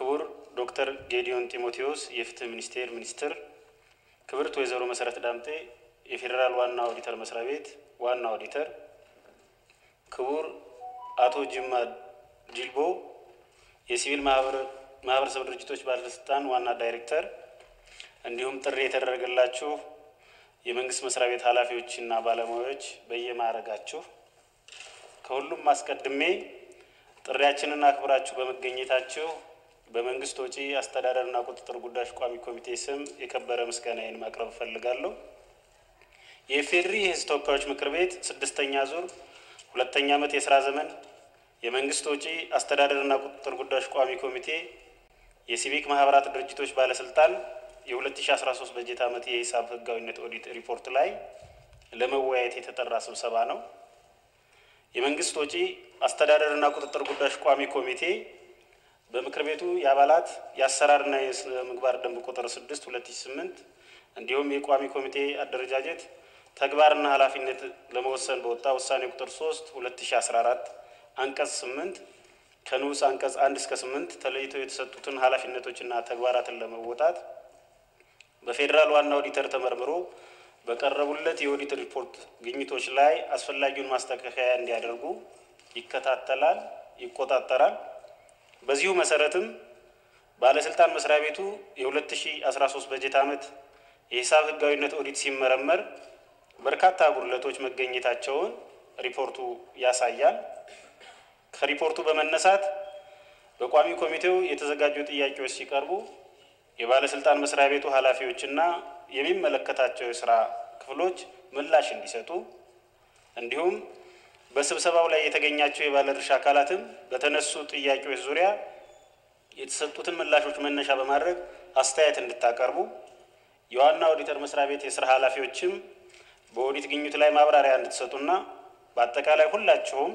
ክቡር ዶክተር ጌዲዮን ጢሞቴዎስ የፍትህ ሚኒስቴር ሚኒስትር፣ ክብርት ወይዘሮ መሰረት ዳምጤ የፌዴራል ዋና ኦዲተር መስሪያ ቤት ዋና ኦዲተር፣ ክቡር አቶ ጅማ ጂልቦ የሲቪል ማህበረሰብ ድርጅቶች ባለስልጣን ዋና ዳይሬክተር፣ እንዲሁም ጥሪ የተደረገላችሁ የመንግስት መስሪያ ቤት ኃላፊዎችና ባለሙያዎች በየማዕረጋችሁ ከሁሉም አስቀድሜ ጥሪያችንን አክብራችሁ በመገኘታችሁ በመንግስት ወጪ አስተዳደርና ቁጥጥር ጉዳዮች ቋሚ ኮሚቴ ስም የከበረ ምስጋናዬን ማቅረብ እፈልጋለሁ። የኢፌዴሪ የሕዝብ ተወካዮች ምክር ቤት ስድስተኛ ዙር ሁለተኛ ዓመት የስራ ዘመን የመንግስት ወጪ አስተዳደርና ቁጥጥር ጉዳዮች ቋሚ ኮሚቴ የሲቪክ ማህበራት ድርጅቶች ባለስልጣን የ2013 በጀት ዓመት የሂሳብ ህጋዊነት ኦዲት ሪፖርት ላይ ለመወያየት የተጠራ ስብሰባ ነው። የመንግስት ወጪ አስተዳደርና ቁጥጥር ጉዳዮች ቋሚ ኮሚቴ በምክር ቤቱ የአባላት የአሰራርና የስነ ምግባር ደንብ ቁጥር 6 2008 እንዲሁም የቋሚ ኮሚቴ አደረጃጀት ተግባርና ኃላፊነት ለመወሰን በወጣ ውሳኔ ቁጥር 3 2014 አንቀጽ 8 ከንዑስ አንቀጽ 1 እስከ 8 ተለይተው የተሰጡትን ኃላፊነቶችና ተግባራትን ለመወጣት በፌዴራል ዋና ኦዲተር ተመርምሮ በቀረቡለት የኦዲት ሪፖርት ግኝቶች ላይ አስፈላጊውን ማስተካከያ እንዲያደርጉ ይከታተላል፣ ይቆጣጠራል። በዚሁ መሰረትም ባለስልጣን መስሪያ ቤቱ የ2013 በጀት ዓመት የሂሳብ ህጋዊነት ኦዲት ሲመረመር በርካታ ጉድለቶች መገኘታቸውን ሪፖርቱ ያሳያል። ከሪፖርቱ በመነሳት በቋሚ ኮሚቴው የተዘጋጁ ጥያቄዎች ሲቀርቡ የባለስልጣን መስሪያ ቤቱ ኃላፊዎችና የሚመለከታቸው የስራ ክፍሎች ምላሽ እንዲሰጡ እንዲሁም በስብሰባው ላይ የተገኛቸው የባለድርሻ አካላትም በተነሱ ጥያቄዎች ዙሪያ የተሰጡትን ምላሾች መነሻ በማድረግ አስተያየት እንድታቀርቡ የዋና ኦዲተር መስሪያ ቤት የስራ ኃላፊዎችም በኦዲት ግኝቱ ላይ ማብራሪያ እንድትሰጡና በአጠቃላይ ሁላችሁም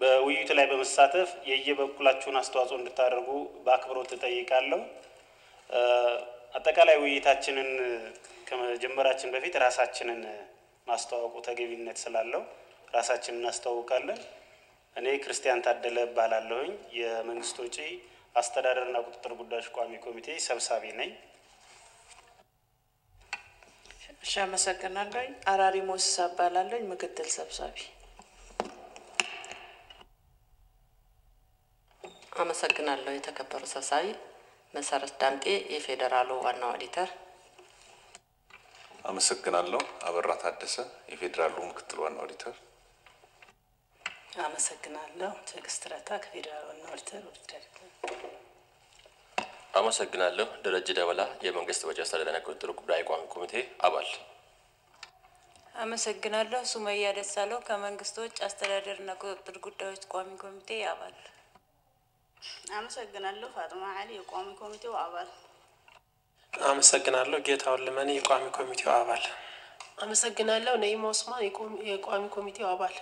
በውይይቱ ላይ በመሳተፍ የየበኩላችሁን አስተዋጽኦ እንድታደርጉ በአክብሮት እጠይቃለሁ። አጠቃላይ ውይይታችንን ከመጀመራችን በፊት ራሳችንን ማስተዋወቁ ተገቢነት ስላለው ራሳችንን እናስተዋውቃለን። እኔ ክርስቲያን ታደለ እባላለሁኝ። የመንግስት ወጪ አስተዳደርና ቁጥጥር ጉዳዮች ቋሚ ኮሚቴ ሰብሳቢ ነኝ። እሺ፣ አመሰግናለሁ። አራሪ ሞሲሳ እባላለሁ፣ ምክትል ሰብሳቢ። አመሰግናለሁ። የተከበሩ ሰብሳቢ መሰረት ዳምጤ የፌዴራሉ ዋና ኦዲተር። አመሰግናለሁ። አበራ ታደሰ የፌዴራሉ ምክትል ዋና ኦዲተር። አመሰግናለሁ። ትዕግስት ረታ ከፌዴራል ኦዲተር አመሰግናለሁ። ደረጀ ደበላ የመንግስት ወጪ አስተዳደርና ቁጥጥር ጉዳይ ቋሚ ኮሚቴ አባል። አመሰግናለሁ። ሱመያ ደሳለው ከመንግስት ወጪ አስተዳደርና ቁጥጥር ጉዳዮች ቋሚ ኮሚቴ አባል። አመሰግናለሁ። ፋጥማ አሊ የቋሚ ኮሚቴው አባል። አመሰግናለሁ። ጌታውን ልመኔ የቋሚ ኮሚቴው አባል። አመሰግናለሁ። ነይማ ኡስማን የቋሚ ኮሚቴው አባል።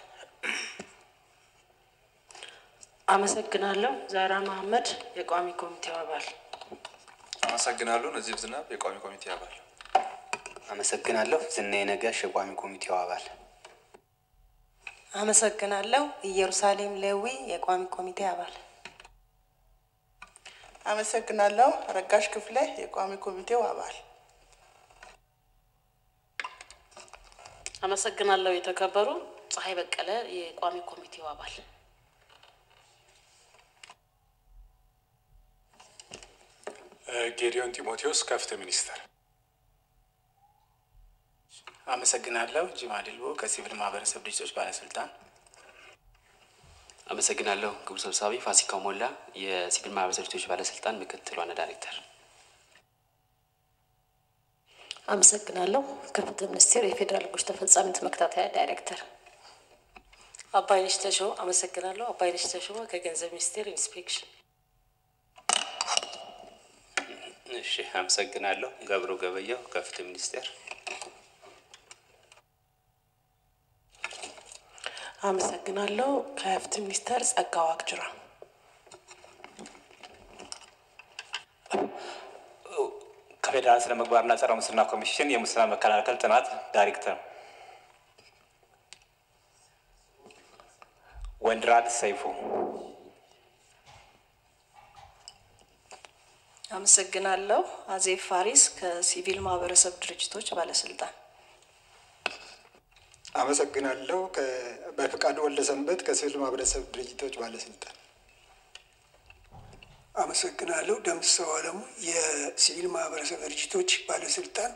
አመሰግናለሁ። ዛራ መሀመድ የቋሚ ኮሚቴው አባል። አመሰግናለሁ። ነዚፍ ዝናብ የቋሚ ኮሚቴ አባል። አመሰግናለሁ። ዝናዬ ነጋሽ የቋሚ ኮሚቴው አባል። አመሰግናለሁ። ኢየሩሳሌም ሌዊ የቋሚ ኮሚቴ አባል። አመሰግናለሁ። ረጋሽ ክፍለ የቋሚ ኮሚቴው አባል። አመሰግናለሁ። የተከበሩ ፀሐይ በቀለ የቋሚ ኮሚቴው አባል። ጌዲዮን ጢሞቴዎስ ከፍትህ ሚኒስቴር። አመሰግናለሁ። ጅማ ድልቦ ከሲቪል ማህበረሰብ ድርጅቶች ባለስልጣን። አመሰግናለሁ ክቡር ሰብሳቢ ፋሲካው ሞላ የሲቪል ማህበረሰብ ድርጅቶች ባለስልጣን ምክትል ዋና ዳይሬክተር። አመሰግናለሁ። ከፍትህ ሚኒስቴር የፌዴራል ሕጎች ተፈጻሚነት መከታተያ ዳይሬክተር። አባይነሽ ተሾመ አመሰግናለሁ። አባይነሽ ተሾመ ከገንዘብ ሚኒስቴር ኢንስፔክሽን። እሺ አመሰግናለሁ። ገብሩ ገበያው ከፍትህ ሚኒስቴር። አመሰግናለሁ። ከፍትህ ሚኒስቴር ጸጋው አክጅራ። ከፌዴራል ስነ ምግባርና ጸረ ሙስና ኮሚሽን የሙስና መከላከል ጥናት ዳይሬክተር። ወንድራድ ሰይፉ። አመሰግናለሁ። አዜብ ፋሪስ ከሲቪል ማህበረሰብ ድርጅቶች ባለስልጣን። አመሰግናለሁ። በፍቃዱ ወልደሰንበት ከሲቪል ማህበረሰብ ድርጅቶች ባለስልጣን። አመሰግናለሁ። ደምሰው አለሙ የሲቪል ማህበረሰብ ድርጅቶች ባለስልጣን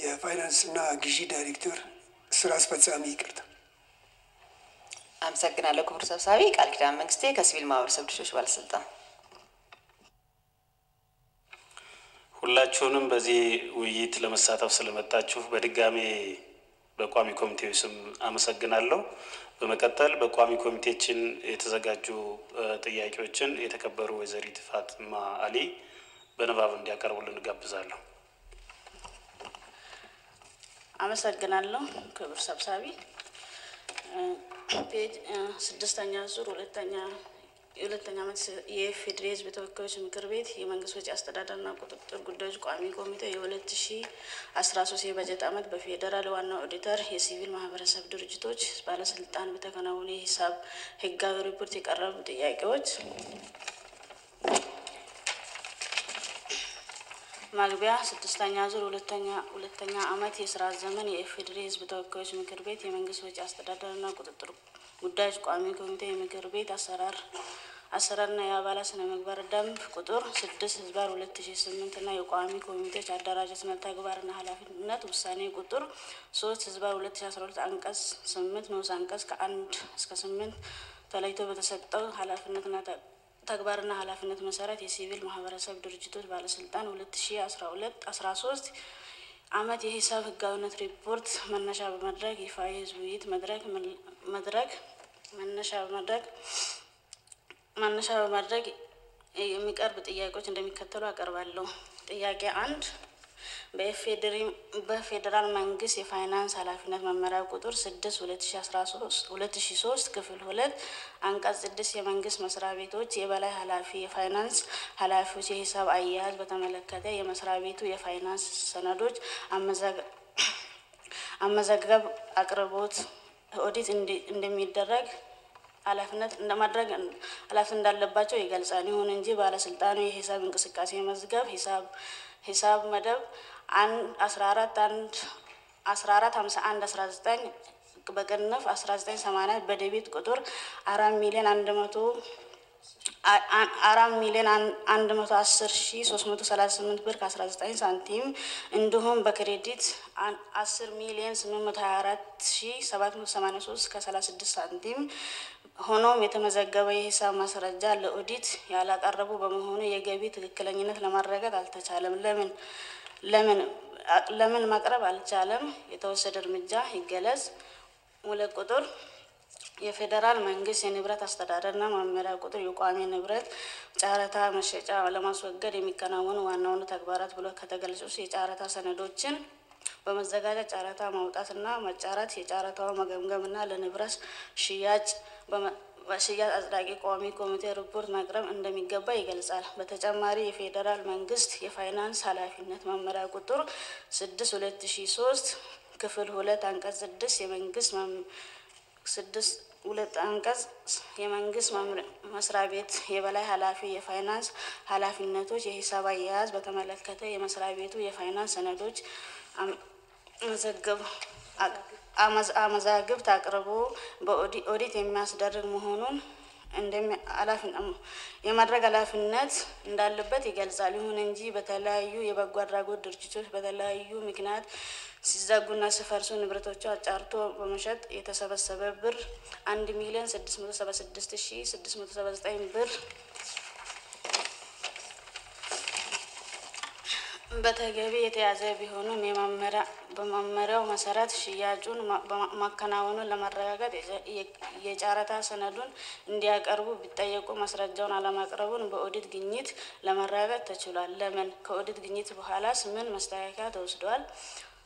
የፋይናንስና ግዢ ዳይሬክተር ስራ አስፈጻሚ ይቅርታ። አመሰግናለሁ ክቡር ሰብሳቢ። ቃል ኪዳን መንግስቴ ከሲቪል ማህበረሰብ ድርጅቶች ባለስልጣን። ሁላችሁንም በዚህ ውይይት ለመሳተፍ ስለመጣችሁ በድጋሜ በቋሚ ኮሚቴው ስም አመሰግናለሁ። በመቀጠል በቋሚ ኮሚቴችን የተዘጋጁ ጥያቄዎችን የተከበሩ ወይዘሪት ፋጥማ አሊ በንባብ እንዲያቀርቡልን እጋብዛለሁ። አመሰግናለሁ ክቡር ሰብሳቢ። ስድስተኛ ዙር ሁለተኛ የሁለተኛ ዓመት የኢፌዴሪ ሕዝብ ተወካዮች ምክር ቤት የመንግስት ወጪ አስተዳደርና ቁጥጥር ጉዳዮች ቋሚ ኮሚቴ የሁለት ሺ አስራ ሶስት የበጀት ዓመት በፌዴራል ዋና ኦዲተር የሲቪል ማህበረሰብ ድርጅቶች ባለስልጣን በተከናወኑ የሂሳብ ህጋዊ ሪፖርት የቀረቡ ጥያቄዎች። መግቢያ ስድስተኛ ዙር ሁለተኛ ሁለተኛ ዓመት የስራ ዘመን የኢፌዴሪ ህዝብ ተወካዮች ምክር ቤት የመንግስት ወጪ አስተዳደርና ቁጥጥር ጉዳዮች ቋሚ ኮሚቴ የምክር ቤት አሰራር አሰራርና የአባላት ስነ ምግባር ደንብ ቁጥር ስድስት ህዝባር ሁለት ሺ ስምንት እና የቋሚ ኮሚቴዎች አደራጀትና ተግባርና ኃላፊነት ውሳኔ ቁጥር ሶስት ህዝባር ሁለት ሺ አስራ ሁለት አንቀጽ ስምንት ንዑስ አንቀጽ ከአንድ እስከ ስምንት ተለይቶ በተሰጠው ኃላፊነትና ተግባርና ኃላፊነት መሰረት የሲቪል ማህበረሰብ ድርጅቶች ባለስልጣን ሁለት ሺ አስራ ሁለት አስራ ሶስት አመት የሂሳብ ህጋዊነት ሪፖርት መነሻ በማድረግ ይፋ የህዝብ ውይይት መድረክ መድረክ መነሻ በማድረግ መነሻ በማድረግ የሚቀርብ ጥያቄዎች እንደሚከተሉ አቀርባለሁ። ጥያቄ አንድ በፌዴራል መንግስት የፋይናንስ ኃላፊነት መመሪያ ቁጥር ስድስት ሁለት ሺ አስራ ሶስት ሁለት ሺ ሶስት ክፍል ሁለት አንቀጽ ስድስት የመንግስት መስሪያ ቤቶች የበላይ ኃላፊ የፋይናንስ ኃላፊዎች የሂሳብ አያያዝ በተመለከተ የመስሪያ ቤቱ የፋይናንስ ሰነዶች አመዘገብ አቅርቦት ኦዲት እንደሚደረግ ኃላፊነት እንደማድረግ ኃላፊነት እንዳለባቸው ይገልጻል። ይሁን እንጂ ባለስልጣኑ የሂሳብ እንቅስቃሴ መዝገብ ሂሳብ ሂሳብ መደብ አንድ አስራ አራት አንድ አስራ አራት ሀምሳ አንድ አስራ ዘጠኝ በቅንፍ አስራ ዘጠኝ ሰማንያ በዴቢት ቁጥር አራት ሚሊዮን አንድ መቶ አራት ሚሊዮን አንድ መቶ አስር ሺ ሶስት መቶ ሰላሳ ስምንት ብር ከአስራ ዘጠኝ ሳንቲም እንዲሁም በክሬዲት አስር ሚሊዮን ስምንት መቶ ሀያ አራት ሺ ሰባት መቶ ሰማኒያ ሶስት ከሰላሳ ስድስት ሳንቲም ሆኖም የተመዘገበ የሂሳብ ማስረጃ ለኦዲት ያላቀረቡ በመሆኑ የገቢ ትክክለኝነት ለማረጋገጥ አልተቻለም። ለምን ለምን ለምን ማቅረብ አልቻለም? የተወሰደ እርምጃ ይገለጽ። ሁለት ቁጥር የፌዴራል መንግስት የንብረት አስተዳደርና መመሪያ ቁጥር የቋሚ ንብረት ጨረታ መሸጫ ለማስወገድ የሚከናወኑ ዋና ተግባራት ብሎ ከተገለጹ የጨረታ ሰነዶችን በመዘጋጀት ጨረታ ማውጣትና መጫረት፣ የጨረታውን መገምገምና ለንብረት ሽያጭ በሽያጭ አጽዳቂ ቋሚ ኮሚቴ ሪፖርት ማቅረብ እንደሚገባ ይገልጻል። በተጨማሪ የፌዴራል መንግስት የፋይናንስ ኃላፊነት መመሪያ ቁጥር ስድስት ሁለት ሺ ሶስት ክፍል ሁለት አንቀጽ ስድስት የመንግስት ስድስት ሁለት አንቀጽ የመንግስት መስሪያ ቤት የበላይ ኃላፊ የፋይናንስ ኃላፊነቶች የሂሳብ አያያዝ በተመለከተ የመስሪያ ቤቱ የፋይናንስ ሰነዶች አመዛግብት አቅርቦ በኦዲት የሚያስደርግ መሆኑን የማድረግ ኃላፊነት እንዳለበት ይገልጻል። ይሁን እንጂ በተለያዩ የበጎ አድራጎት ድርጅቶች በተለያዩ ምክንያት ሲዘጉና ሲፈርሱ ንብረቶቹ አጫርቶ በመሸጥ የተሰበሰበ ብር አንድ ሚሊዮን ስድስት መቶ ሰባ ስድስት ሺ ስድስት መቶ ሰባ ዘጠኝ ብር በተገቢ የተያዘ ቢሆኑም በመመሪያው መሰረት ሽያጩን ማከናወኑን ለማረጋገጥ የጨረታ ሰነዱን እንዲያቀርቡ ቢጠየቁ ማስረጃውን አለማቅረቡን በኦዲት ግኝት ለማረጋገጥ ተችሏል። ለምን? ከኦዲት ግኝት በኋላስ ምን መስተካከያ ተወስዷል?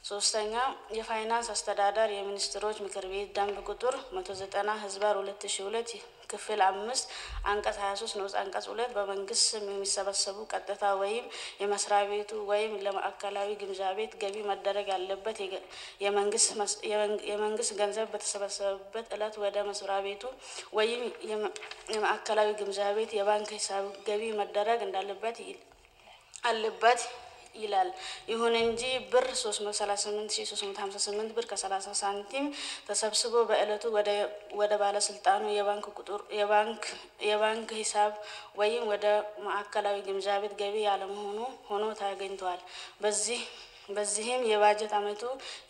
ሶስተኛ የፋይናንስ አስተዳደር የሚኒስትሮች ምክር ቤት ደንብ ቁጥር መቶ ዘጠና ህዝባር ሁለት ሺ ሁለት ክፍል አምስት አንቀጽ ሀያ ሶስት ንዑስ አንቀጽ ሁለት በመንግስት ስም የሚሰበሰቡ ቀጥታ ወይም የመስሪያ ቤቱ ወይም ለማዕከላዊ ግምጃ ቤት ገቢ መደረግ ያለበት የመንግስት ገንዘብ በተሰበሰበበት እለት ወደ መስሪያ ቤቱ ወይም የማዕከላዊ ግምጃ ቤት የባንክ ሂሳብ ገቢ መደረግ እንዳለበት አለበት ይላል። ይሁን እንጂ ብር 338358 ብር ከ30 ሳንቲም ተሰብስቦ በዕለቱ ወደ ባለስልጣኑ የባንክ ቁጥር የባንክ የባንክ ሂሳብ ወይም ወደ ማዕከላዊ ግምጃ ቤት ገቢ ያለመሆኑ ሆኖ ተገኝቷል። በዚህ በዚህም የባጀት ዓመቱ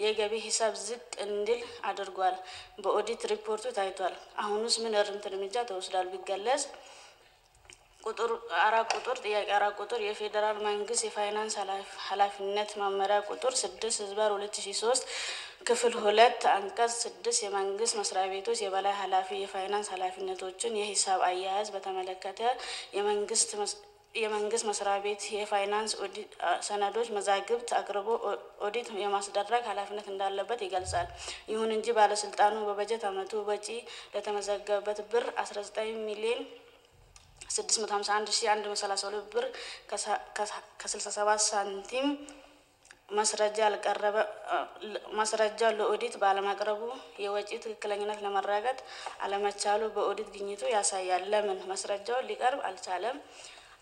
የገቢ ሂሳብ ዝቅ እንዲል አድርጓል። በኦዲት ሪፖርቱ ታይቷል። አሁኑስ ምን እርምት እርምጃ ተወስዷል ቢገለጽ? ቁጥር አራት ቁጥር ጥያቄ አራት ቁጥር የፌዴራል መንግስት የፋይናንስ ኃላፊነት መመሪያ ቁጥር ስድስት ህዝባር ሁለት ሺ ሶስት ክፍል ሁለት አንቀጽ ስድስት የመንግስት መስሪያ ቤቶች የበላይ ኃላፊ የፋይናንስ ኃላፊነቶችን የሂሳብ አያያዝ በተመለከተ የመንግስት መስሪያ ቤት የፋይናንስ ሰነዶች መዛግብት አቅርቦ ኦዲት የማስደረግ ኃላፊነት እንዳለበት ይገልጻል። ይሁን እንጂ ባለስልጣኑ በበጀት ዓመቱ ወጪ ለተመዘገበበት ብር 19 ሚሊዮን 651132 ብር ከ67 ሳንቲም ማስረጃ አልቀረበ ማስረጃ ለኦዲት ባለማቅረቡ የወጪ ትክክለኝነት ለመረጋገጥ አለመቻሉ በኦዲት ግኝቱ ያሳያል። ለምን ማስረጃው ሊቀርብ አልቻለም?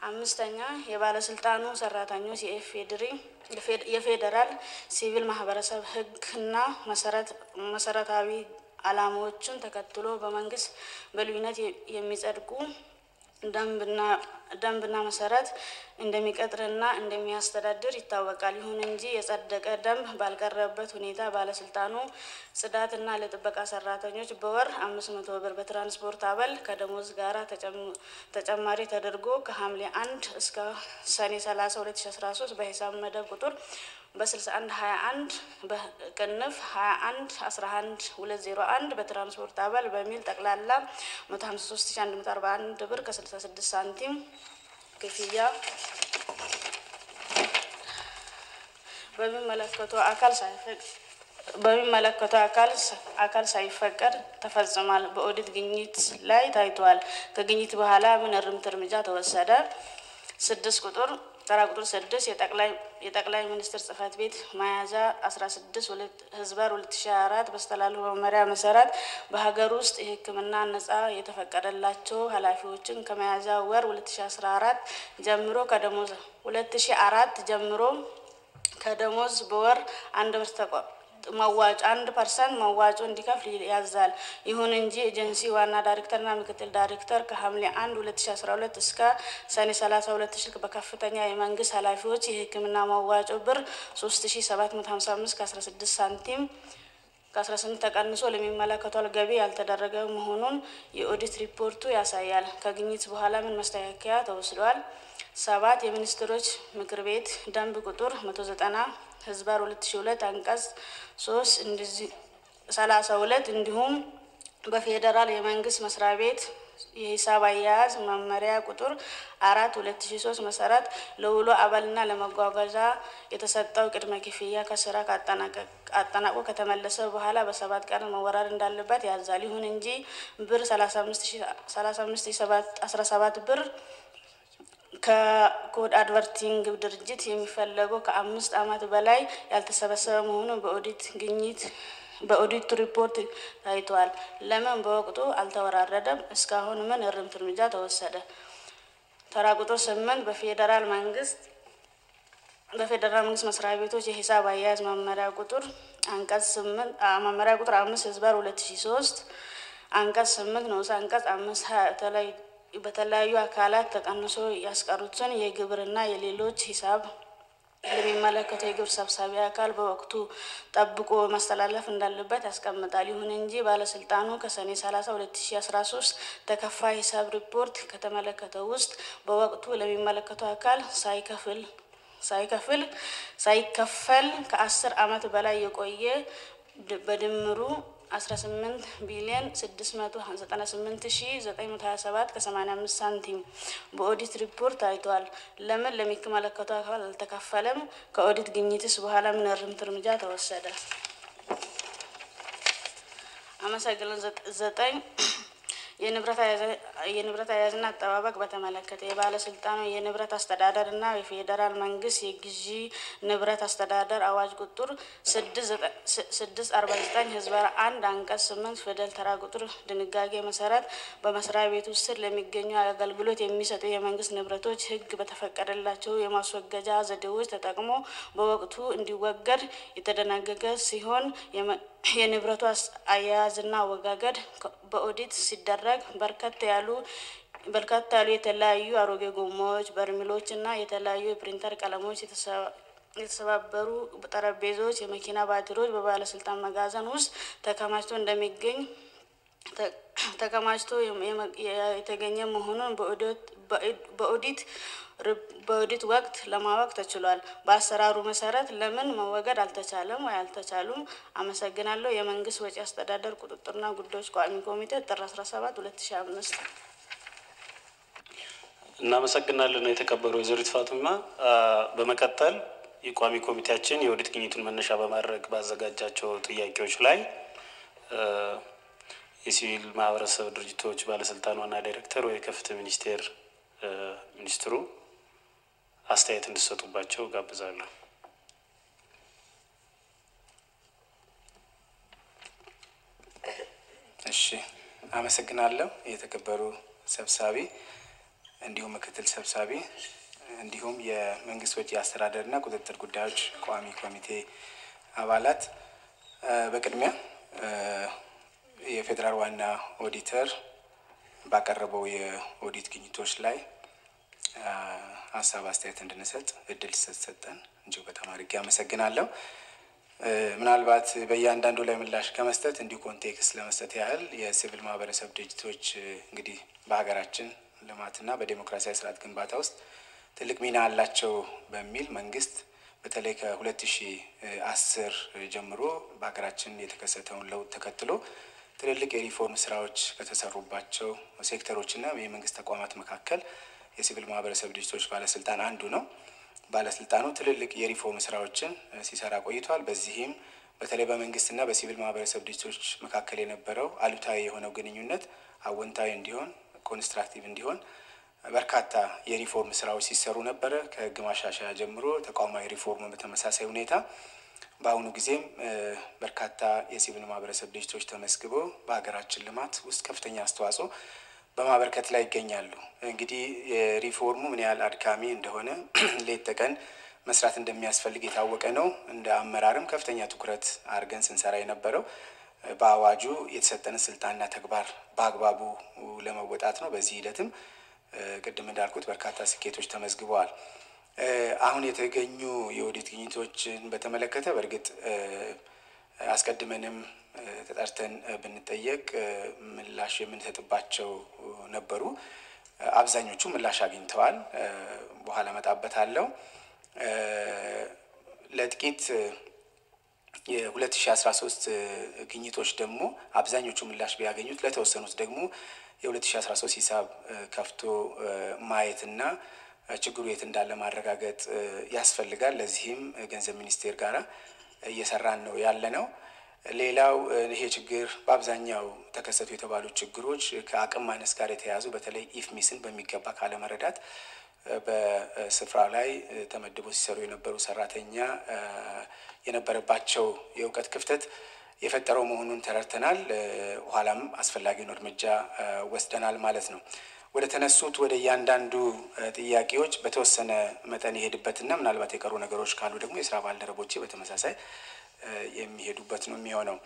አምስተኛ የባለስልጣኑ ሰራተኞች የኢፌዴሪ የፌዴራል ሲቪል ማህበረሰብ ህግና መሰረታዊ ዓላማዎችን ተከትሎ በመንግስት በልዩነት የሚጸድቁ дәм бина ደንብና መሰረት እንደሚቀጥርና እንደሚያስተዳድር ይታወቃል። ይሁን እንጂ የጸደቀ ደንብ ባልቀረበበት ሁኔታ ባለስልጣኑ ጽዳትና ለጥበቃ ሰራተኞች በወር አምስት መቶ ብር በትራንስፖርት አበል ከደሞዝ ጋር ተጨማሪ ተደርጎ ከሐምሌ አንድ እስከ ሰኔ ሰላሳ ሁለት ሺ አስራ ሶስት በሂሳብ መደብ ቁጥር በ61 21 በቅንፍ 21 11 201 በትራንስፖርት አባል በሚል ጠቅላላ 153141 ብር ከ66 ሳንቲም ክፍያ በሚመለከተው አካል ሳይፈቅድ በሚመለከተው አካል አካል ሳይፈቀድ ተፈጽሟል። በኦዲት ግኝት ላይ ታይቷል። ከግኝት በኋላ ምን እርምት እርምጃ ተወሰደ? ስድስት ቁጥር ተራ ቁጥር ስድስት የጠቅላይ ሚኒስትር ጽህፈት ቤት አስራ ስድስት ህዝባር ሁለት ሺ አራት በስተላለፉ መመሪያ መሰረት በሀገር ውስጥ የሕክምና ነጻ የተፈቀደላቸው ኃላፊዎችን ከመያዣ ወር ሁለት ሺ አስራ አራት ጀምሮ ከደሞዝ ሁለት ሺ አራት ጀምሮ ከደሞዝ በወር አንድ ብር መዋጮ አንድ ፐርሰንት መዋጮ እንዲከፍል ያዛል። ይሁን እንጂ ኤጀንሲ ዋና ዳይሬክተርና ምክትል ዳይሬክተር ከሐምሌ አንድ ሁለት ሺ አስራ ሁለት እስከ ሰኔ ሰላሳ ሁለት ሺ በከፍተኛ የመንግስት ኃላፊዎች የህክምና መዋጮ ብር ሶስት ሺ ሰባት መቶ ሀምሳ አምስት ከአስራ ስድስት ሳንቲም ከአስራ ስምንት ተቀንሶ ለሚመለከተው ገቢ ያልተደረገ መሆኑን የኦዲት ሪፖርቱ ያሳያል። ከግኝት በኋላ ምን ማስተካከያ ተወስዷል? ሰባት የሚኒስትሮች ምክር ቤት ደንብ ቁጥር መቶ ዘጠና ህዝባር ሁለት ሺ ሁለት አንቀጽ ሶስት እንደዚህ ሰላሳ ሁለት እንዲሁም በፌዴራል የመንግስት መስሪያ ቤት የሂሳብ አያያዝ መመሪያ ቁጥር አራት ሁለት ሺ ሶስት መሰረት ለውሎ አባልና ለመጓጓዣ የተሰጠው ቅድመ ክፍያ ከስራ አጠናቆ ከተመለሰ በኋላ በሰባት ቀን መወራድ እንዳለበት ያዛል። ይሁን እንጂ ብር ሰላሳ አምስት ሺ አስራ ሰባት ብር ከኮድ አድቨርቲንግ ድርጅት የሚፈለገው ከአምስት ዓመት በላይ ያልተሰበሰበ መሆኑን በኦዲት ግኝት በኦዲት ሪፖርት ታይቷል። ለምን በወቅቱ አልተወራረደም? እስካሁን ምን እርምት እርምጃ ተወሰደ? ተራ ቁጥር ስምንት በፌዴራል መንግስት በፌዴራል መንግስት መስሪያ ቤቶች የሂሳብ አያያዝ መመሪያ ቁጥር አንቀጽ ስምንት መመሪያ ቁጥር አምስት ህዝባር ሁለት ሺ ሶስት አንቀጽ ስምንት ንዑስ አንቀጽ አምስት ተለይ በተለያዩ አካላት ተቀንሶ ያስቀሩትን የግብርና የሌሎች ሂሳብ ለሚመለከተው የግብር ሰብሳቢ አካል በወቅቱ ጠብቆ ማስተላለፍ እንዳለበት ያስቀምጣል። ይሁን እንጂ ባለስልጣኑ ከሰኔ 30 2013 ተከፋይ ሂሳብ ሪፖርት ከተመለከተው ውስጥ በወቅቱ ለሚመለከተው አካል ሳይከፍል ሳይከፍል ሳይከፈል ከአስር ዓመት በላይ የቆየ በድምሩ 18 ቢሊዮን 698 ሺ 927 ከ85 ሳንቲም በኦዲት ሪፖርት ታይቷል። ለምን ለሚመለከተው አካል አልተከፈለም? ከኦዲት ግኝትስ በኋላ ምን እርምት እርምጃ ተወሰደ? አመሰግናለሁ። ዘጠኝ የንብረት አያያዝና አጠባበቅ በተመለከተ የባለስልጣኑ የንብረት አስተዳደር እና የፌዴራል መንግስት የግዢ ንብረት አስተዳደር አዋጅ ቁጥር ስድስት አርባ ዘጠኝ ህዝባር አንድ አንቀጽ ስምንት ፊደል ተራ ቁጥር ድንጋጌ መሰረት በመስሪያ ቤቱ ስር ለሚገኙ አገልግሎት የሚሰጡ የመንግስት ንብረቶች ህግ በተፈቀደላቸው የማስወገጃ ዘዴዎች ተጠቅሞ በወቅቱ እንዲወገድ የተደነገገ ሲሆን የንብረቱ አያያዝና አወጋገድ በኦዲት ሲደረግ በርከት ያሉ በርካታ ያሉ የተለያዩ አሮጌ ጎማዎች፣ በርሚሎች እና የተለያዩ የፕሪንተር ቀለሞች የተሰባበሩ ጠረጴዛዎች፣ የመኪና ባትሪዎች በባለስልጣን መጋዘን ውስጥ ተከማችቶ እንደሚገኝ ተከማችቶ የተገኘ መሆኑን በኦዲት በኦዲት ወቅት ለማወቅ ተችሏል። በአሰራሩ መሰረት ለምን መወገድ አልተቻለም ወይ አልተቻሉም? አመሰግናለሁ። የመንግስት ወጪ አስተዳደር ቁጥጥርና ጉዳዮች ቋሚ ኮሚቴ ጥር 17 2005 እናመሰግናለን። የተከበሩ ወይዘሪት ፋጡማ። በመቀጠል የቋሚ ኮሚቴያችን የኦዲት ግኝቱን መነሻ በማድረግ ባዘጋጃቸው ጥያቄዎች ላይ የሲቪል ማህበረሰብ ድርጅቶች ባለስልጣን ዋና ዳይሬክተር ወይ ከፍትህ ሚኒስቴር ሚኒስትሩ አስተያየት እንዲሰጡባቸው ጋብዛለሁ። እሺ፣ አመሰግናለሁ። የተከበሩ ሰብሳቢ እንዲሁም ምክትል ሰብሳቢ እንዲሁም የመንግስት ወጪ አስተዳደርና ቁጥጥር ጉዳዮች ቋሚ ኮሚቴ አባላት በቅድሚያ የፌዴራል ዋና ኦዲተር ባቀረበው የኦዲት ግኝቶች ላይ ሀሳብ አስተያየት እንድንሰጥ እድል ስለተሰጠን እጅግ በጣም አድርጌ አመሰግናለሁ። ምናልባት በእያንዳንዱ ላይ ምላሽ ከመስጠት እንዲሁ context ለመስጠት ያህል የሲቪል ማህበረሰብ ድርጅቶች እንግዲህ በሀገራችን ልማትና በዴሞክራሲያዊ ስርዓት ግንባታ ውስጥ ትልቅ ሚና አላቸው በሚል መንግስት በተለይ ከሁለት ሺ አስር ጀምሮ በሀገራችን የተከሰተውን ለውጥ ተከትሎ ትልልቅ የሪፎርም ስራዎች ከተሰሩባቸው ሴክተሮችና የመንግስት ተቋማት መካከል የሲቪል ማህበረሰብ ድርጅቶች ባለስልጣን አንዱ ነው። ባለስልጣኑ ትልልቅ የሪፎርም ስራዎችን ሲሰራ ቆይቷል። በዚህም በተለይ በመንግስትና በሲቪል ማህበረሰብ ድርጅቶች መካከል የነበረው አሉታዊ የሆነው ግንኙነት አወንታዊ እንዲሆን፣ constructive እንዲሆን በርካታ የሪፎርም ስራዎች ሲሰሩ ነበረ። ከህግ ማሻሻያ ጀምሮ ተቋማዊ ሪፎርም በተመሳሳይ ሁኔታ በአሁኑ ጊዜም በርካታ የሲቪል ማህበረሰብ ድርጅቶች ተመዝግበው በሀገራችን ልማት ውስጥ ከፍተኛ አስተዋጽኦ በማበርከት ላይ ይገኛሉ። እንግዲህ የሪፎርሙ ምን ያህል አድካሚ እንደሆነ ሌት ተቀን መስራት እንደሚያስፈልግ የታወቀ ነው። እንደ አመራርም ከፍተኛ ትኩረት አድርገን ስንሰራ የነበረው በአዋጁ የተሰጠንን ስልጣንና ተግባር በአግባቡ ለመወጣት ነው። በዚህ ሂደትም ቅድም እንዳልኩት በርካታ ስኬቶች ተመዝግበዋል። አሁን የተገኙ የኦዲት ግኝቶችን በተመለከተ በእርግጥ አስቀድመንም ተጠርተን ብንጠየቅ ምላሽ የምንሰጥባቸው ነበሩ። አብዛኞቹ ምላሽ አግኝተዋል። በኋላ እመጣበታለሁ። ለጥቂት የ2013 ግኝቶች ደግሞ አብዛኞቹ ምላሽ ቢያገኙት ለተወሰኑት ደግሞ የ2013 ሂሳብ ከፍቶ ማየትና ችግሩ የት እንዳለ ማረጋገጥ ያስፈልጋል። ለዚህም ገንዘብ ሚኒስቴር ጋር እየሰራን ነው ያለ ነው። ሌላው ይሄ ችግር በአብዛኛው ተከሰቱ የተባሉ ችግሮች ከአቅም ማነስ ጋር የተያያዙ በተለይ ኢፍሚስን በሚገባ ካለመረዳት በስፍራ ላይ ተመድቦ ሲሰሩ የነበሩ ሰራተኛ የነበረባቸው የእውቀት ክፍተት የፈጠረው መሆኑን ተረድተናል። ኋላም አስፈላጊውን እርምጃ ወስደናል ማለት ነው። ወደ ተነሱት ወደ እያንዳንዱ ጥያቄዎች በተወሰነ መጠን የሄድበትና ምናልባት የቀሩ ነገሮች ካሉ ደግሞ የስራ ባልደረቦቼ በተመሳሳይ የሚሄዱበት ነው የሚሆነው።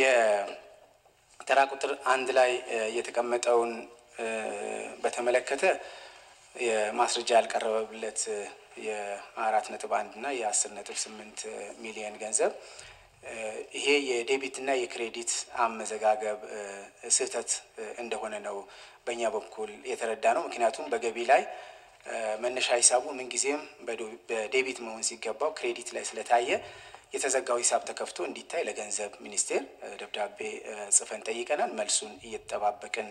የተራ ቁጥር አንድ ላይ የተቀመጠውን በተመለከተ የማስረጃ ያልቀረበለት የአራት ነጥብ አንድ እና የአስር ነጥብ ስምንት ሚሊየን ገንዘብ ይሄ የ debit እና የ credit አመዘጋገብ ስህተት እንደሆነ ነው በእኛ በኩል የተረዳ ነው። ምክንያቱም በገቢ ላይ መነሻ ሂሳቡ ምንጊዜም በ debit መሆን ሲገባው credit ላይ ስለታየ የተዘጋው ሂሳብ ተከፍቶ እንዲታይ ለገንዘብ ሚኒስቴር ደብዳቤ ጽፈን ጠይቀናል። መልሱን እየተጠባበቅን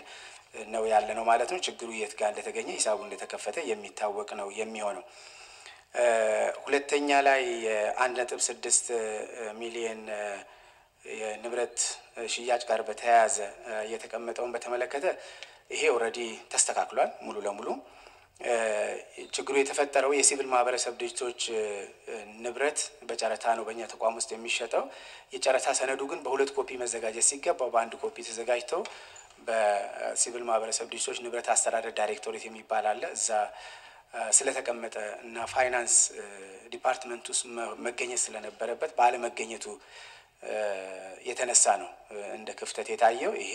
ነው ያለ ነው ማለት ነው። ችግሩ የት ጋር እንደተገኘ ሂሳቡ እንደተከፈተ የሚታወቅ ነው የሚሆነው። ሁለተኛ ላይ አንድ ነጥብ ስድስት ሚሊየን የንብረት ሽያጭ ጋር በተያያዘ የተቀመጠውን በተመለከተ ይሄ already ተስተካክሏል ሙሉ ለሙሉ። ችግሩ የተፈጠረው የሲቪል ማህበረሰብ ድርጅቶች ንብረት በጨረታ ነው በእኛ ተቋም ውስጥ የሚሸጠው። የጨረታ ሰነዱ ግን በሁለት ኮፒ መዘጋጀት ሲገባው በአንድ ኮፒ ተዘጋጅተው በሲቪል ማህበረሰብ ድርጅቶች ንብረት አስተዳደር ዳይሬክቶሬት የሚባል አለ እዛ ስለተቀመጠ እና finance department ውስጥ መገኘት ስለነበረበት ባለመገኘቱ የተነሳ ነው እንደ ክፍተት የታየው። ይሄ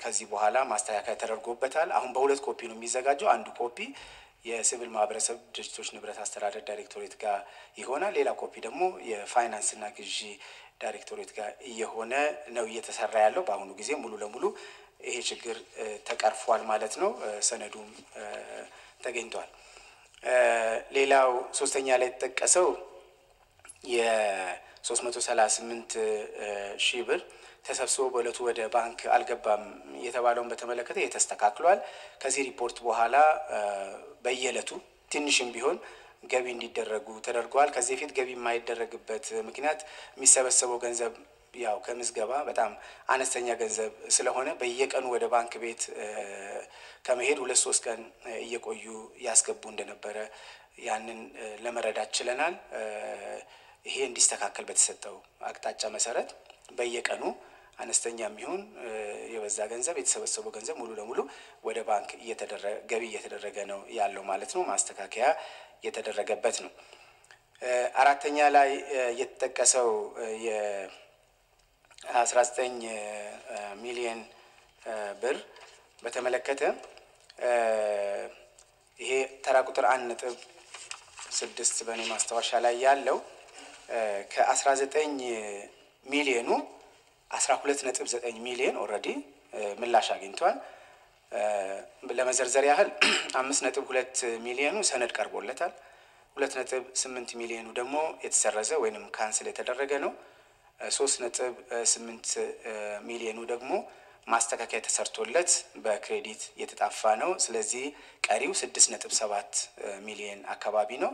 ከዚህ በኋላ ማስተካከያ ተደርጎበታል። አሁን በሁለት ኮፒ ነው የሚዘጋጀው። አንዱ ኮፒ የሲቪል ማህበረሰብ ድርጅቶች ንብረት አስተዳደር ዳይሬክቶሬት ጋር ይሆናል። ሌላ ኮፒ ደግሞ የፋይናንስና ግዢ ዳይሬክቶሬት ጋር እየሆነ ነው እየተሰራ ያለው። በአሁኑ ጊዜ ሙሉ ለሙሉ ይሄ ችግር ተቀርፏል ማለት ነው። ሰነዱም ተገኝቷል። ሌላው ሶስተኛ ላይ የተጠቀሰው የ338 ሺህ ብር ተሰብስቦ በእለቱ ወደ ባንክ አልገባም የተባለውን በተመለከተ የተስተካክሏል። ከዚህ ሪፖርት በኋላ በየዕለቱ ትንሽም ቢሆን ገቢ እንዲደረጉ ተደርገዋል። ከዚህ በፊት ገቢ የማይደረግበት ምክንያት የሚሰበሰበው ገንዘብ ያው ከምዝገባ በጣም አነስተኛ ገንዘብ ስለሆነ በየቀኑ ወደ ባንክ ቤት ከመሄድ ሁለት ሶስት ቀን እየቆዩ ያስገቡ እንደነበረ ያንን ለመረዳት ችለናል። ይሄ እንዲስተካከል በተሰጠው አቅጣጫ መሰረት በየቀኑ አነስተኛ የሚሆን የበዛ ገንዘብ የተሰበሰበው ገንዘብ ሙሉ ለሙሉ ወደ ባንክ ገቢ እየተደረገ ነው ያለው ማለት ነው። ማስተካከያ የተደረገበት ነው። አራተኛ ላይ የተጠቀሰው የአስራ ዘጠኝ ሚሊየን ብር በተመለከተ ይሄ ተራ ቁጥር አንድ ነጥብ ስድስት በእኔ ማስታወሻ ላይ ያለው ከአስራ ዘጠኝ ሚሊየኑ አስራ ሁለት ነጥብ ዘጠኝ ሚሊየን already ምላሽ አግኝቷል። ለመዘርዘር ያህል አምስት ነጥብ ሁለት ሚሊየኑ ሰነድ ቀርቦለታል። ሁለት ነጥብ ስምንት ሚሊየኑ ደግሞ የተሰረዘ ወይንም cancel የተደረገ ነው። ሶስት ነጥብ ስምንት ሚሊየኑ ደግሞ ማስተካከያ ተሰርቶለት በ credit የተጣፋ ነው። ስለዚህ ቀሪው ስድስት ነጥብ ሰባት ሚሊየን አካባቢ ነው።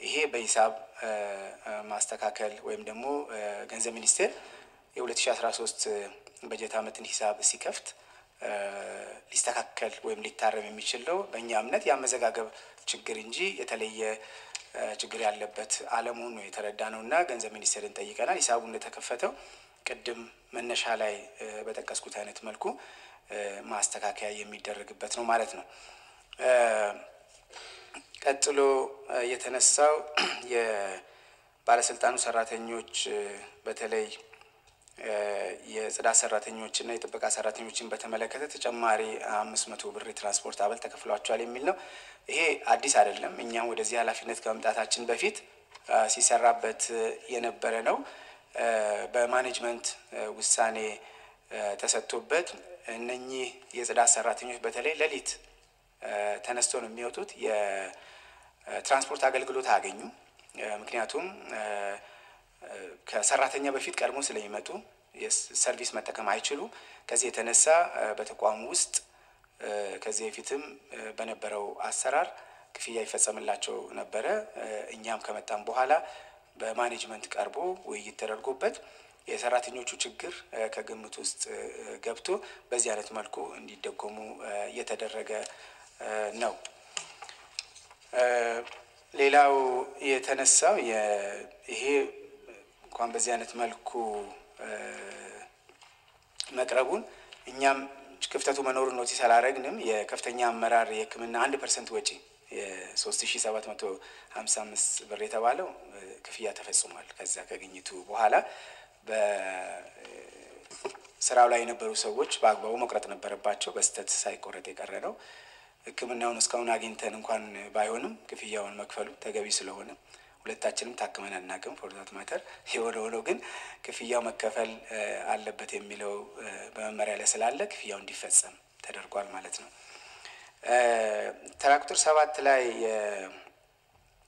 ይሄ በሂሳብ ማስተካከል ወይም ደግሞ ገንዘብ ሚኒስቴር የ2013 በጀት ዓመትን ሂሳብ ሲከፍት ሊስተካከል ወይም ሊታረም የሚችል ነው። በእኛ እምነት የአመዘጋገብ ችግር እንጂ የተለየ ችግር ያለበት አለመሆኑ ነው የተረዳ ነው እና ገንዘብ ሚኒስቴርን ጠይቀናል። ሂሳቡ እንደተከፈተው ቅድም መነሻ ላይ በጠቀስኩት አይነት መልኩ ማስተካከያ የሚደረግበት ነው ማለት ነው። ቀጥሎ የተነሳው የባለስልጣኑ ሰራተኞች በተለይ የጽዳት ሰራተኞችና የጥበቃ ሰራተኞችን በተመለከተ ተጨማሪ አምስት መቶ ብር የትራንስፖርት አበል ተከፍሏቸዋል የሚል ነው። ይሄ አዲስ አይደለም። እኛም ወደዚህ ኃላፊነት ከመምጣታችን በፊት ሲሰራበት የነበረ ነው። በ management ውሳኔ ተሰጥቶበት እነኚህ የጽዳት ሰራተኞች በተለይ ሌሊት ተነስቶ ነው የሚወጡት። የትራንስፖርት አገልግሎት አያገኙም። ምክንያቱም ከሰራተኛ በፊት ቀድሞ ስለሚመጡ service መጠቀም አይችሉም። ከዚህ የተነሳ በተቋሙ ውስጥ ከዚህ በፊትም በነበረው አሰራር ክፍያ ይፈጸምላቸው ነበረ። እኛም ከመጣም በኋላ በ management ቀርቦ ውይይት ተደርጎበት የሰራተኞቹ ችግር ከግምት ውስጥ ገብቶ በዚህ አይነት መልኩ እንዲደጎሙ እየተደረገ ነው። ሌላው የተነሳው ይሄ እንኳን በዚህ አይነት መልኩ መቅረቡን እኛም ክፍተቱ መኖሩን notice አላረግንም። የከፍተኛ አመራር የሕክምና አንድ percent ወጪ የሶስት ሺ ሰባት መቶ ሀምሳ አምስት ብር የተባለው ክፍያ ተፈጽሟል። ከዛ ከግኝቱ በኋላ በስራው ላይ የነበሩ ሰዎች በአግባቡ መቁረጥ ነበረባቸው። በስህተት ሳይቆረጥ የቀረ ነው። ሕክምናውን እስካሁን አግኝተን እንኳን ባይሆንም ክፍያውን መክፈሉ ተገቢ ስለሆነ ሁለታችንም ታክመን አናውቅም። for that matter የሆነ ሆኖ ግን ክፍያው መከፈል አለበት የሚለው በመመሪያ ላይ ስላለ ክፍያው እንዲፈጸም ተደርጓል ማለት ነው። ተራ ቁጥር ሰባት ላይ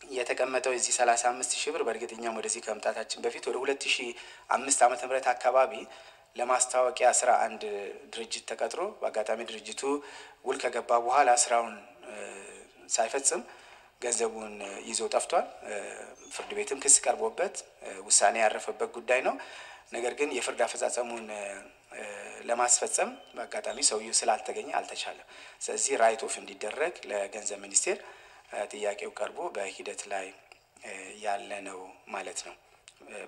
የተቀመጠው የዚህ ሰላሳ አምስት ሺህ ብር በእርግጠኛም ወደዚህ ከመምጣታችን በፊት ወደ ሁለት ሺህ አምስት ዓመተ ምህረት አካባቢ ለማስታወቂያ ስራ አንድ ድርጅት ተቀጥሮ በአጋጣሚ ድርጅቱ ውል ከገባ በኋላ ስራውን ሳይፈጽም ገንዘቡን ይዞ ጠፍቷል። ፍርድ ቤትም ክስ ቀርቦበት ውሳኔ ያረፈበት ጉዳይ ነው። ነገር ግን የፍርድ አፈጻጸሙን ለማስፈጸም በአጋጣሚ ሰውየው ስላልተገኘ አልተቻለም። ስለዚህ write off እንዲደረግ ለገንዘብ ሚኒስቴር ጥያቄው ቀርቦ በሂደት ላይ ያለ ነው ማለት ነው።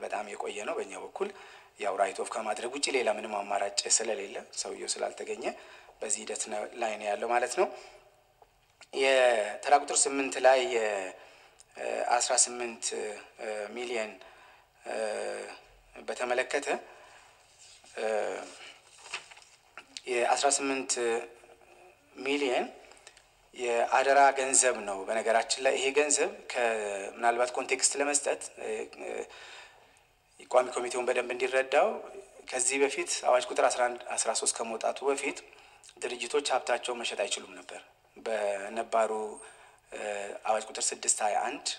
በጣም የቆየ ነው። በእኛ በኩል ያው write off ከማድረግ ውጭ ሌላ ምንም አማራጭ ስለሌለ ሰውየው ስላልተገኘ በዚህ ሂደት ላይ ነው ያለው ማለት ነው። የተራ ቁጥር ስምንት ላይ የአስራ ስምንት ሚሊየን በተመለከተ የአስራ ስምንት ሚሊየን የአደራ ገንዘብ ነው። በነገራችን ላይ ይሄ ገንዘብ ምናልባት context ለመስጠት ቋሚ ኮሚቴውን በደንብ እንዲረዳው ከዚህ በፊት አዋጅ ቁጥር 11 13 ከመውጣቱ በፊት ድርጅቶች ሀብታቸውን መሸጥ አይችሉም ነበር። በነባሩ አዋጅ ቁጥር 6 21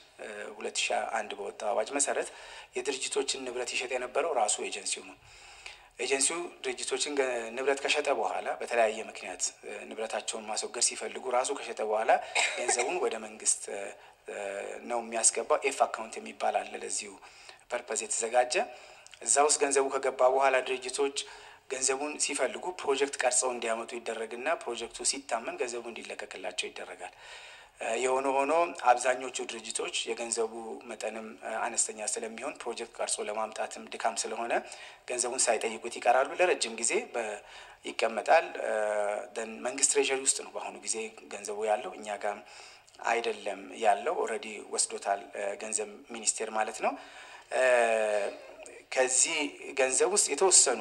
2001 በወጣው አዋጅ መሰረት የድርጅቶችን ንብረት ይሸጥ የነበረው ራሱ ኤጀንሲው ነው። ኤጀንሲው ድርጅቶችን ንብረት ከሸጠ በኋላ በተለያየ ምክንያት ንብረታቸውን ማስወገድ ሲፈልጉ ራሱ ከሸጠ በኋላ ገንዘቡን ወደ መንግስት ነው የሚያስገባው። F account የሚባል አለ ለዚሁ purpose የተዘጋጀ እዛ ውስጥ ገንዘቡ ከገባ በኋላ ድርጅቶች ገንዘቡን ሲፈልጉ ፕሮጀክት ቀርጸው እንዲያመጡ ይደረግና ፕሮጀክቱ ሲታመን ገንዘቡ እንዲለቀቅላቸው ይደረጋል። የሆነ ሆኖ አብዛኞቹ ድርጅቶች የገንዘቡ መጠንም አነስተኛ ስለሚሆን ፕሮጀክት ቀርጾ ለማምጣትም ድካም ስለሆነ ገንዘቡን ሳይጠይቁት ይቀራሉ። ለረጅም ጊዜ ይቀመጣል። መንግስት treasury ውስጥ ነው በአሁኑ ጊዜ ገንዘቡ ያለው፣ እኛ ጋር አይደለም ያለው። already ወስዶታል ገንዘብ ሚኒስቴር ማለት ነው። ከዚህ ገንዘብ ውስጥ የተወሰኑ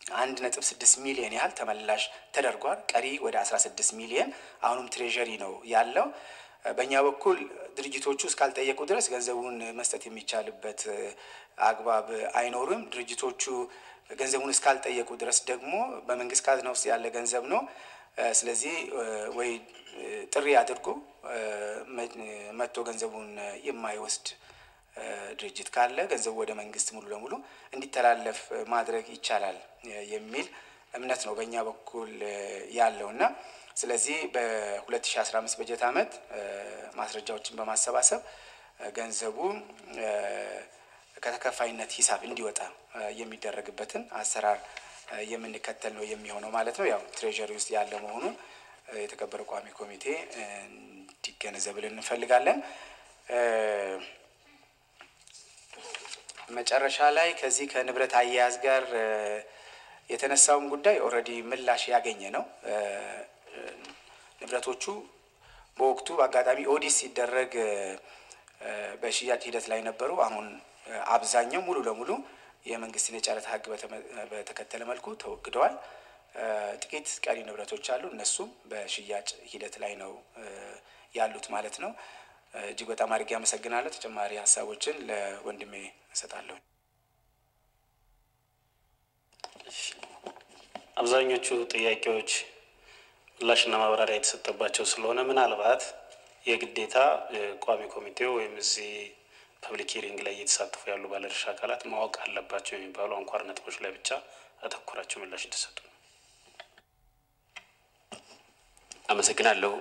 አንድ ነጥብ ስድስት ሚሊዮን ያህል ተመላሽ ተደርጓል። ቀሪ ወደ አስራ ስድስት ሚሊዮን አሁንም treasury ነው ያለው። በእኛ በኩል ድርጅቶቹ እስካልጠየቁ ድረስ ገንዘቡን መስጠት የሚቻልበት አግባብ አይኖርም። ድርጅቶቹ ገንዘቡን እስካልጠየቁ ድረስ ደግሞ በመንግስት ካዝና ውስጥ ያለ ገንዘብ ነው። ስለዚህ ወይ ጥሪ አድርጎ መጥቶ ገንዘቡን የማይወስድ ድርጅት ካለ ገንዘቡ ወደ መንግስት ሙሉ ለሙሉ እንዲተላለፍ ማድረግ ይቻላል የሚል እምነት ነው በእኛ በኩል ያለው እና ስለዚህ በ2015 በጀት ዓመት ማስረጃዎችን በማሰባሰብ ገንዘቡ ከተከፋይነት ሂሳብ እንዲወጣ የሚደረግበትን አሰራር የምንከተል ነው የሚሆነው ማለት ነው። ያው treasury ውስጥ ያለ መሆኑን የተከበረ ቋሚ ኮሚቴ እንዲገነዘብልን እንፈልጋለን። መጨረሻ ላይ ከዚህ ከንብረት አያያዝ ጋር የተነሳውን ጉዳይ already ምላሽ ያገኘ ነው። ንብረቶቹ በወቅቱ በአጋጣሚ ኦዲት ሲደረግ በሽያጭ ሂደት ላይ ነበሩ። አሁን አብዛኛው ሙሉ ለሙሉ የመንግስትን የጨረታ ሕግ በተከተለ መልኩ ተወግደዋል። ጥቂት ቀሪ ንብረቶች አሉ። እነሱም በሽያጭ ሂደት ላይ ነው ያሉት ማለት ነው። እጅግ በጣም አድርጌ አመሰግናለሁ። ተጨማሪ ሀሳቦችን ለወንድሜ እሰጣለሁ። አብዛኞቹ ጥያቄዎች ምላሽና ማብራሪያ የተሰጠባቸው ስለሆነ ምናልባት የግዴታ ቋሚ ኮሚቴው ወይም እዚህ public hearing ላይ እየተሳተፉ ያሉ ባለድርሻ አካላት ማወቅ አለባቸው የሚባሉ አንኳር ነጥቦች ላይ ብቻ አተኩራቸው ምላሽ እንዲሰጡ ነው። አመሰግናለሁ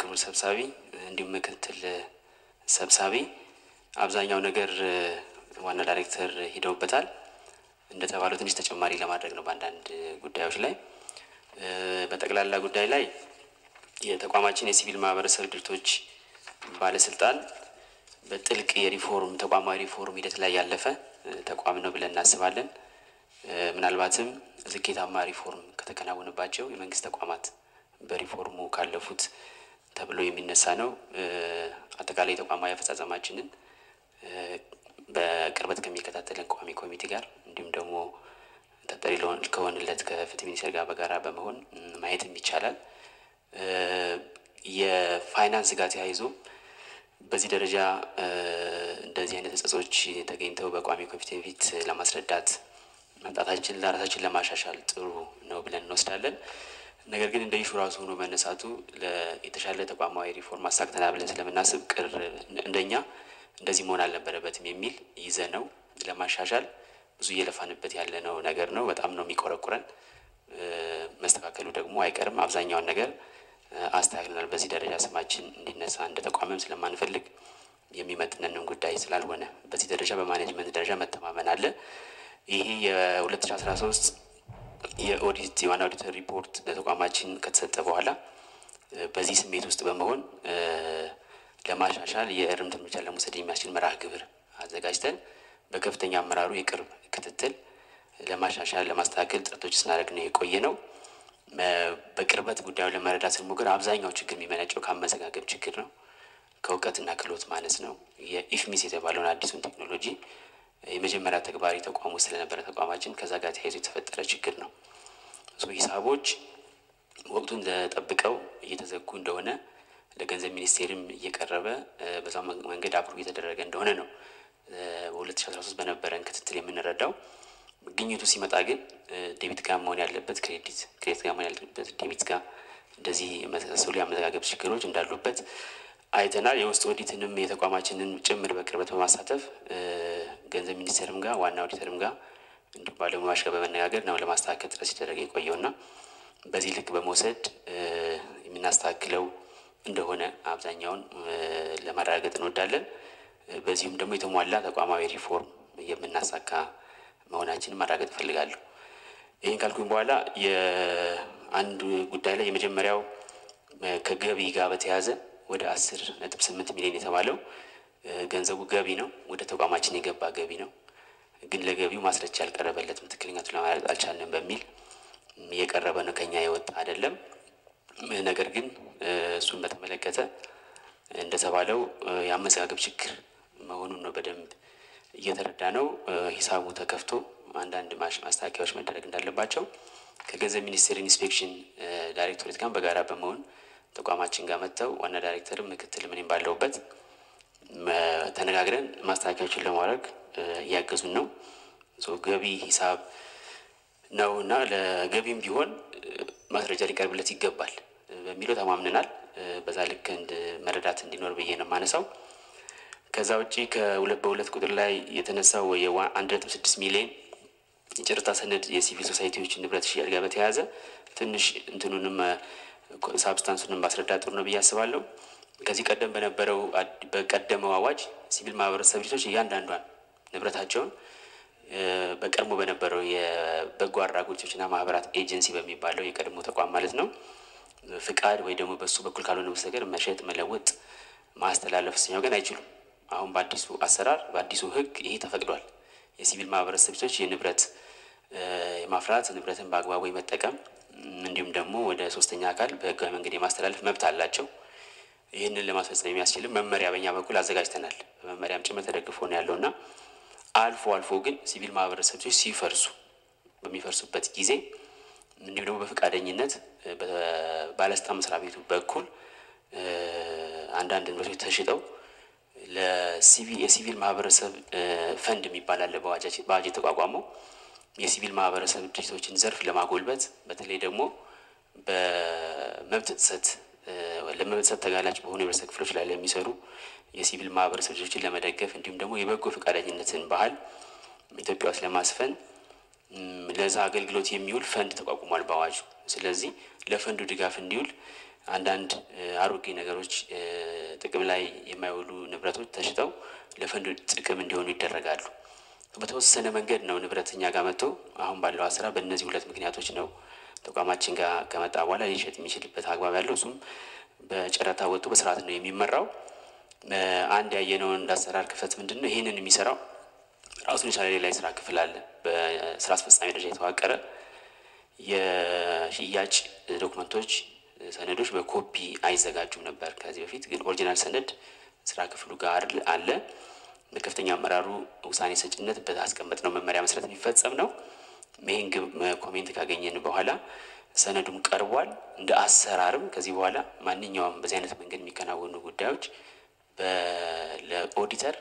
ክቡር ሰብሳቢ፣ እንዲሁም ምክትል ሰብሳቢ። አብዛኛው ነገር ዋና ዳይሬክተር ሂደውበታል። እንደተባለው ትንሽ ተጨማሪ ለማድረግ ነው በአንዳንድ ጉዳዮች ላይ። በጠቅላላ ጉዳይ ላይ የተቋማችን የሲቪል ማህበረሰብ ድርጅቶች ባለስልጣን በጥልቅ የሪፎርም ተቋማዊ ሪፎርም ሂደት ላይ ያለፈ ተቋም ነው ብለን እናስባለን። ምናልባትም ስኬታማ ሪፎርም ከተከናወነባቸው የመንግስት ተቋማት በሪፎርሙ ካለፉት ተብሎ የሚነሳ ነው። አጠቃላይ ተቋማዊ አፈጻጸማችንን በቅርበት ከሚከታተለን ቋሚ ኮሚቴ ጋር እንዲሁም ደግሞ ተጠሪ ከሆንለት ከፍትህ ሚኒስቴር ጋር በጋራ በመሆን ማየትም ይቻላል። የፋይናንስ ጋር ተያይዞ በዚህ ደረጃ እንደዚህ አይነት ህጸጾች ተገኝተው በቋሚ ኮሚቴ ፊት ለማስረዳት መምጣታችን ለራሳችን ለማሻሻል ጥሩ ነው ብለን እንወስዳለን። ነገር ግን እንደ issue ራሱ ሆኖ መነሳቱ የተሻለ ተቋማዊ ሪፎርም አሳክተናል ብለን ስለምናስብ ቅር እንደኛ እንደዚህ መሆን አልነበረበትም የሚል ይዘን ነው ለማሻሻል ብዙ እየለፋንበት ያለነው ነገር ነው። በጣም ነው የሚቆረቁረን። መስተካከሉ ደግሞ አይቀርም። አብዛኛውን ነገር አስተካክለናል። በዚህ ደረጃ ስማችን እንዲነሳ እንደ ተቋምም ስለማንፈልግ የሚመጥነንን ጉዳይ ስላልሆነ በዚህ ደረጃ በ management ደረጃ መተማመን አለ። ይሄ የ2013 የኦዲት የዋና ኦዲተር ሪፖርት ለተቋማችን ከተሰጠ በኋላ በዚህ ስሜት ውስጥ በመሆን ለማሻሻል የእርምት እርምጃ ለመውሰድ የሚያስችል መርሃ ግብር አዘጋጅተን በከፍተኛ አመራሩ የቅርብ ክትትል ለማሻሻል ለማስተካከል ጥረቶች ስናደርግ ነው የቆየ ነው። በቅርበት ጉዳዩን ለመረዳት ስንሞክር አብዛኛው ችግር የሚመነጨው ከአመዘጋገብ ችግር ነው፣ ከእውቀትና ክህሎት ማነስ ነው። የኢፍሚስ የተባለውን አዲሱን ቴክኖሎጂ የመጀመሪያ ተግባሪ ተቋሙ ስለነበረ ተቋማችን ከዛ ጋር ተያይዞ የተፈጠረ ችግር ነው። ሂሳቦች ወቅቱን ጠብቀው እየተዘጉ እንደሆነ ለገንዘብ ሚኒስቴርም እየቀረበ በዛው መንገድ approve እየተደረገ እንደሆነ ነው በ2013 በነበረን ክትትል የምንረዳው። ግኝቱ ሲመጣ ግን debit ጋር መሆን ያለበት credit፣ credit ጋር መሆን ያለበት debit ጋር እንደዚህ የመሳሰሉ የአመዘጋገብ ችግሮች እንዳሉበት አይተናል። የውስጥ ኦዲትንም የተቋማችንን ጭምር በቅርበት በማሳተፍ ገንዘብ ሚኒስቴርም ጋር ዋና ኦዲተርም ጋር እንዲሁም ባለሙያዎች ጋር በመነጋገር ነው ለማስተካከል ጥረት ሲደረግ የቆየውና በዚህ ልክ በመውሰድ የምናስተካክለው እንደሆነ አብዛኛውን ለማረጋገጥ እንወዳለን። በዚሁም ደግሞ የተሟላ ተቋማዊ ሪፎርም የምናሳካ መሆናችንን ማረጋገጥ እፈልጋለሁ። ይህን ካልኩኝ በኋላ የአንድ ጉዳይ ላይ የመጀመሪያው ከገቢ ጋር በተያያዘ ወደ አስር ነጥብ ስምንት ሚሊዮን የተባለው ገንዘቡ ገቢ ነው፣ ወደ ተቋማችን የገባ ገቢ ነው። ግን ለገቢው ማስረጃ ያልቀረበለትም ትክክለኛነቱን ለማረጋገጥ አልቻልንም በሚል የቀረበ ነው፣ ከኛ የወጣ አይደለም። ነገር ግን እሱን በተመለከተ እንደተባለው የአመዘጋገብ ችግር መሆኑን ነው በደንብ እየተረዳ ነው። ሂሳቡ ተከፍቶ አንዳንድ ማስተካከያዎች መደረግ እንዳለባቸው ከገንዘብ ሚኒስቴር inspection ዳይሬክቶሬት ጋር በጋራ በመሆን ተቋማችን ጋር መጥተው ዋና ዳይሬክተርም ምክትል ምንም ባለውበት ተነጋግረን ማስተካከያዎችን ለማድረግ እያገዙን ነው። ገቢ ሂሳብ ነው እና ለገቢም ቢሆን ማስረጃ ሊቀርብለት ይገባል በሚለው ተማምነናል። በዛ ልክ መረዳት እንዲኖር ብዬ ነው የማነሳው። ከዛ ውጭ ከሁለት በሁለት ቁጥር ላይ የተነሳው የአንድ ነጥብ ስድስት ሚሊዮን የጨረታ ሰነድ የሲቪል ሶሳይቲዎች ንብረት ሽያጭ ጋር በተያያዘ ትንሽ እንትኑንም ሳብስታንሱንም ማስረዳ ጥሩ ነው ብዬ አስባለሁ። ከዚህ ቀደም በነበረው በቀደመው አዋጅ ሲቪል ማህበረሰብ ድርጅቶች እያንዳንዷን ንብረታቸውን በቀድሞ በነበረው የበጎ አድራጎቶችና ማህበራት ኤጀንሲ በሚባለው የቀድሞ ተቋም ማለት ነው ፍቃድ ወይ ደግሞ በሱ በኩል ካልሆነ በስተቀር መሸጥ፣ መለወጥ፣ ማስተላለፍ ስተኛው ግን አይችሉም። አሁን በአዲሱ አሰራር በአዲሱ ሕግ ይሄ ተፈቅዷል። የሲቪል ማህበረሰብ ድርጅቶች የንብረት የማፍራት ንብረትን በአግባቡ የመጠቀም እንዲሁም ደግሞ ወደ ሶስተኛ አካል በህጋዊ መንገድ የማስተላለፍ መብት አላቸው። ይህንን ለማስፈጸም የሚያስችልም መመሪያ በእኛ በኩል አዘጋጅተናል። በመመሪያም ጭምር ተደግፎ ነው ያለው እና አልፎ አልፎ ግን ሲቪል ማህበረሰብ ድርጅቶች ሲፈርሱ በሚፈርሱበት ጊዜ እንዲሁም ደግሞ በፈቃደኝነት ባለስልጣን መስሪያ ቤቱ በኩል አንዳንድ ንብረቶች ተሽጠው ለሲቪል የሲቪል ማህበረሰብ ፈንድ የሚባል አለ በአዋጅ የተቋቋመው የሲቪል ማህበረሰብ ድርጅቶችን ዘርፍ ለማጎልበት በተለይ ደግሞ በመብት ጥሰት ለመብት ተጋላጭ በሆኑ የህብረተሰብ ክፍሎች ላይ ለሚሰሩ የሲቪል ማህበረሰብ ድርጅቶችን ለመደገፍ እንዲሁም ደግሞ የበጎ ፈቃደኝነትን ባህል ኢትዮጵያ ውስጥ ለማስፈን ለዛ አገልግሎት የሚውል ፈንድ ተቋቁሟል በአዋጁ። ስለዚህ ለፈንዱ ድጋፍ እንዲውል አንዳንድ አሮጌ ነገሮች ጥቅም ላይ የማይውሉ ንብረቶች ተሽጠው ለፈንዱ ጥቅም እንዲሆኑ ይደረጋሉ። በተወሰነ መንገድ ነው ንብረት እኛ ጋር መጥቶ አሁን ባለው አሰራር በእነዚህ ሁለት ምክንያቶች ነው ተቋማችን ጋር ከመጣ በኋላ ሊሸጥ የሚችልበት አግባብ ያለው እሱም በጨረታ ወጥቶ በስርዓት ነው የሚመራው። አንድ ያየነውን እንዳሰራር ክፍተት ምንድን ነው? ይህንን የሚሰራው ራሱን የቻለ ሌላ የስራ ክፍል አለ። በስራ አስፈጻሚ ደረጃ የተዋቀረ የሽያጭ document ኦች፣ ሰነዶች በኮፒ አይዘጋጁም ነበር ከዚህ በፊት ግን original ሰነድ ስራ ክፍሉ ጋር አለ። በከፍተኛ አመራሩ ውሳኔ ሰጭነት ባስቀመጥነው መመሪያ መሰረት የሚፈጸም ነው። ይህን comment ካገኘን በኋላ ሰነዱም ቀርቧል። እንደ አሰራርም ከዚህ በኋላ ማንኛውም በዚህ አይነት መንገድ የሚከናወኑ ጉዳዮች ለኦዲተር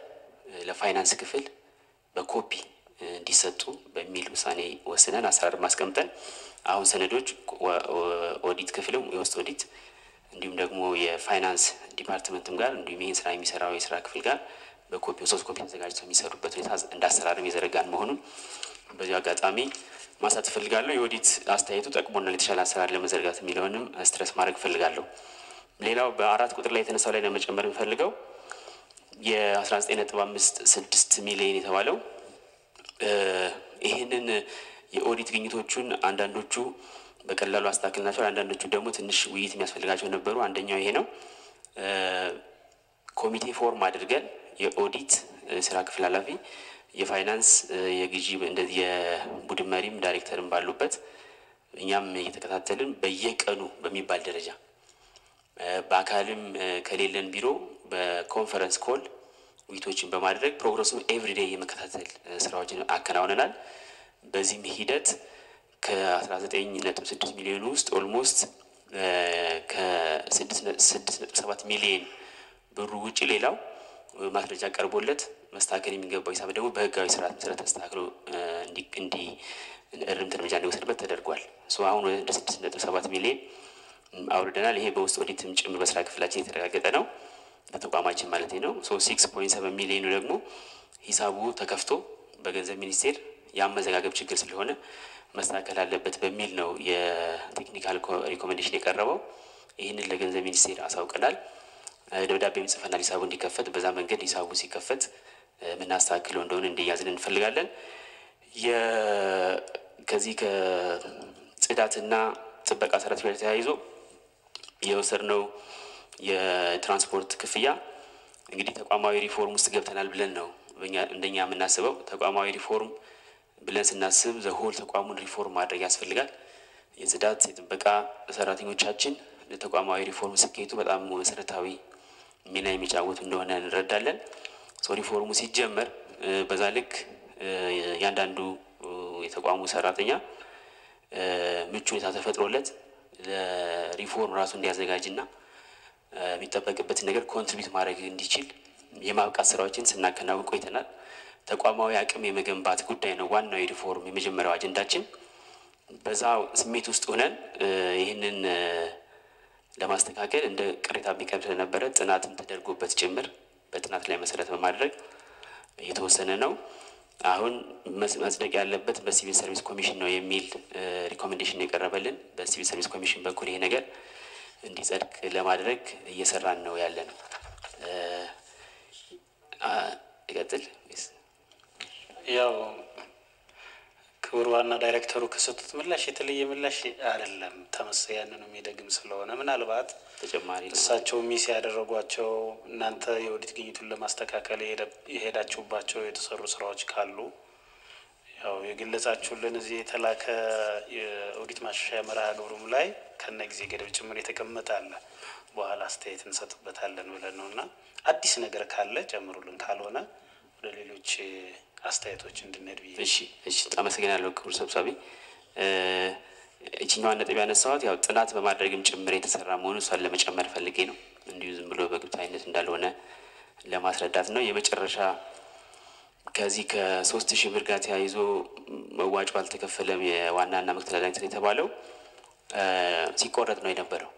ለፋይናንስ ክፍል በኮፒ እንዲሰጡ በሚል ውሳኔ ወስነን አሰራር አስቀምጠን አሁን ሰነዶች ኦዲት ክፍልም የውስጥ ኦዲት እንዲሁም ደግሞ የፋይናንስ department ም ጋር እንዲሁም ይህን ስራ የሚሰራው የስራ ክፍል ጋር በኮፒ ሶስት ኮፒ ተዘጋጅተው የሚሰሩበት ሁኔታ እንደ አሰራርም የዘረጋን መሆኑን በዚሁ አጋጣሚ ማንሳት እፈልጋለሁ። የኦዲት አስተያየቱ ጠቅሞናል የተሻለ አሰራር ለመዘርጋት የሚለውንም stress ማድረግ እፈልጋለሁ። ሌላው በአራት ቁጥር ላይ የተነሳው ላይ ለመጨመር የምፈልገው የአስራ ዘጠኝ ነጥብ አምስት ስድስት ሚሊዮን የተባለው ይህንን የኦዲት ግኝቶቹን አንዳንዶቹ በቀላሉ ተስተካካይ ናቸው፣ አንዳንዶቹ ደግሞ ትንሽ ውይይት የሚያስፈልጋቸው ነበሩ። አንደኛው ይሄ ነው። ኮሚቴ form አድርገን የኦዲት ስራ ክፍል ኃላፊ፣ የፋይናንስ፣ የግዢ እንደዚህ የቡድን መሪም ዳይሬክተርም ባሉበት እኛም እየተከታተልን በየቀኑ በሚባል ደረጃ በአካልም ከሌለን ቢሮ በ conference call ውይይቶችን በማድረግ progress ኡን everyday የመከታተል ስራዎችን አከናውነናል። በዚህም ሂደት ከ19.6 ሚሊዮን ውስጥ almost ከ6.7 ሚሊዮን ብሩ ውጭ ሌላው ማስረጃ ቀርቦለት መስተካከል የሚገባው ሂሳብ ደግሞ በህጋዊ ስርዓት መሰረት ተስተካክሎ እንዲ እርምት እርምጃ እንዲወሰድበት ተደርጓል። አሁን ወደ 6.7 ሚሊዮን አውርደናል። ይሄ በውስጥ ኦዲትም ጭምር በስራ ክፍላችን የተረጋገጠ ነው፣ በተቋማችን ማለት ነው። six point seven ሚሊዮኑ ደግሞ ሂሳቡ ተከፍቶ በገንዘብ ሚኒስቴር የአመዘጋገብ ችግር ስለሆነ መስተካከል አለበት በሚል ነው የ technical recommendation የቀረበው። ይህንን ለገንዘብ ሚኒስቴር አሳውቀናል። ደብዳቤም ጽፈናል ሂሳቡ እንዲከፈት። በዛ መንገድ ሂሳቡ ሲከፈት የምናስተካክለው እንደሆነ እንዲያዝልን እንፈልጋለን። ከዚህ ከጽዳትና ጥበቃ ሰራተኞች ጋር ተያይዞ የወሰድነው የትራንስፖርት ክፍያ እንግዲህ ተቋማዊ ሪፎርም ውስጥ ገብተናል ብለን ነው እንደኛ የምናስበው። ተቋማዊ ሪፎርም ብለን ስናስብ the whole ተቋሙን ሪፎርም ማድረግ ያስፈልጋል። የጽዳት የጥበቃ ሰራተኞቻችን ለተቋማዊ ሪፎርም ስኬቱ በጣም መሰረታዊ ሚና የሚጫወቱ እንደሆነ እንረዳለን። ሪፎርሙ ሲጀመር በዛ ልክ እያንዳንዱ የተቋሙ ሰራተኛ ምቹ ሁኔታ ተፈጥሮለት ለሪፎርም ራሱ እንዲያዘጋጅና የሚጠበቅበትን ነገር ኮንትሪቢዩት ማድረግ እንዲችል የማብቃት ስራዎችን ስናከናውን ቆይተናል። ተቋማዊ አቅም የመገንባት ጉዳይ ነው ዋናው የሪፎርም የመጀመሪያው አጀንዳችን። በዛ ስሜት ውስጥ ሆነን ይህንን ለማስተካከል እንደ ቅሬታ ቢቀርብ ስለነበረ ጥናትም ተደርጎበት ጭምር በጥናት ላይ መሰረት በማድረግ የተወሰነ ነው። አሁን መጽደቅ ያለበት በሲቪል ሰርቪስ ኮሚሽን ነው የሚል recommendation የቀረበልን። በሲቪል ሰርቪስ ኮሚሽን በኩል ይሄ ነገር እንዲጸድቅ ለማድረግ እየሰራን ነው ያለ ነው። ይቀጥል። ያው ክቡር ዋና ዳይሬክተሩ ከሰጡት ምላሽ የተለየ ምላሽ አይደለም። ተመስ ያንኑ የሚደግም ስለሆነ ምናልባት ተጨማሪ እሳቸው miss ያደረጓቸው እናንተ የኦዲት ግኝቱን ለማስተካከል የሄዳችሁባቸው የተሰሩ ስራዎች ካሉ ያው የገለጻችሁልን እዚህ የተላከ የኦዲት ማሻሻያ መርሃ ግብሩም ላይ ከነ ጊዜ ገደብ ጭምር የተቀመጠ አለ። በኋላ አስተያየት እንሰጥበታለን ብለን ነው እና አዲስ ነገር ካለ ጨምሩልን፣ ካልሆነ ወደ ሌሎች አስተያየቶች እንድንሄድ ብዬ እሺ፣ እሺ፣ አመሰግናለሁ ክቡር ሰብሳቢ። እችኛዋን ነጥብ ያነሳኋት ያው ጥናት በማድረግም ጭምር የተሰራ መሆኑ እሷን ለመጨመር ፈልጌ ነው። እንዲሁ ዝም ብሎ በግብታዊነት እንዳልሆነ ለማስረዳት ነው። የመጨረሻ ከዚህ ከሶስት ሺህ ብር ጋር ተያይዞ መዋጮ አልተከፈለም የዋናና ዳይሬክተር የተባለው ሲቆረጥ ነው የነበረው።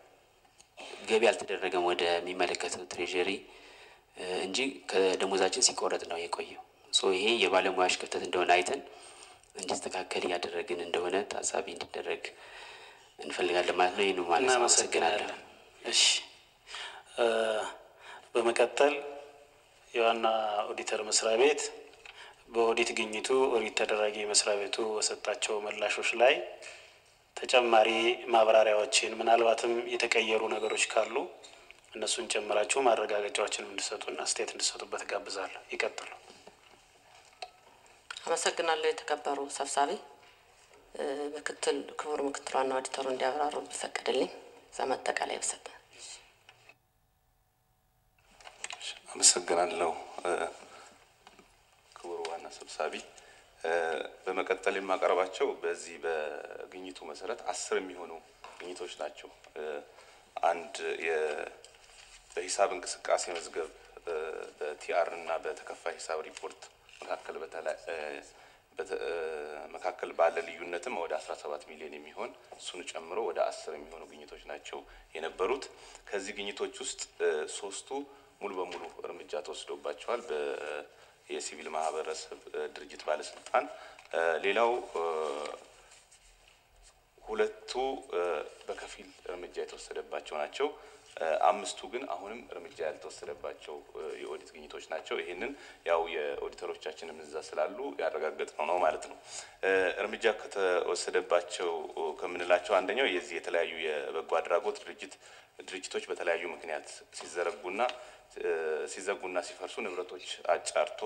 ገቢ አልተደረገም ወደሚመለከተው ትሬዠሪ እንጂ ከደሞዛችን ሲቆረጥ ነው የቆየው። ይሄ የባለሙያዎች ክፍተት እንደሆነ አይተን እንዲስተካከል እያደረግን እንደሆነ ታሳቢ እንዲደረግ እንፈልጋለን ማለት ነው። ይህን ማለት እናመሰግናለን። እሺ፣ በመቀጠል የዋና ኦዲተር መስሪያ ቤት በኦዲት ግኝቱ ኦዲት ተደራጊ መስሪያ ቤቱ በሰጣቸው ምላሾች ላይ ተጨማሪ ማብራሪያዎችን ምናልባትም የተቀየሩ ነገሮች ካሉ እነሱን ጨምራችሁ ማረጋገጫዎችን እንድሰጡና አስተያየት እንድሰጡበት ጋብዛለሁ። ይቀጥሉ። አመሰግናለሁ የተከበሩ ሰብሳቢ። ምክትል ክቡር ምክትል ዋና ኦዲተሩ እንዲያብራሩ ቢፈቀድልኝ እዛ ማጠቃላይ ብሰጥ። አመሰግናለሁ ክቡር ዋና ሰብሳቢ። በመቀጠል የማቀርባቸው በዚህ በግኝቱ መሰረት አስር የሚሆኑ ግኝቶች ናቸው። አንድ በሂሳብ እንቅስቃሴ መዝገብ በቲአር እና በተከፋይ ሂሳብ ሪፖርት መካከል መካከል ባለ ልዩነትም ወደ 17 ሚሊዮን የሚሆን እሱን ጨምሮ ወደ አስር የሚሆኑ ግኝቶች ናቸው የነበሩት። ከዚህ ግኝቶች ውስጥ ሶስቱ ሙሉ በሙሉ እርምጃ ተወስዶባቸዋል የሲቪል ማህበረሰብ ድርጅት ባለስልጣን። ሌላው ሁለቱ በከፊል እርምጃ የተወሰደባቸው ናቸው። አምስቱ ግን አሁንም እርምጃ ያልተወሰደባቸው የኦዲት ግኝቶች ናቸው። ይህንን ያው የኦዲተሮቻችንም እዛ ስላሉ ያረጋገጥነው ነው ማለት ነው። እርምጃ ከተወሰደባቸው ከምንላቸው አንደኛው የዚህ የተለያዩ የበጎ አድራጎት ድርጅት ድርጅቶች በተለያዩ ምክንያት ሲዘረጉና ሲዘጉና ሲፈርሱ ንብረቶች አጫርቶ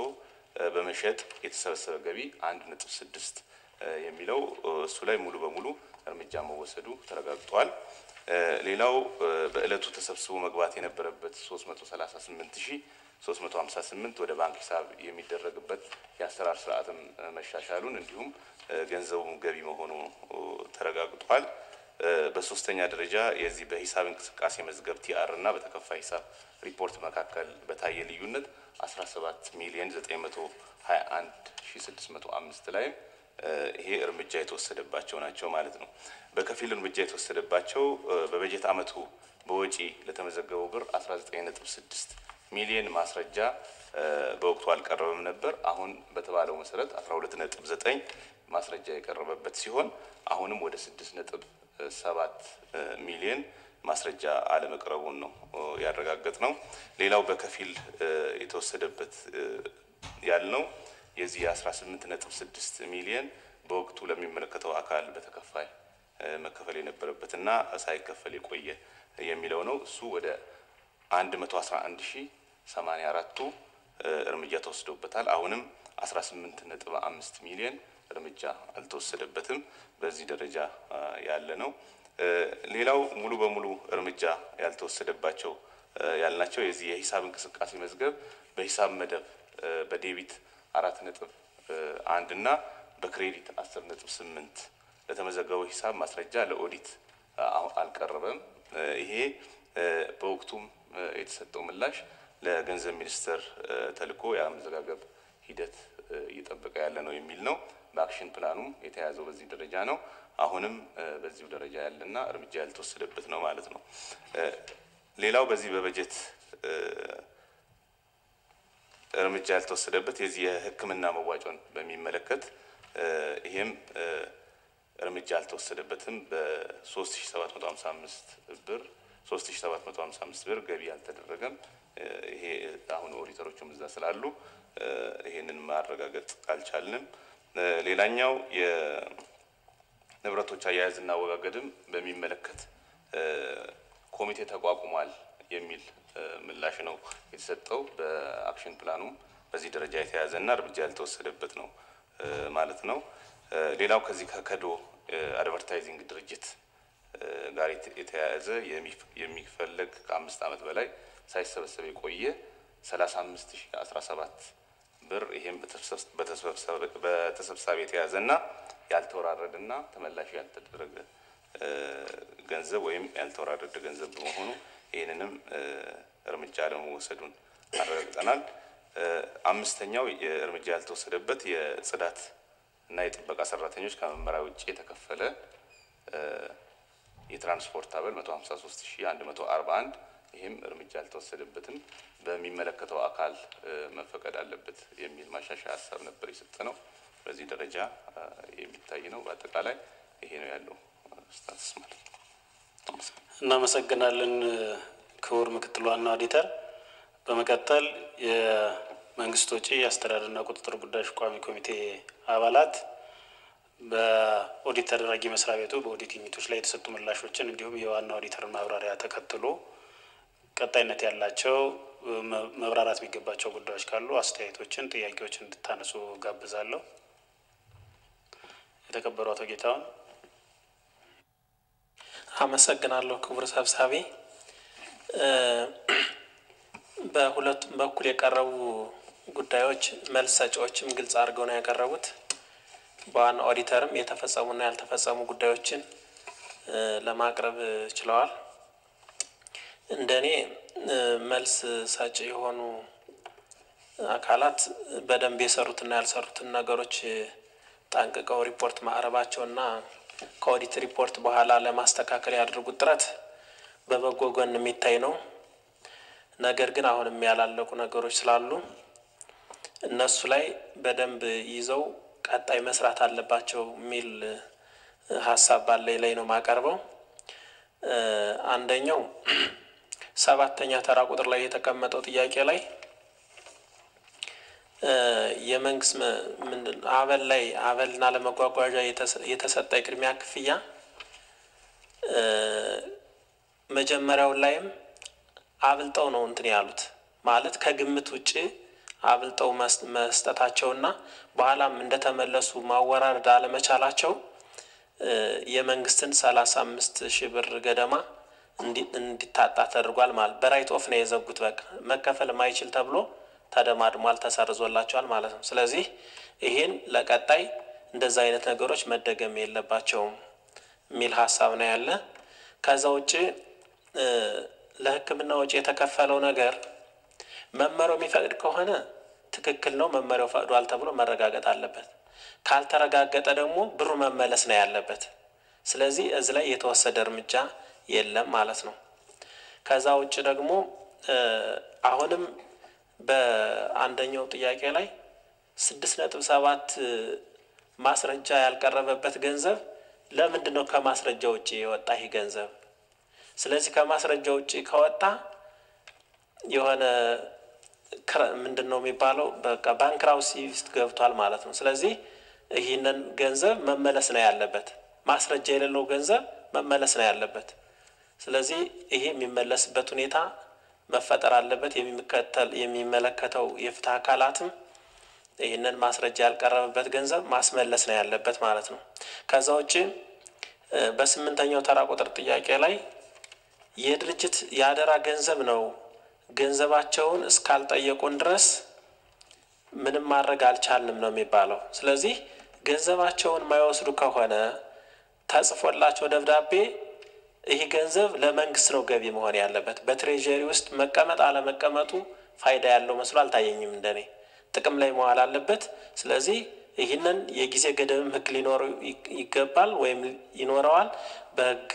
በመሸጥ የተሰበሰበ ገቢ አንድ ነጥብ ስድስት የሚለው እሱ ላይ ሙሉ በሙሉ እርምጃ መወሰዱ ተረጋግጧል። ሌላው በእለቱ ተሰብስቦ መግባት የነበረበት 338 ሺ 358 ወደ ባንክ ሂሳብ የሚደረግበት የአሰራር ስርዓትም መሻሻሉን እንዲሁም ገንዘቡም ገቢ መሆኑ ተረጋግጧል። በሶስተኛ ደረጃ የዚህ በሂሳብ እንቅስቃሴ መዝገብ TR እና በተከፋይ ሂሳብ ሪፖርት መካከል በታየ ልዩነት 17 ሚሊዮን 921 ሺ 605 ላይም ይሄ እርምጃ የተወሰደባቸው ናቸው ማለት ነው። በከፊል እርምጃ የተወሰደባቸው በበጀት ዓመቱ በወጪ ለተመዘገበው ብር 19.6 ሚሊዮን ማስረጃ በወቅቱ አልቀረበም ነበር። አሁን በተባለው መሰረት 12.9 ማስረጃ የቀረበበት ሲሆን አሁንም ወደ 6.7 ሚሊዮን ማስረጃ አለመቅረቡን ነው ያረጋገጥ ነው። ሌላው በከፊል የተወሰደበት ያልነው የዚህ የ18 ነጥብ 6 ሚሊየን በወቅቱ ለሚመለከተው አካል በተከፋይ መከፈል የነበረበት እና ሳይከፈል የቆየ የሚለው ነው። እሱ ወደ 111 ሺ 84ቱ እርምጃ ተወስዶበታል። አሁንም 18 ነጥብ 5 ሚሊየን እርምጃ አልተወሰደበትም። በዚህ ደረጃ ያለ ነው። ሌላው ሙሉ በሙሉ እርምጃ ያልተወሰደባቸው ያልናቸው የዚህ የሂሳብ እንቅስቃሴ መዝገብ በሂሳብ መደብ በ debit አራት ነጥብ አንድ እና በ credit አስር ነጥብ ስምንት ለተመዘገበው ሂሳብ ማስረጃ ለኦዲት አልቀረበም። ይሄ በወቅቱም የተሰጠው ምላሽ ለገንዘብ ሚኒስቴር ተልኮ የአመዘጋገብ ሂደት እየጠበቀ ያለ ነው የሚል ነው። በ action plan ኡም የተያዘው በዚህ ደረጃ ነው። አሁንም በዚሁ ደረጃ ያለና እርምጃ ያልተወሰደበት ነው ማለት ነው። ሌላው በዚህ በበጀት እርምጃ ያልተወሰደበት የዚህ የሕክምና መዋጮን በሚመለከት ይሄም እርምጃ አልተወሰደበትም። በ3755 ብር 3755 ብር ገቢ አልተደረገም። ይሄ አሁን ኦዲተሮቹም እዛ ስላሉ ይሄንን ማረጋገጥ አልቻልንም። ሌላኛው የንብረቶች አያያዝና አወጋገድም በሚመለከት ኮሚቴ ተቋቁሟል የሚል ምላሽ ነው የተሰጠው። በ action plan ኡም በዚህ ደረጃ የተያዘና እርምጃ ያልተወሰደበት ነው ማለት ነው። ሌላው ከዚህ ከከዶ አድቨርታይዚንግ ድርጅት ጋር የተያያዘ የሚፈለግ ከአምስት ዓመት በላይ ሳይሰበሰብ የቆየ ሰላሳ አምስት ሺ አስራ ሰባት ብር ይሄም በተሰብሳቢ የተያዘና ያልተወራረደና ተመላሽ ያልተደረገ ገንዘብ ወይም ያልተወራረደ ገንዘብ በመሆኑ ይህንንም እርምጃ ለመወሰዱን አረጋግጠናል። አምስተኛው የእርምጃ ያልተወሰደበት የጽዳት እና የጥበቃ ሰራተኞች ከመመሪያ ውጭ የተከፈለ የትራንስፖርት አበል 153141 ይህም እርምጃ አልተወሰደበትም። በሚመለከተው አካል መፈቀድ አለበት የሚል ማሻሻያ ሀሳብ ነበር የሰጠ ነው። በዚህ ደረጃ የሚታይ ነው። በአጠቃላይ ይሄ ነው ያለው status ማለት ነው። እናመሰግናለን ክቡር ምክትል ዋና ኦዲተር። በመቀጠል የመንግስት ወጪ የአስተዳደርና ቁጥጥር ጉዳዮች ቋሚ ኮሚቴ አባላት በኦዲት ተደራጊ መስሪያ ቤቱ በኦዲት ግኝቶች ላይ የተሰጡ ምላሾችን እንዲሁም የዋና ኦዲተርን ማብራሪያ ተከትሎ ቀጣይነት ያላቸው መብራራት የሚገባቸው ጉዳዮች ካሉ አስተያየቶችን፣ ጥያቄዎችን እንድታነሱ ጋብዛለሁ። የተከበሩ አቶ ጌታሁን አመሰግናለሁ ክቡር ሰብሳቢ። በሁለቱም በኩል የቀረቡ ጉዳዮች መልስ ሰጪዎችም ግልጽ አድርገው ነው ያቀረቡት። በዋና ኦዲተርም የተፈጸሙና ያልተፈጸሙ ጉዳዮችን ለማቅረብ ችለዋል። እንደኔ መልስ ሰጪ የሆኑ አካላት በደንብ የሰሩትና ያልሰሩትን ነገሮች ጠንቅቀው ሪፖርት ማቅረባቸውና ከኦዲት ሪፖርት በኋላ ለማስተካከል ያደርጉት ጥረት በበጎ ጎን የሚታይ ነው። ነገር ግን አሁንም ያላለቁ ነገሮች ስላሉ እነሱ ላይ በደንብ ይዘው ቀጣይ መስራት አለባቸው የሚል ሀሳብ ባለኝ ላይ ነው ማቀርበው። አንደኛው ሰባተኛ ተራ ቁጥር ላይ የተቀመጠው ጥያቄ ላይ የመንግስት አበል ላይ አበልና ለመጓጓዣ የተሰጠ የቅድሚያ ክፍያ መጀመሪያው ላይም አብልጠው ነው እንትን ያሉት ማለት ከግምት ውጭ አብልጠው መስጠታቸውና በኋላም እንደተመለሱ ማወራረድ አለመቻላቸው የመንግስትን ሰላሳ አምስት ሺህ ብር ገደማ እንዲታጣ ተደርጓል። ማለት በ write off ነው የዘጉት። በቃ መከፈል ማይችል ተብሎ ተደማድሟል፣ ተሰርዞላቸዋል ማለት ነው። ስለዚህ ይሄን ለቀጣይ እንደዛ አይነት ነገሮች መደገም የለባቸውም የሚል ሀሳብ ነው ያለ። ከዛ ውጭ ለሕክምና ወጪ የተከፈለው ነገር መመሪያው የሚፈቅድ ከሆነ ትክክል ነው፣ መመሪያው ፈቅዷል ተብሎ መረጋገጥ አለበት። ካልተረጋገጠ ደግሞ ብሩ መመለስ ነው ያለበት። ስለዚህ እዚህ ላይ የተወሰደ እርምጃ የለም ማለት ነው። ከዛ ውጭ ደግሞ አሁንም በአንደኛው ጥያቄ ላይ ስድስት ነጥብ ሰባት ማስረጃ ያልቀረበበት ገንዘብ ለምንድን ነው ከማስረጃ ውጭ የወጣ ይህ ገንዘብ? ስለዚህ ከማስረጃ ውጭ ከወጣ የሆነ ምንድን ነው የሚባለው በቃ ባንክራውሲ ውስጥ ገብቷል ማለት ነው። ስለዚህ ይህንን ገንዘብ መመለስ ነው ያለበት። ማስረጃ የሌለው ገንዘብ መመለስ ነው ያለበት። ስለዚህ ይሄ የሚመለስበት ሁኔታ መፈጠር አለበት። የሚከተል የሚመለከተው የፍትህ አካላትም ይህንን ማስረጃ ያልቀረበበት ገንዘብ ማስመለስ ነው ያለበት ማለት ነው። ከዛ ውጭ በስምንተኛው ተራ ቁጥር ጥያቄ ላይ የድርጅት የአደራ ገንዘብ ነው ገንዘባቸውን እስካልጠየቁን ድረስ ምንም ማድረግ አልቻልንም ነው የሚባለው። ስለዚህ ገንዘባቸውን የማይወስዱ ከሆነ ተጽፎላቸው ደብዳቤ ይህ ገንዘብ ለመንግስት ነው ገቢ መሆን ያለበት። በትሬዠሪ ውስጥ መቀመጥ አለመቀመጡ ፋይዳ ያለው መስሎ አልታየኝም እንደኔ። ጥቅም ላይ መዋል አለበት። ስለዚህ ይህንን የጊዜ ገደብም ህግ ሊኖረው ይገባል ወይም ይኖረዋል። በህግ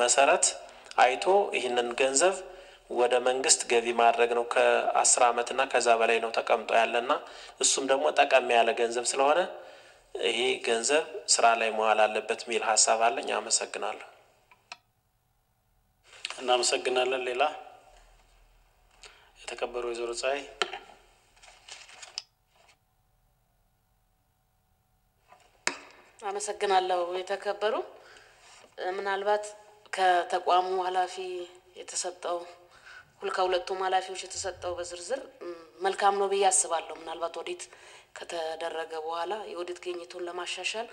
መሰረት አይቶ ይህንን ገንዘብ ወደ መንግስት ገቢ ማድረግ ነው። ከአስር ዓመትና ከዛ በላይ ነው ተቀምጦ ያለና እሱም ደግሞ ጠቀም ያለ ገንዘብ ስለሆነ ይሄ ገንዘብ ስራ ላይ መዋል አለበት የሚል ሀሳብ አለኝ። አመሰግናለሁ። እናመሰግናለን። ሌላ የተከበሩ ወይዘሮ ፀሐይ አመሰግናለሁ። የተከበሩ ምናልባት ከተቋሙ ኃላፊ የተሰጠው ከሁለቱም ኃላፊዎች የተሰጠው በዝርዝር መልካም ነው ብዬ አስባለሁ። ምናልባት ኦዲት ከተደረገ በኋላ የኦዲት ግኝቱን ለማሻሻል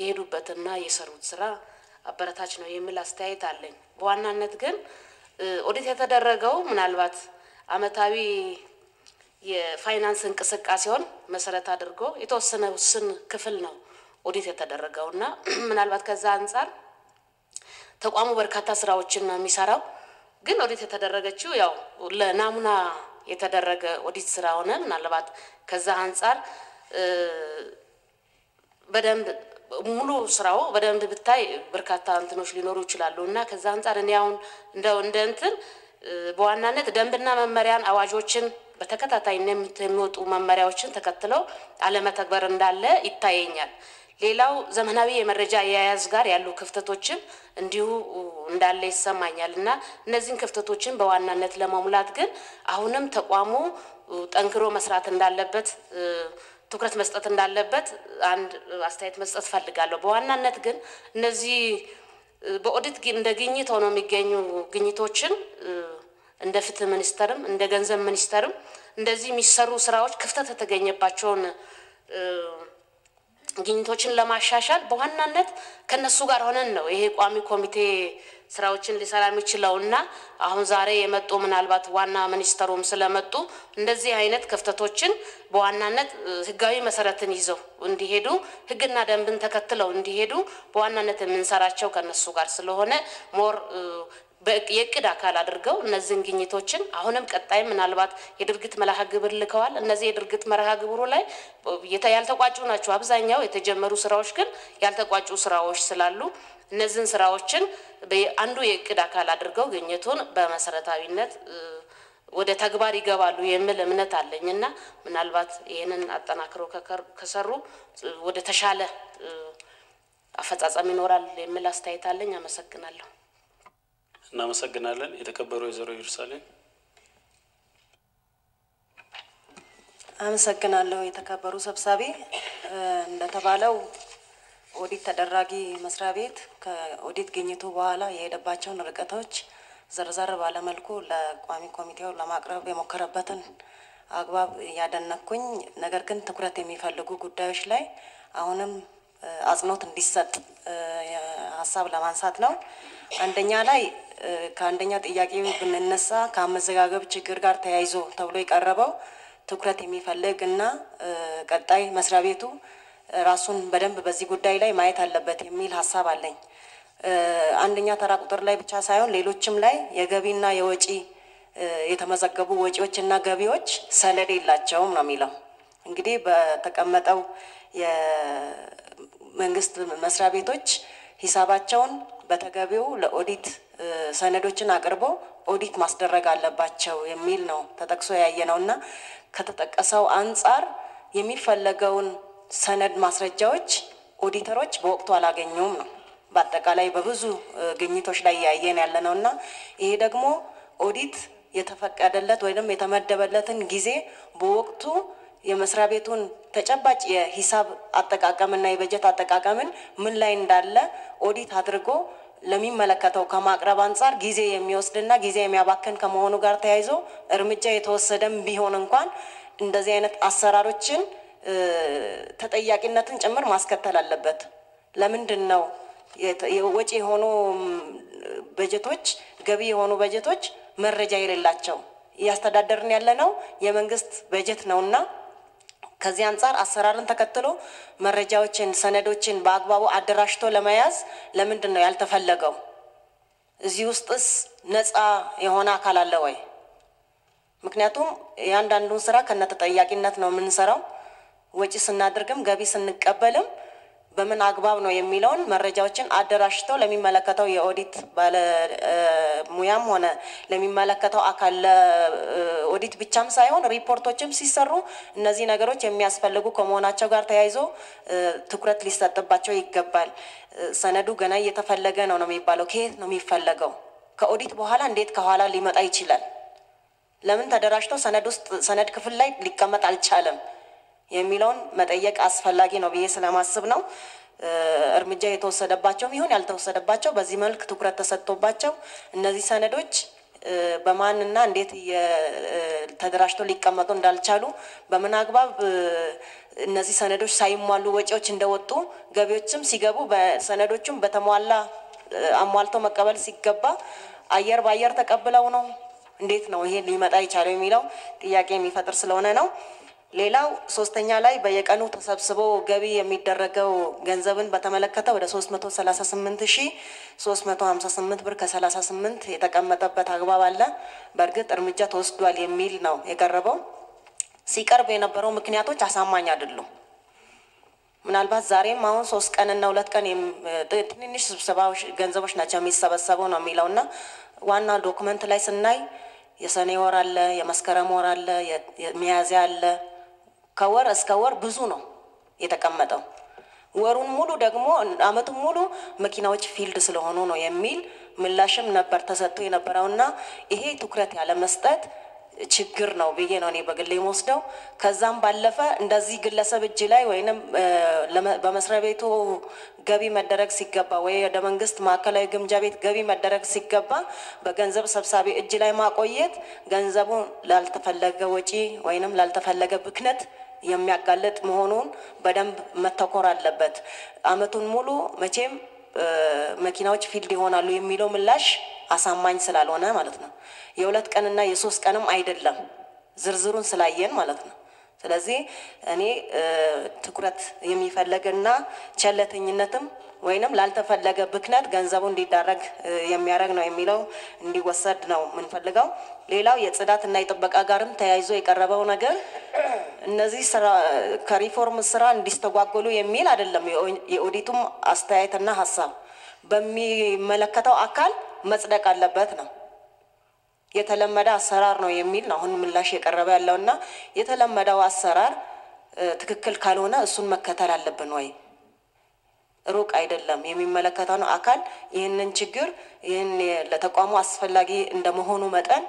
የሄዱበትና የሰሩት ስራ አበረታች ነው የሚል አስተያየት አለኝ። በዋናነት ግን ኦዲት የተደረገው ምናልባት አመታዊ የፋይናንስ እንቅስቃሴውን መሰረት አድርጎ የተወሰነ ውስን ክፍል ነው ኦዲት የተደረገው እና ምናልባት ከዛ አንጻር ተቋሙ በርካታ ስራዎችን ነው የሚሰራው። ግን ኦዲት የተደረገችው ያው ለናሙና የተደረገ ኦዲት ስራ ሆነ ምናልባት ከዛ አንጻር በደንብ ሙሉ ስራው በደንብ ብታይ በርካታ እንትኖች ሊኖሩ ይችላሉ እና ከዛ አንጻር እኔ አሁን እንደው እንደ እንትን በዋናነት ደንብና መመሪያን አዋጆችን በተከታታይነት የሚወጡ መመሪያዎችን ተከትለው አለመተግበር እንዳለ ይታየኛል። ሌላው ዘመናዊ የመረጃ አያያዝ ጋር ያሉ ክፍተቶችም እንዲሁ እንዳለ ይሰማኛል እና እነዚህን ክፍተቶችን በዋናነት ለመሙላት ግን አሁንም ተቋሙ ጠንክሮ መስራት እንዳለበት ትኩረት መስጠት እንዳለበት አንድ አስተያየት መስጠት ፈልጋለሁ። በዋናነት ግን እነዚህ በኦዲት እንደ ግኝት ሆነው የሚገኙ ግኝቶችን እንደ ፍትህ ሚኒስቴርም እንደ ገንዘብ ሚኒስቴርም እንደዚህ የሚሰሩ ስራዎች ክፍተት የተገኘባቸውን ግኝቶችን ለማሻሻል በዋናነት ከነሱ ጋር ሆነን ነው ይሄ ቋሚ ኮሚቴ ስራዎችን ሊሰራ የሚችለው እና አሁን ዛሬ የመጡ ምናልባት ዋና ሚኒስተሩም ስለመጡ እንደዚህ አይነት ክፍተቶችን በዋናነት ህጋዊ መሰረትን ይዘው እንዲሄዱ ህግና ደንብን ተከትለው እንዲሄዱ በዋናነት የምንሰራቸው ከነሱ ጋር ስለሆነ more የእቅድ አካል አድርገው እነዚህን ግኝቶችን አሁንም ቀጣይ ምናልባት የድርጊት መርሃ ግብር ልከዋል። እነዚህ የድርጊት መርሃ ግብሩ ላይ ያልተቋጩ ናቸው። አብዛኛው የተጀመሩ ስራዎች ግን ያልተቋጩ ስራዎች ስላሉ እነዚህን ስራዎችን አንዱ የእቅድ አካል አድርገው ግኝቱን በመሰረታዊነት ወደ ተግባር ይገባሉ የሚል እምነት አለኝ እና ምናልባት ይህንን አጠናክረው ከሰሩ ወደ ተሻለ አፈጻጸም ይኖራል የሚል አስተያየት አለኝ። አመሰግናለሁ። እናመሰግናለን። የተከበሩ ወይዘሮ ኢየሩሳሌም አመሰግናለሁ። የተከበሩ ሰብሳቢ፣ እንደተባለው ኦዲት ተደራጊ መስሪያ ቤት ከኦዲት ግኝቱ በኋላ የሄደባቸውን ርቀቶች ዘርዘር ባለመልኩ ለቋሚ ኮሚቴው ለማቅረብ የሞከረበትን አግባብ እያደነኩኝ፣ ነገር ግን ትኩረት የሚፈልጉ ጉዳዮች ላይ አሁንም አጽንኦት እንዲሰጥ ሀሳብ ለማንሳት ነው። አንደኛ ላይ ከአንደኛ ጥያቄ ብንነሳ ከአመዘጋገብ ችግር ጋር ተያይዞ ተብሎ የቀረበው ትኩረት የሚፈልግ እና ቀጣይ መስሪያ ቤቱ ራሱን በደንብ በዚህ ጉዳይ ላይ ማየት አለበት የሚል ሀሳብ አለኝ። አንደኛ ተራ ቁጥር ላይ ብቻ ሳይሆን ሌሎችም ላይ የገቢና የወጪ የተመዘገቡ ወጪዎች እና ገቢዎች ሰነድ የላቸውም ነው የሚለው። እንግዲህ በተቀመጠው የመንግስት መስሪያ ቤቶች ሂሳባቸውን በተገቢው ለኦዲት ሰነዶችን አቅርቦ ኦዲት ማስደረግ አለባቸው የሚል ነው ተጠቅሶ ያየ ነው እና ከተጠቀሰው አንጻር የሚፈለገውን ሰነድ ማስረጃዎች ኦዲተሮች በወቅቱ አላገኙም ነው። በአጠቃላይ በብዙ ግኝቶች ላይ ያየን ያለ ነው እና ይሄ ደግሞ ኦዲት የተፈቀደለት ወይም የተመደበለትን ጊዜ በወቅቱ የመስሪያ ቤቱን ተጨባጭ የሂሳብ አጠቃቀምና የበጀት አጠቃቀምን ምን ላይ እንዳለ ኦዲት አድርጎ ለሚመለከተው ከማቅረብ አንጻር ጊዜ የሚወስድና ጊዜ የሚያባክን ከመሆኑ ጋር ተያይዞ እርምጃ የተወሰደም ቢሆን እንኳን እንደዚህ አይነት አሰራሮችን ተጠያቂነትን ጭምር ማስከተል አለበት። ለምንድን ነው ወጪ የሆኑ በጀቶች ገቢ የሆኑ በጀቶች መረጃ የሌላቸው? እያስተዳደርን ያለ ነው የመንግስት በጀት ነውና ከዚህ አንጻር አሰራርን ተከትሎ መረጃዎችን፣ ሰነዶችን በአግባቡ አደራጅቶ ለመያዝ ለምንድን ነው ያልተፈለገው? እዚህ ውስጥስ ነፃ የሆነ አካል አለ ወይ? ምክንያቱም የአንዳንዱን ስራ ከነ ተጠያቂነት ነው የምንሰራው። ወጪ ስናደርግም ገቢ ስንቀበልም በምን አግባብ ነው የሚለውን መረጃዎችን አደራጅተው ለሚመለከተው የኦዲት ባለሙያም ሆነ ለሚመለከተው አካል ለኦዲት ብቻም ሳይሆን ሪፖርቶችም ሲሰሩ እነዚህ ነገሮች የሚያስፈልጉ ከመሆናቸው ጋር ተያይዞ ትኩረት ሊሰጥባቸው ይገባል። ሰነዱ ገና እየተፈለገ ነው ነው የሚባለው። ከየት ነው የሚፈለገው? ከኦዲት በኋላ እንዴት ከኋላ ሊመጣ ይችላል? ለምን ተደራጅቶ ሰነድ ውስጥ ሰነድ ክፍል ላይ ሊቀመጥ አልቻለም? የሚለውን መጠየቅ አስፈላጊ ነው ብዬ ስለማስብ ነው። እርምጃ የተወሰደባቸውም ይሁን ያልተወሰደባቸው በዚህ መልክ ትኩረት ተሰጥቶባቸው እነዚህ ሰነዶች በማንና እንዴት ተደራጅተው ሊቀመጡ እንዳልቻሉ በምን አግባብ እነዚህ ሰነዶች ሳይሟሉ ወጪዎች እንደወጡ ገቢዎችም ሲገቡ በሰነዶቹም በተሟላ አሟልቶ መቀበል ሲገባ አየር በአየር ተቀብለው ነው እንዴት ነው ይሄ ሊመጣ የቻለው የሚለው ጥያቄ የሚፈጥር ስለሆነ ነው። ሌላው ሶስተኛ ላይ በየቀኑ ተሰብስቦ ገቢ የሚደረገው ገንዘብን በተመለከተ ወደ 338 ሺ 358 ብር ከ38 የተቀመጠበት አግባብ አለ። በእርግጥ እርምጃ ተወስዷል የሚል ነው የቀረበው። ሲቀርብ የነበረው ምክንያቶች አሳማኝ አይደሉም። ምናልባት ዛሬም አሁን ሶስት ቀንና ሁለት ቀን ትንንሽ ስብሰባዎች ገንዘቦች ናቸው የሚሰበሰበው ነው የሚለው እና ዋና ዶክመንት ላይ ስናይ የሰኔ ወር አለ፣ የመስከረም ወር አለ፣ የሚያዝያ አለ ከወር እስከ ወር ብዙ ነው የተቀመጠው። ወሩን ሙሉ ደግሞ አመቱን ሙሉ መኪናዎች ፊልድ ስለሆኑ ነው የሚል ምላሽም ነበር ተሰጥቶ የነበረውና ይሄ ትኩረት ያለ መስጠት ችግር ነው ብዬ ነው እኔ በግሌ የምወስደው። ከዛም ባለፈ እንደዚህ ግለሰብ እጅ ላይ ወይንም በመስሪያ ቤቱ ገቢ መደረግ ሲገባ ወይ ወደ መንግስት ማዕከላዊ ግምጃ ቤት ገቢ መደረግ ሲገባ በገንዘብ ሰብሳቢ እጅ ላይ ማቆየት ገንዘቡ ላልተፈለገ ወጪ ወይንም ላልተፈለገ ብክነት የሚያጋልጥ መሆኑን በደንብ መተኮር አለበት። አመቱን ሙሉ መቼም መኪናዎች ፊልድ ይሆናሉ የሚለው ምላሽ አሳማኝ ስላልሆነ ማለት ነው። የሁለት ቀንና የሶስት ቀንም አይደለም ዝርዝሩን ስላየን ማለት ነው። ስለዚህ እኔ ትኩረት የሚፈለግና ቸለተኝነትም ወይንም ላልተፈለገ ብክነት ገንዘቡ እንዲዳረግ የሚያደርግ ነው የሚለው እንዲወሰድ ነው የምንፈልገው። ሌላው የጽዳትና የጥበቃ ጋርም ተያይዞ የቀረበው ነገር እነዚህ ከሪፎርም ስራ እንዲስተጓጎሉ የሚል አይደለም። የኦዲቱም አስተያየትና ሀሳብ በሚመለከተው አካል መጽደቅ አለበት ነው የተለመደ አሰራር ነው የሚል ነው አሁን ምላሽ የቀረበ ያለው እና የተለመደው አሰራር ትክክል ካልሆነ እሱን መከተል አለብን ወይ? ሩቅ አይደለም። የሚመለከተውን አካል ይህንን ችግር ይህን ለተቋሙ አስፈላጊ እንደመሆኑ መጠን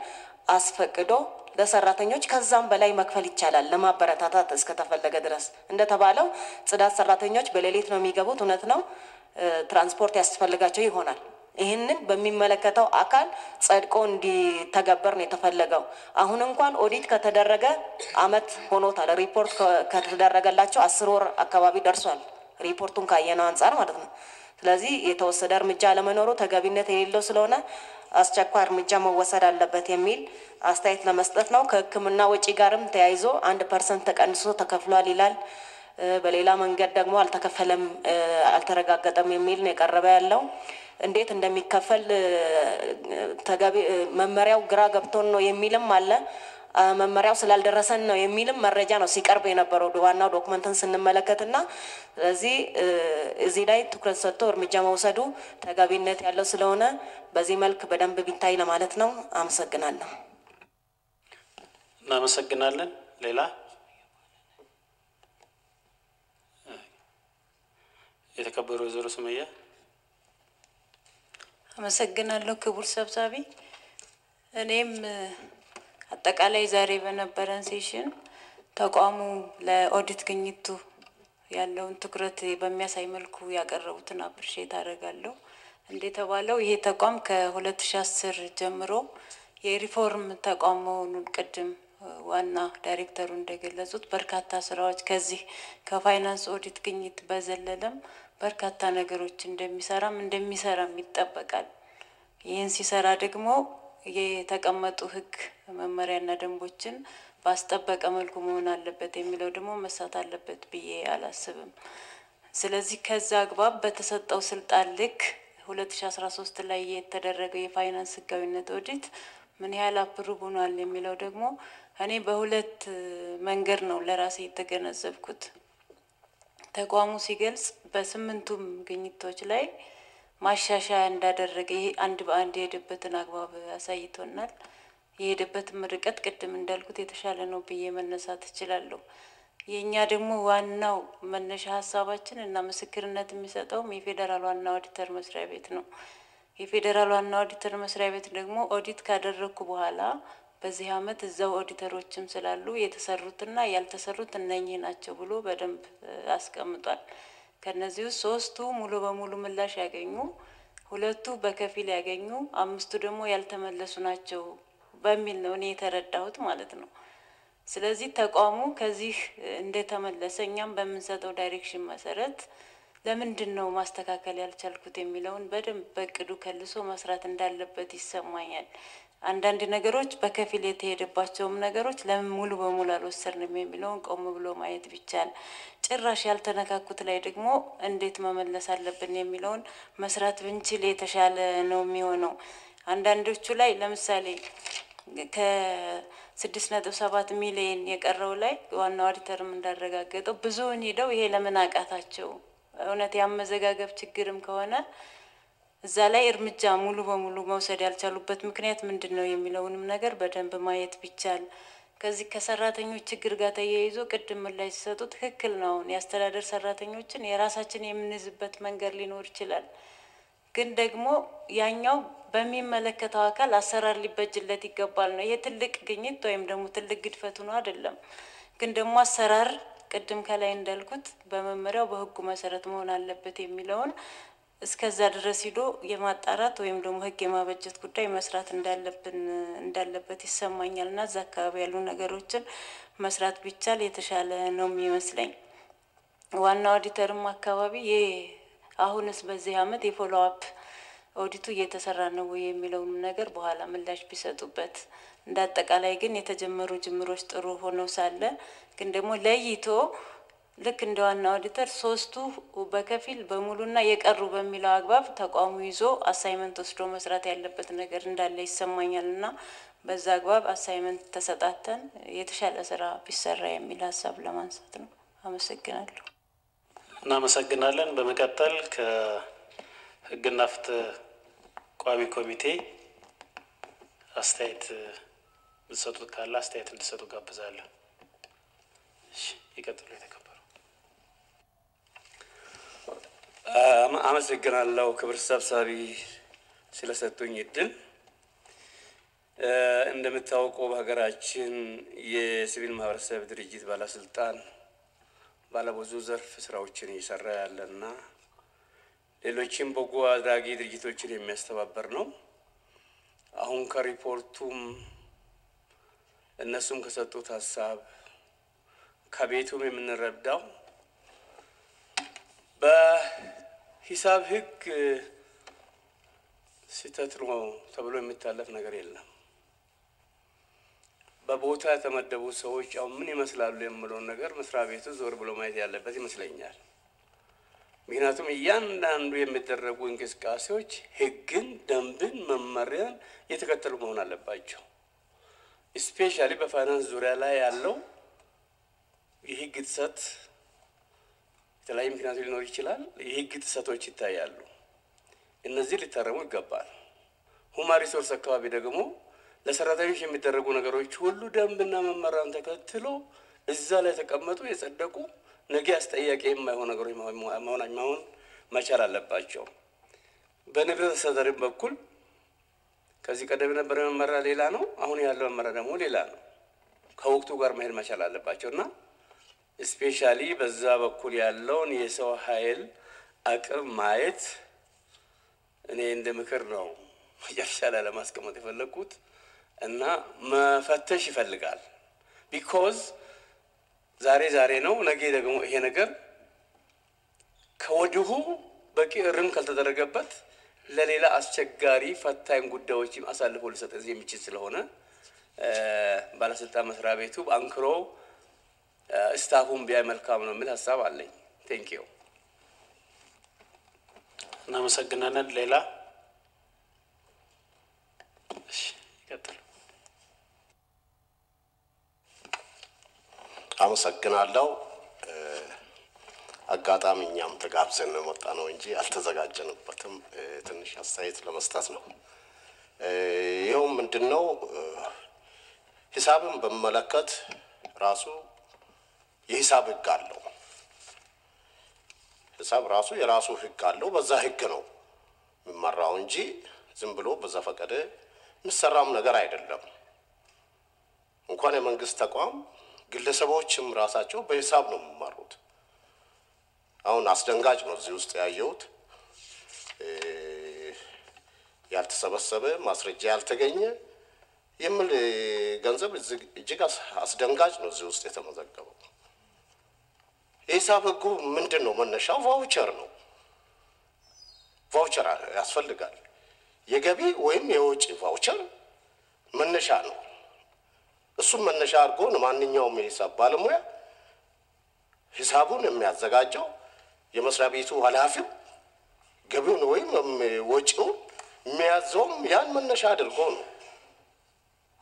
አስፈቅዶ ለሰራተኞች ከዛም በላይ መክፈል ይቻላል። ለማበረታታት እስከተፈለገ ድረስ እንደተባለው ጽዳት ሰራተኞች በሌሊት ነው የሚገቡት። እውነት ነው። ትራንስፖርት ያስፈልጋቸው ይሆናል። ይህንን በሚመለከተው አካል ጸድቆ እንዲተገበር ነው የተፈለገው። አሁን እንኳን ኦዲት ከተደረገ አመት ሆኖታል። ሪፖርት ከተደረገላቸው አስር ወር አካባቢ ደርሷል። ሪፖርቱን ካየነው አንጻር ማለት ነው። ስለዚህ የተወሰደ እርምጃ አለመኖሩ ተገቢነት የሌለው ስለሆነ አስቸኳይ እርምጃ መወሰድ አለበት የሚል አስተያየት ለመስጠት ነው። ከሕክምና ወጪ ጋርም ተያይዞ አንድ ፐርሰንት ተቀንሶ ተከፍሏል ይላል። በሌላ መንገድ ደግሞ አልተከፈለም፣ አልተረጋገጠም የሚል ነው የቀረበ ያለው። እንዴት እንደሚከፈል ተገቢ መመሪያው ግራ ገብቶን ነው የሚልም አለ። መመሪያው ስላልደረሰን ነው የሚልም መረጃ ነው ሲቀርብ የነበረው ዋናው ዶክመንትን ስንመለከትና ስለዚህ እዚህ ላይ ትኩረት ሰጥቶ እርምጃ መውሰዱ ተገቢነት ያለው ስለሆነ በዚህ መልክ በደንብ ቢታይ ለማለት ነው። አመሰግናለሁ። እናመሰግናለን። ሌላ የተከበሩ ወይዘሮ ሱመያ አመሰግናለሁ ክቡር ሰብሳቢ። እኔም አጠቃላይ ዛሬ በነበረን session ተቋሙ ለኦዲት ግኝቱ ያለውን ትኩረት በሚያሳይ መልኩ ያቀረቡትን appreciate አደርጋለሁ። እንደተባለው ይሄ ተቋም ከ2010 ጀምሮ የሪፎርም ተቋም መሆኑን ቅድም ዋና ዳይሬክተሩ እንደገለጹት በርካታ ስራዎች ከዚህ ከፋይናንስ ኦዲት ግኝት በዘለለም በርካታ ነገሮች እንደሚሰራም እንደሚሰራም ይጠበቃል። ይህን ሲሰራ ደግሞ የተቀመጡ ሕግ መመሪያና ደንቦችን ባስጠበቀ መልኩ መሆን አለበት የሚለው ደግሞ መሳት አለበት ብዬ አላስብም። ስለዚህ ከዛ አግባብ በተሰጠው ስልጣን ልክ ሁለት ሺ አስራ ሶስት ላይ የተደረገው የፋይናንስ ህጋዊነት ኦዲት ምን ያህል improve ሆኗል የሚለው ደግሞ እኔ በሁለት መንገድ ነው ለራሴ የተገነዘብኩት። ተቋሙ ሲገልጽ በስምንቱም ግኝቶች ላይ ማሻሻያ እንዳደረገ ይሄ አንድ በአንድ የሄደበትን አግባብ አሳይቶናል። የሄደበትም ርቀት ቅድም እንዳልኩት የተሻለ ነው ብዬ መነሳት እችላለሁ። የእኛ ደግሞ ዋናው መነሻ ሀሳባችን እና ምስክርነት የሚሰጠውም የፌዴራል ዋና ኦዲተር መስሪያ ቤት ነው። የፌዴራል ዋና ኦዲተር መስሪያ ቤት ደግሞ ኦዲት ካደረግኩ በኋላ በዚህ አመት እዛው ኦዲተሮችም ስላሉ የተሰሩትና ያልተሰሩት እነኚህ ናቸው ብሎ በደንብ አስቀምጧል። ከነዚህ ውስጥ ሶስቱ ሙሉ በሙሉ ምላሽ ያገኙ፣ ሁለቱ በከፊል ያገኙ፣ አምስቱ ደግሞ ያልተመለሱ ናቸው በሚል ነው እኔ የተረዳሁት ማለት ነው። ስለዚህ ተቋሙ ከዚህ እንደተመለሰ እኛም በምንሰጠው direction መሰረት ለምንድን ነው ማስተካከል ያልቻልኩት የሚለውን በደንብ በእቅዱ ከልሶ መስራት እንዳለበት ይሰማኛል። አንዳንድ ነገሮች በከፊል የተሄደባቸውም ነገሮች ለምን ሙሉ በሙሉ አልወሰድንም የሚለውን ቆም ብሎ ማየት ቢቻል፣ ጭራሽ ያልተነካኩት ላይ ደግሞ እንዴት መመለስ አለብን የሚለውን መስራት ብንችል የተሻለ ነው የሚሆነው። አንዳንዶቹ ላይ ለምሳሌ ከስድስት ነጥብ ሰባት ሚሊየን የቀረው ላይ ዋናው ኦዲተርም እንዳረጋገጠው ብዙውን ሂደው ይሄ ለምን አቃታቸው እውነት ያመዘጋገብ ችግርም ከሆነ እዛ ላይ እርምጃ ሙሉ በሙሉ መውሰድ ያልቻሉበት ምክንያት ምንድን ነው የሚለውንም ነገር በደንብ ማየት ቢቻል። ከዚህ ከሰራተኞች ችግር ጋር ተያይዞ ቅድም ምላሽ ሲሰጡ ትክክል ነው። አሁን የአስተዳደር ሰራተኞችን የራሳችን የምንይዝበት መንገድ ሊኖር ይችላል። ግን ደግሞ ያኛው በሚመለከተው አካል አሰራር ሊበጅለት ይገባል ነው። ይሄ ትልቅ ግኝት ወይም ደግሞ ትልቅ ግድፈት ሆኖ አይደለም። ግን ደግሞ አሰራር ቅድም ከላይ እንዳልኩት በመመሪያው በሕጉ መሰረት መሆን አለበት የሚለውን እስከዛ ድረስ ሂዶ የማጣራት ወይም ደግሞ ሕግ የማበጀት ጉዳይ መስራት እንዳለብን እንዳለበት ይሰማኛል እና እዛ አካባቢ ያሉ ነገሮችን መስራት ቢቻል የተሻለ ነው የሚመስለኝ። ዋና ኦዲተርም አካባቢ ይህ አሁንስ በዚህ አመት የ follow up ኦዲቱ እየተሰራ ነው የሚለውንም ነገር በኋላ ምላሽ ቢሰጡበት። እንደ አጠቃላይ ግን የተጀመሩ ጅምሮች ጥሩ ሆነው ሳለ ግን ደግሞ ለይቶ ልክ እንደ ዋና ኦዲተር ሶስቱ በከፊል በሙሉና የቀሩ በሚለው አግባብ ተቋሙ ይዞ assignment ወስዶ መስራት ያለበት ነገር እንዳለ ይሰማኛል እና በዛ አግባብ assignment ተሰጣተን የተሻለ ስራ ቢሰራ የሚል ሀሳብ ለማንሳት ነው። አመሰግናለሁ። እናመሰግናለን። በመቀጠል ከህግና ፍትህ ቋሚ ኮሚቴ አስተያየት የምትሰጡት ካለ አስተያየት እንድሰጡ ጋብዛለሁ። ይቀጥሉ። የተከበሩ አመሰግናለሁ ክብር ሰብሳቢ ስለሰጡኝ እድል። እንደምታውቀው በሀገራችን የሲቪል ማህበረሰብ ድርጅት ባለስልጣን ባለብዙ ዘርፍ ስራዎችን እየሰራ ያለና ሌሎችም በጎ አድራጊ ድርጅቶችን የሚያስተባበር ነው። አሁን ከሪፖርቱም እነሱም ከሰጡት ሀሳብ ከቤቱም የምንረዳው በሂሳብ ህግ ስህተት ነው ተብሎ የሚታለፍ ነገር የለም። በቦታ የተመደቡ ሰዎች አሁን ምን ይመስላሉ የምለውን ነገር መስሪያ ቤቱ ዞር ብሎ ማየት ያለበት ይመስለኛል። ምክንያቱም እያንዳንዱ የሚደረጉ እንቅስቃሴዎች ህግን፣ ደንብን፣ መመሪያን የተከተሉ መሆን አለባቸው። specially በፋይናንስ ዙሪያ ላይ ያለው የህግ ጥሰት የተለያዩ ምክንያቶች ሊኖር ይችላል። የህግ ጥሰቶች ይታያሉ። እነዚህ ሊታረሙ ይገባል። human resource አካባቢ ደግሞ ለሰራተኞች የሚደረጉ ነገሮች ሁሉ ደንብና መመሪያን ተከትሎ እዛ ላይ የተቀመጡ የጸደቁ ነገ አስጠያቂ የማይሆኑ ነገሮች መሆን መቻል አለባቸው። በንብረት አስተዳደርም በኩል ከዚህ ቀደም የነበረ መመሪያ ሌላ ነው፣ አሁን ያለው መመሪያ ደግሞ ሌላ ነው። ከወቅቱ ጋር መሄድ መቻል አለባቸው እና specially በዛ በኩል ያለውን የሰው ኃይል አቅም ማየት እኔ እንደ ምክር ነው መጨረሻ ላይ ለማስቀመጥ የፈለግኩት እና መፈተሽ ይፈልጋል። because ዛሬ ዛሬ ነው፣ ነገ ደግሞ ይሄ ነገር ከወዲሁ በቂ እርምት ካልተደረገበት ለሌላ አስቸጋሪ ፈታኝ ጉዳዮችም አሳልፎ ሊሰጥ የሚችል ስለሆነ ባለስልጣን መስሪያ ቤቱ አንክሮ staff ኡን ቢያይ መልካም ነው የሚል ሀሳብ አለኝ። thank you። እናመሰግናለን። ሌላ እሺ፣ ይቀጥሉ። አመሰግናለሁ። አጋጣሚ እኛም ተጋብዘን ነው የመጣ ነው እንጂ አልተዘጋጀንበትም። ትንሽ አስተያየት ለመስጠት ነው። ይኸውም ምንድን ነው ሂሳብን በሚመለከት ራሱ የሂሳብ ህግ አለው። ሂሳብ ራሱ የራሱ ህግ አለው። በዛ ህግ ነው የሚመራው እንጂ ዝም ብሎ በዛ ፈቀደ የሚሰራም ነገር አይደለም። እንኳን የመንግስት ተቋም ግለሰቦችም ራሳቸው በሂሳብ ነው የሚመሩት። አሁን አስደንጋጭ ነው እዚህ ውስጥ ያየሁት ያልተሰበሰበ ማስረጃ ያልተገኘ የሚል ገንዘብ እጅግ አስደንጋጭ ነው እዚህ ውስጥ የተመዘገበው። የሂሳብ ህጉ ምንድን ነው መነሻው? ቫውቸር ነው። ቫውቸር ያስፈልጋል። የገቢ ወይም የወጪ ቫውቸር መነሻ ነው። እሱም መነሻ አድርጎ ማንኛውም የሂሳብ ባለሙያ ሂሳቡን የሚያዘጋጀው የመስሪያ ቤቱ ኃላፊው ገቢውን ወይም ወጪውን የሚያዘውም ያን መነሻ አድርጎ ነው።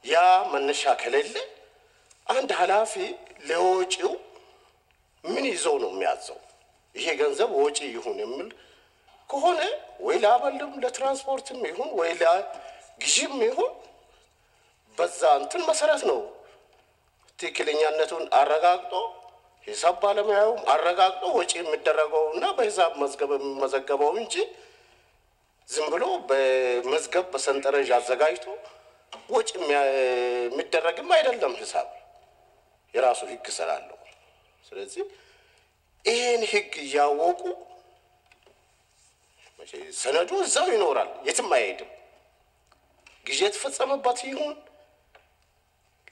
ያ መነሻ ከሌለ አንድ ኃላፊ ለወጪው ምን ይዞ ነው የሚያዘው? ይሄ ገንዘብ ወጪ ይሁን የሚል ከሆነ ወይ ለአበልም ለትራንስፖርትም ይሁን ወይ ለግዥም ይሁን በዛ እንትን መሰረት ነው ትክክለኛነቱን አረጋግጦ ሂሳብ ባለሙያውም አረጋግጦ ወጪ የሚደረገው እና በሂሳብ መዝገብ የሚመዘገበው እንጂ ዝም ብሎ በመዝገብ በሰንጠረዥ አዘጋጅቶ ወጪ የሚደረግም አይደለም። ሂሳብ የራሱ ህግ ስላለው፣ ስለዚህ ይህን ህግ እያወቁ ሰነዱ እዛው ይኖራል፣ የትም አይሄድም። ግዢ የተፈጸመበት ይሁን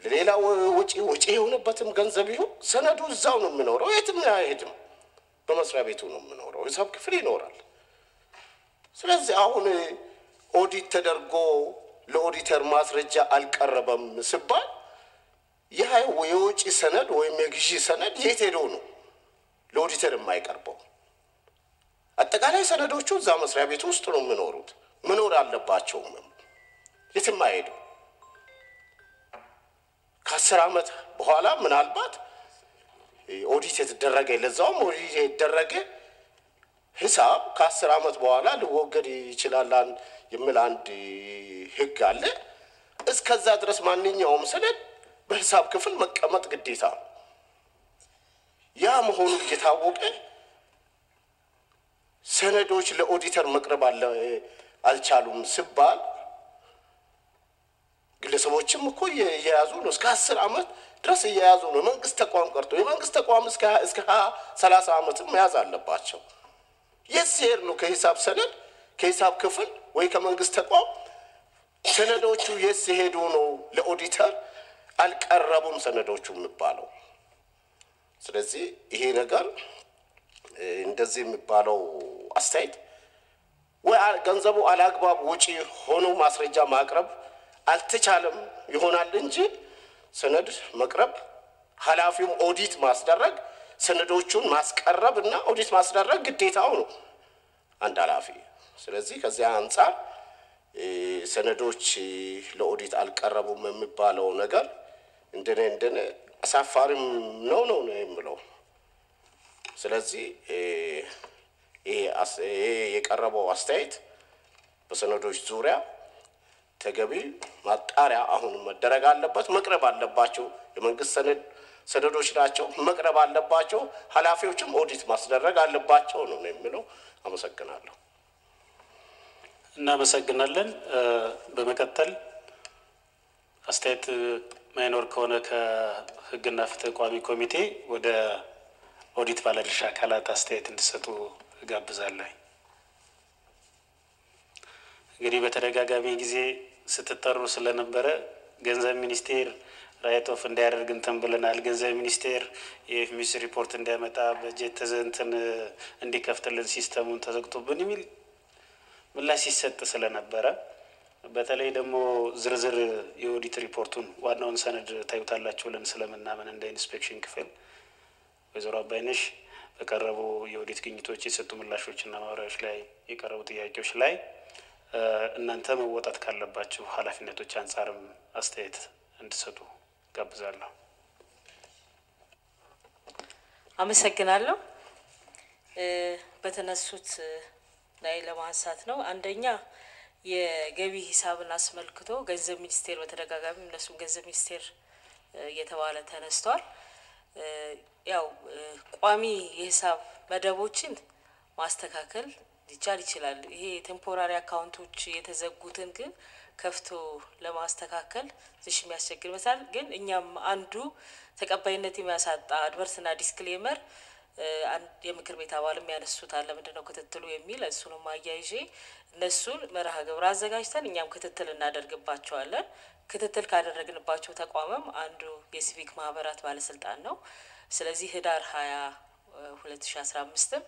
ለሌላ ወጪ ወጪ የሆነበትም ገንዘብ ይሁን ሰነዱ እዛው ነው የሚኖረው፣ የትም አይሄድም። በመስሪያ ቤቱ ነው የሚኖረው፣ ሂሳብ ክፍል ይኖራል። ስለዚህ አሁን ኦዲት ተደርጎ ለኦዲተር ማስረጃ አልቀረበም ሲባል ይህ የወጪ ሰነድ ወይም የግዢ ሰነድ የት ሄዶ ነው ለኦዲተር የማይቀርበው? አጠቃላይ ሰነዶቹ እዛ መስሪያ ቤቱ ውስጥ ነው የሚኖሩት፣ መኖር አለባቸውም። የትም አይሄዱ። ከአስር ዓመት በኋላ ምናልባት ኦዲት የተደረገ ለዛውም ኦዲት የተደረገ ሂሳብ ከአስር ዓመት በኋላ ሊወገድ ይችላል የሚል አንድ ህግ አለ። እስከዛ ድረስ ማንኛውም ሰነድ በሂሳብ ክፍል መቀመጥ ግዴታ ነው። ያ መሆኑ እየታወቀ ሰነዶች ለኦዲተር መቅረብ አልቻሉም ሲባል ግለሰቦችም እኮ እየያዙ ነው። እስከ አስር ዓመት ድረስ እየያዙ ነው። መንግስት ተቋም ቀርቶ የመንግስት ተቋም እስከ እስከ ሀያ ሰላሳ ዓመትም መያዝ አለባቸው። የት ሲሄድ ነው ከሂሳብ ሰነድ ከሂሳብ ክፍል ወይ ከመንግስት ተቋም ሰነዶቹ የት ሲሄዱ ነው ለኦዲተር አልቀረቡም ሰነዶቹ የሚባለው? ስለዚህ ይሄ ነገር እንደዚህ የሚባለው አስተያየት ወይ ገንዘቡ አላግባብ ወጪ ሆኖ ማስረጃ ማቅረብ አልተቻለም ይሆናል እንጂ ሰነድ መቅረብ ኃላፊውም ኦዲት ማስደረግ ሰነዶቹን ማስቀረብ እና ኦዲት ማስደረግ ግዴታው ነው አንድ ኃላፊ። ስለዚህ ከዚያ አንጻር ሰነዶች ለኦዲት አልቀረቡም የሚባለው ነገር እንደኔ እንደኔ አሳፋሪም ነው ነው ነው የምለው። ስለዚህ ይሄ የቀረበው አስተያየት በሰነዶች ዙሪያ ተገቢ ማጣሪያ አሁን መደረግ አለበት፣ መቅረብ አለባቸው። የመንግስት ሰነድ ሰነዶች ናቸው፣ መቅረብ አለባቸው። ኃላፊዎችም ኦዲት ማስደረግ አለባቸው ነው የሚለው። አመሰግናለሁ። እናመሰግናለን። በመቀጠል አስተያየት ማይኖር ከሆነ ከህግና ፍትህ ቋሚ ኮሚቴ ወደ ኦዲት ባለድርሻ አካላት አስተያየት እንዲሰጡ እጋብዛለሁ። እንግዲህ በተደጋጋሚ ጊዜ ስትጠሩ ስለነበረ ገንዘብ ሚኒስቴር write off እንዳያደርግ እንትን ብለናል። ገንዘብ ሚኒስቴር የ IFMIS ሪፖርት እንዲያመጣ በጀት ተዘንትን እንዲከፍትልን system ኡን ተዘግቶብን የሚል ምላሽ ሲሰጥ ስለነበረ በተለይ ደግሞ ዝርዝር የኦዲት ሪፖርቱን ዋናውን ሰነድ ታዩታላችሁ ብለን ስለምናምን እንደ inspection ክፍል ወይዘሮ አባይነሽ በቀረቡ የኦዲት ግኝቶች የሰጡ ምላሾችና ማብራሪያዎች ላይ የቀረቡ ጥያቄዎች ላይ እናንተ መወጣት ካለባችሁ ኃላፊነቶች አንጻርም አስተያየት እንድሰጡ ጋብዛለሁ። አመሰግናለሁ። በተነሱት ላይ ለማንሳት ነው። አንደኛ የገቢ ሂሳብን አስመልክቶ ገንዘብ ሚኒስቴር በተደጋጋሚ እነሱም ገንዘብ ሚኒስቴር እየተባለ ተነስቷል። ያው ቋሚ የሂሳብ መደቦችን ማስተካከል ሊቻል ይችላል። ይሄ temporary account ኦች የተዘጉትን ግን ከፍቶ ለማስተካከል ትንሽ የሚያስቸግር ይመስላል። ግን እኛም አንዱ ተቀባይነት የሚያሳጣ adverse ና disclaimer የምክር ቤት አባልም ያነሱታል። ለምንድን ነው ክትትሉ የሚል እሱንም አያይዤ እነሱን መርሃ ግብር አዘጋጅተን እኛም ክትትል እናደርግባቸዋለን። ክትትል ካደረግንባቸው ተቋምም አንዱ የሲቪክ ማህበራት ባለስልጣን ነው። ስለዚህ ህዳር ሀያ ሁለት ሺ አስራ አምስትም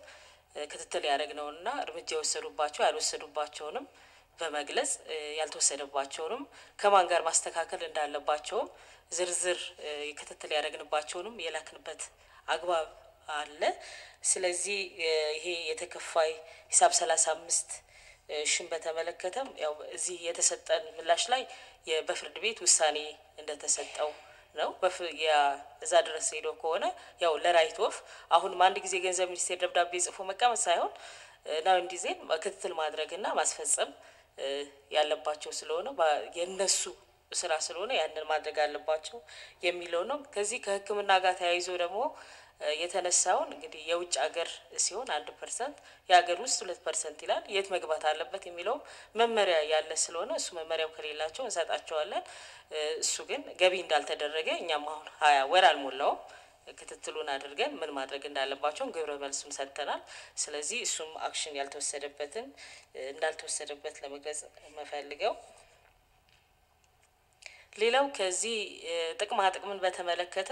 ክትትል ያደረግነውና እርምጃ የወሰዱባቸው ያልወሰዱባቸውንም በመግለጽ ያልተወሰደባቸውንም ከማን ጋር ማስተካከል እንዳለባቸውም ዝርዝር ክትትል ያደረግንባቸውንም የላክንበት አግባብ አለ። ስለዚህ ይሄ የተከፋይ ሂሳብ ሰላሳ አምስት ሽን በተመለከተም ያው እዚህ የተሰጠን ምላሽ ላይ በፍርድ ቤት ውሳኔ እንደተሰጠው ነው። እዛ ድረስ ሄዶ ከሆነ ያው ለ write off አሁንም አንድ ጊዜ ገንዘብ ሚኒስቴር ደብዳቤ ጽፎ መቀመጥ ሳይሆን ናው ጊዜን ክትትል ማድረግና ማስፈጸም ያለባቸው ስለሆነ የነሱ ስራ ስለሆነ ያንን ማድረግ አለባቸው የሚለው ነው። ከዚህ ከሕክምና ጋር ተያይዞ ደግሞ የተነሳውን እንግዲህ የውጭ ሀገር ሲሆን አንድ percent የሀገር ውስጥ ሁለት percent ይላል። የት መግባት አለበት የሚለውም መመሪያ ያለ ስለሆነ እሱ መመሪያው ከሌላቸው እንሰጣቸዋለን። እሱ ግን ገቢ እንዳልተደረገ እኛም አሁን ሀያ ወር አልሞላውም ክትትሉን አድርገን ምን ማድረግ እንዳለባቸውም ግብረ መልሱም ሰጥተናል። ስለዚህ እሱም አክሽን ያልተወሰደበትን እንዳልተወሰደበት ለመግለጽ የምፈልገው ሌላው ከዚህ ጥቅማ ጥቅምን በተመለከተ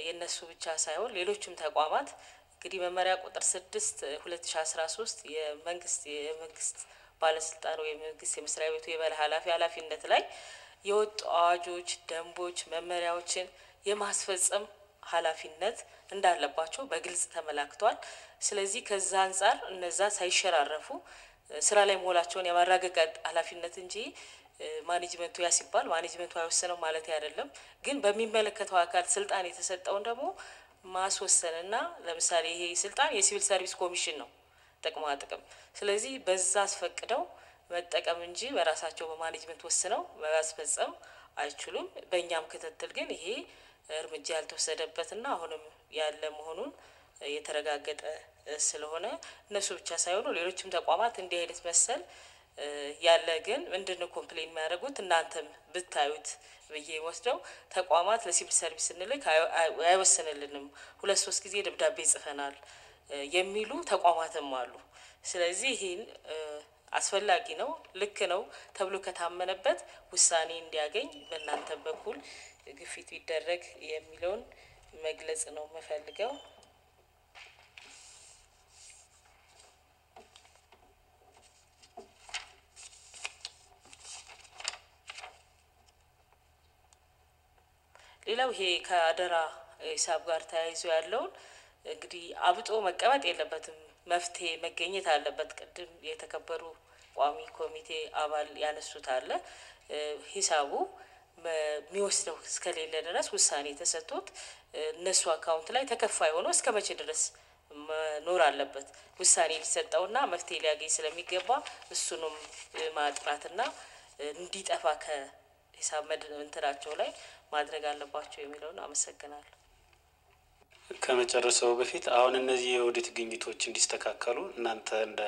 የእነሱ ብቻ ሳይሆን ሌሎችም ተቋማት እንግዲህ መመሪያ ቁጥር ስድስት ሁለት ሺ አስራ ሶስት የመንግስት የመንግስት ባለስልጣን ወይም የመንግስት የመስሪያ ቤቱ የበላይ ኃላፊ ኃላፊነት ላይ የወጡ አዋጆች፣ ደንቦች፣ መመሪያዎችን የማስፈጸም ኃላፊነት እንዳለባቸው በግልጽ ተመላክቷል። ስለዚህ ከዛ አንጻር እነዛ ሳይሸራረፉ ስራ ላይ መሆናቸውን የማረጋገጥ ኃላፊነት እንጂ management ኡ ያ ሲባል management ኡ አይወሰነው ማለት አይደለም። ግን በሚመለከተው አካል ስልጣን የተሰጠውን ደግሞ ማስወሰንና ለምሳሌ ይሄ ስልጣን የሲቪል ሰርቪስ ኮሚሽን ነው ጥቅማ ጥቅም። ስለዚህ በዛ አስፈቅደው መጠቀም እንጂ በራሳቸው በ management ወስነው ማስፈጸም አይችሉም። በእኛም ክትትል ግን ይሄ እርምጃ ያልተወሰደበትና አሁንም ያለ መሆኑን የተረጋገጠ ስለሆነ እነሱ ብቻ ሳይሆኑ ሌሎችም ተቋማት እንዲህ አይነት መሰል ያለ ግን ምንድን complain የሚያደርጉት እናንተም ብታዩት ብዬ ወስደው ተቋማት ለሲቪል ሰርቪስ ስንልክ አይወስንልንም፣ ሁለት ሶስት ጊዜ ደብዳቤ ጽፈናል የሚሉ ተቋማትም አሉ። ስለዚህ ይህን አስፈላጊ ነው፣ ልክ ነው ተብሎ ከታመነበት ውሳኔ እንዲያገኝ በእናንተ በኩል ግፊት ቢደረግ የሚለውን መግለጽ ነው የምፈልገው። ሌላው ይሄ ከአደራ ሂሳብ ጋር ተያይዞ ያለውን እንግዲህ አብጦ መቀመጥ የለበትም፣ መፍትሄ መገኘት አለበት። ቅድም የተከበሩ ቋሚ ኮሚቴ አባል ያነሱት አለ ሂሳቡ የሚወስደው እስከሌለ ድረስ ውሳኔ ተሰጥቶት እነሱ account ላይ ተከፋይ ሆኖ እስከ መቼ ድረስ መኖር አለበት? ውሳኔ ሊሰጠውና መፍትሄ ሊያገኝ ስለሚገባ እሱንም ማጥራትና እንዲጠፋ ከሂሳብ እንትናቸው ላይ ማድረግ አለባቸው የሚለውን አመሰግናለሁ። ከመጨረሰው በፊት አሁን እነዚህ የኦዲት ግኝቶች እንዲስተካከሉ እናንተ እንደ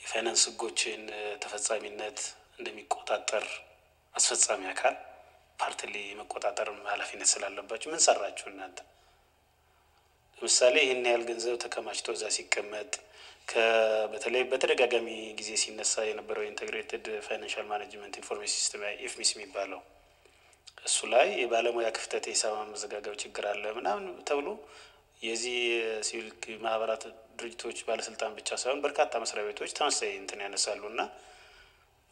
የፋይናንስ ሕጎችን ተፈጻሚነት እንደሚቆጣጠር አስፈጻሚ አካል partly መቆጣጠር ኃላፊነት ስላለባችሁ ምን ሰራችሁ እናንተ? ለምሳሌ ይህን ያህል ገንዘብ ተከማችቶ እዛ ሲቀመጥ በተለይ በተደጋጋሚ ጊዜ ሲነሳ የነበረው integrated financial management information system IFMIS የሚባለው እሱ ላይ የባለሙያ ክፍተት የሂሳብ ማመዘጋገብ ችግር አለ ምናምን ተብሎ የዚህ የሲቪል ማህበራት ድርጅቶች ባለስልጣን ብቻ ሳይሆን በርካታ መስሪያ ቤቶች ተመሳሳይ እንትን ያነሳሉ እና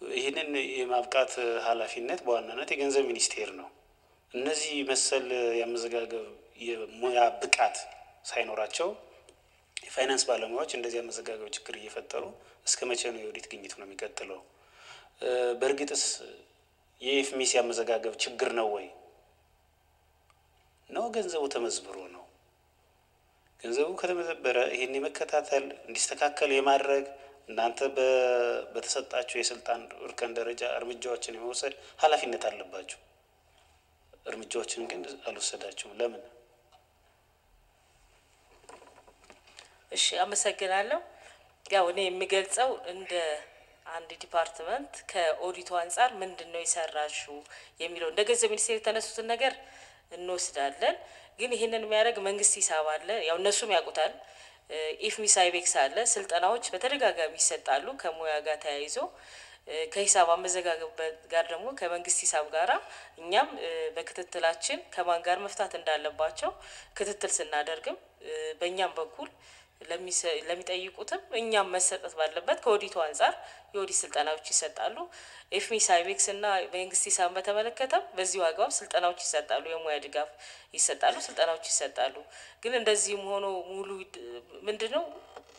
ይህንን የማብቃት ኃላፊነት በዋናነት የገንዘብ ሚኒስቴር ነው። እነዚህ መሰል የአመዘጋገብ የሙያ ብቃት ሳይኖራቸው የፋይናንስ ባለሙያዎች እንደዚህ አመዘጋገብ ችግር እየፈጠሩ እስከ መቼ ነው የኦዲት ግኝት ነው የሚቀጥለው? በእርግጥስ የኢፍሚስ ያመዘጋገብ ችግር ነው ወይ ነው ገንዘቡ ተመዝብሮ ነው? ገንዘቡ ከተመዘበረ ይህን የመከታተል እንዲስተካከል የማድረግ እናንተ በተሰጣችሁ የስልጣን እርከን ደረጃ እርምጃዎችን የመውሰድ ኃላፊነት አለባችሁ። እርምጃዎችን ግን አልወሰዳችሁም። ለምን? እሺ፣ አመሰግናለሁ። ያው እኔ የሚገልጸው እንደ አንድ department ከኦዲቱ አንጻር ምንድን ነው የሰራችሁ የሚለው እንደ ገንዘብ ሚኒስቴር የተነሱትን ነገር እንወስዳለን። ግን ይህንን የሚያደርግ መንግስት ሂሳብ አለ፣ ያው እነሱም ያውቁታል። IFMIS IBEX አለ። ስልጠናዎች በተደጋጋሚ ይሰጣሉ ከሙያ ጋር ተያይዞ ከሂሳብ አመዘጋገብ ጋር ደግሞ ከመንግስት ሂሳብ ጋራ እኛም በክትትላችን ከማን ጋር መፍታት እንዳለባቸው ክትትል ስናደርግም በእኛም በኩል ለሚጠይቁትም እኛም መሰጠት ባለበት ከኦዲቱ አንጻር የኦዲት ስልጠናዎች ይሰጣሉ። IFMIS IBEX እና መንግስት ሂሳብ በተመለከተም በዚሁ አግባብ ስልጠናዎች ይሰጣሉ፣ የሙያ ድጋፍ ይሰጣሉ፣ ስልጠናዎች ይሰጣሉ። ግን እንደዚህም ሆኖ ሙሉ ምንድን ነው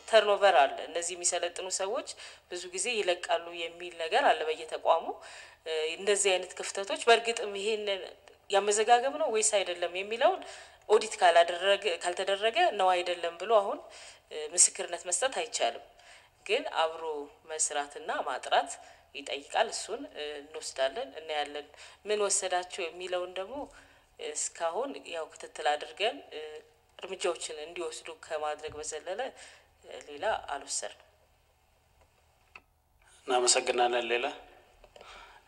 ተርኖቨር አለ። እነዚህ የሚሰለጥኑ ሰዎች ብዙ ጊዜ ይለቃሉ የሚል ነገር አለ በየተቋሙ። እንደዚህ አይነት ክፍተቶች በእርግጥም ይሄንን ያመዘጋገብ ነው ወይስ አይደለም የሚለውን ኦዲት ካላደረገ ካልተደረገ ነው አይደለም ብሎ አሁን ምስክርነት መስጠት አይቻልም። ግን አብሮ መስራትና ማጥራት ይጠይቃል። እሱን እንወስዳለን፣ እናያለን። ምን ወሰዳቸው የሚለውን ደግሞ እስካሁን ያው ክትትል አድርገን እርምጃዎችን እንዲወስዱ ከማድረግ በዘለለ ሌላ አልወሰድንም። እናመሰግናለን። ሌላ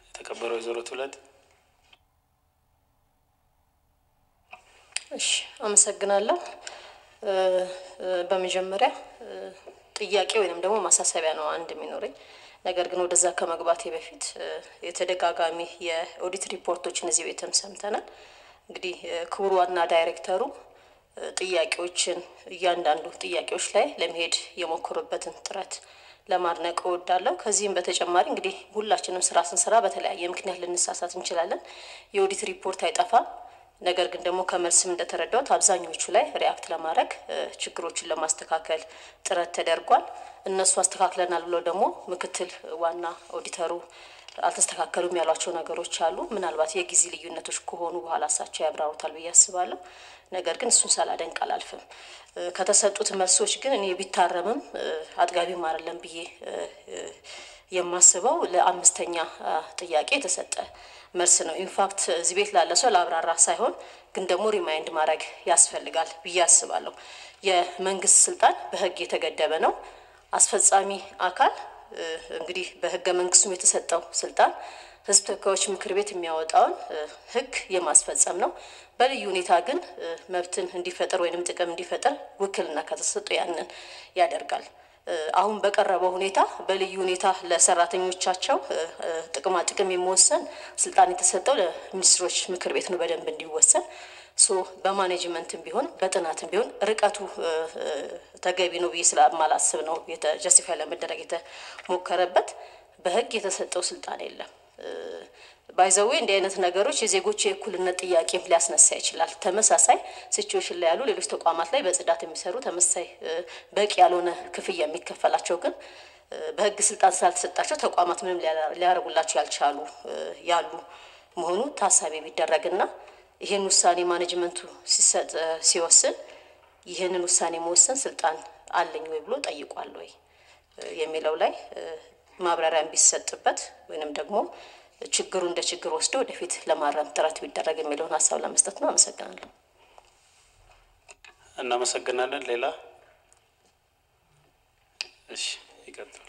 የተከበረው ወይዘሮ ትውለት እሺ አመሰግናለሁ። በመጀመሪያ ጥያቄ ወይንም ደግሞ ማሳሰቢያ ነው አንድ የሚኖረኝ። ነገር ግን ወደዛ ከመግባቴ በፊት የተደጋጋሚ የኦዲት ሪፖርቶችን እዚህ ቤትም ሰምተናል። እንግዲህ ክቡር ዋና ዳይሬክተሩ ጥያቄዎችን እያንዳንዱ ጥያቄዎች ላይ ለመሄድ የሞከሩበትን ጥረት ለማድነቅ እወዳለሁ። ከዚህም በተጨማሪ እንግዲህ ሁላችንም ስራ ስንሰራ በተለያየ ምክንያት ልንሳሳት እንችላለን። የኦዲት ሪፖርት አይጠፋም። ነገር ግን ደግሞ ከመልስም እንደተረዳሁት አብዛኞቹ ላይ react ለማድረግ ችግሮችን ለማስተካከል ጥረት ተደርጓል። እነሱ አስተካክለናል ብሎ ደግሞ ምክትል ዋና ኦዲተሩ አልተስተካከሉም ያሏቸው ነገሮች አሉ። ምናልባት የጊዜ ልዩነቶች ከሆኑ በኋላ እሳቸው ያብራሩታል ብዬ አስባለሁ። ነገር ግን እሱን ሳላደንቅ አላልፍም። ከተሰጡት መልሶች ግን እኔ ቢታረምም አጥጋቢም አይደለም ብዬ የማስበው ለአምስተኛ ጥያቄ የተሰጠ መልስ ነው። in fact እዚህ ቤት ላለ ሰው ለአብራራ ሳይሆን ግን ደግሞ remind ማድረግ ያስፈልጋል ብዬ አስባለሁ። የመንግስት ስልጣን በህግ የተገደበ ነው። አስፈጻሚ አካል እንግዲህ በህገ መንግስቱም የተሰጠው ስልጣን ህዝብ ተወካዮች ምክር ቤት የሚያወጣውን ህግ የማስፈጸም ነው። በልዩ ሁኔታ ግን መብትን እንዲፈጠር ወይንም ጥቅም እንዲፈጠር ውክልና ከተሰጡ ያንን ያደርጋል። አሁን በቀረበው ሁኔታ በልዩ ሁኔታ ለሰራተኞቻቸው ጥቅማ ጥቅም የመወሰን ስልጣን የተሰጠው ለሚኒስትሮች ምክር ቤት ነው በደንብ እንዲወሰን so በማኔጅመንትም ቢሆን በጥናትም ቢሆን ርቀቱ ተገቢ ነው ብዬ ስለማላስብ ነው justify ለመደረግ የተሞከረበት። በህግ የተሰጠው ስልጣን የለም። by the way እንዲህ አይነት ነገሮች የዜጎች የእኩልነት ጥያቄም ሊያስነሳ ይችላል። ተመሳሳይ situation ላይ ያሉ ሌሎች ተቋማት ላይ በጽዳት የሚሰሩ ተመሳሳይ በቂ ያልሆነ ክፍያ የሚከፈላቸው ግን በህግ ስልጣን ስላልተሰጣቸው ተቋማት ምንም ሊያ- ሊያደርጉላቸው ያልቻሉ ያሉ መሆኑ ታሳቢ ቢደረግና ይህን ውሳኔ ማኔጅመንቱ ሲሰጥ ሲወስን ይህንን ውሳኔ መወሰን ስልጣን አለኝ ወይ ብሎ ጠይቋል ወይ የሚለው ላይ ማብራሪያ ቢሰጥበት ወይንም ደግሞ ችግሩ እንደ ችግር ወስዶ ወደፊት ለማረም ጥረት ቢደረግ የሚለውን ሀሳብ ለመስጠት ነው። አመሰግናለሁ። እናመሰግናለን። ሌላ እሺ፣ ይቀጥል።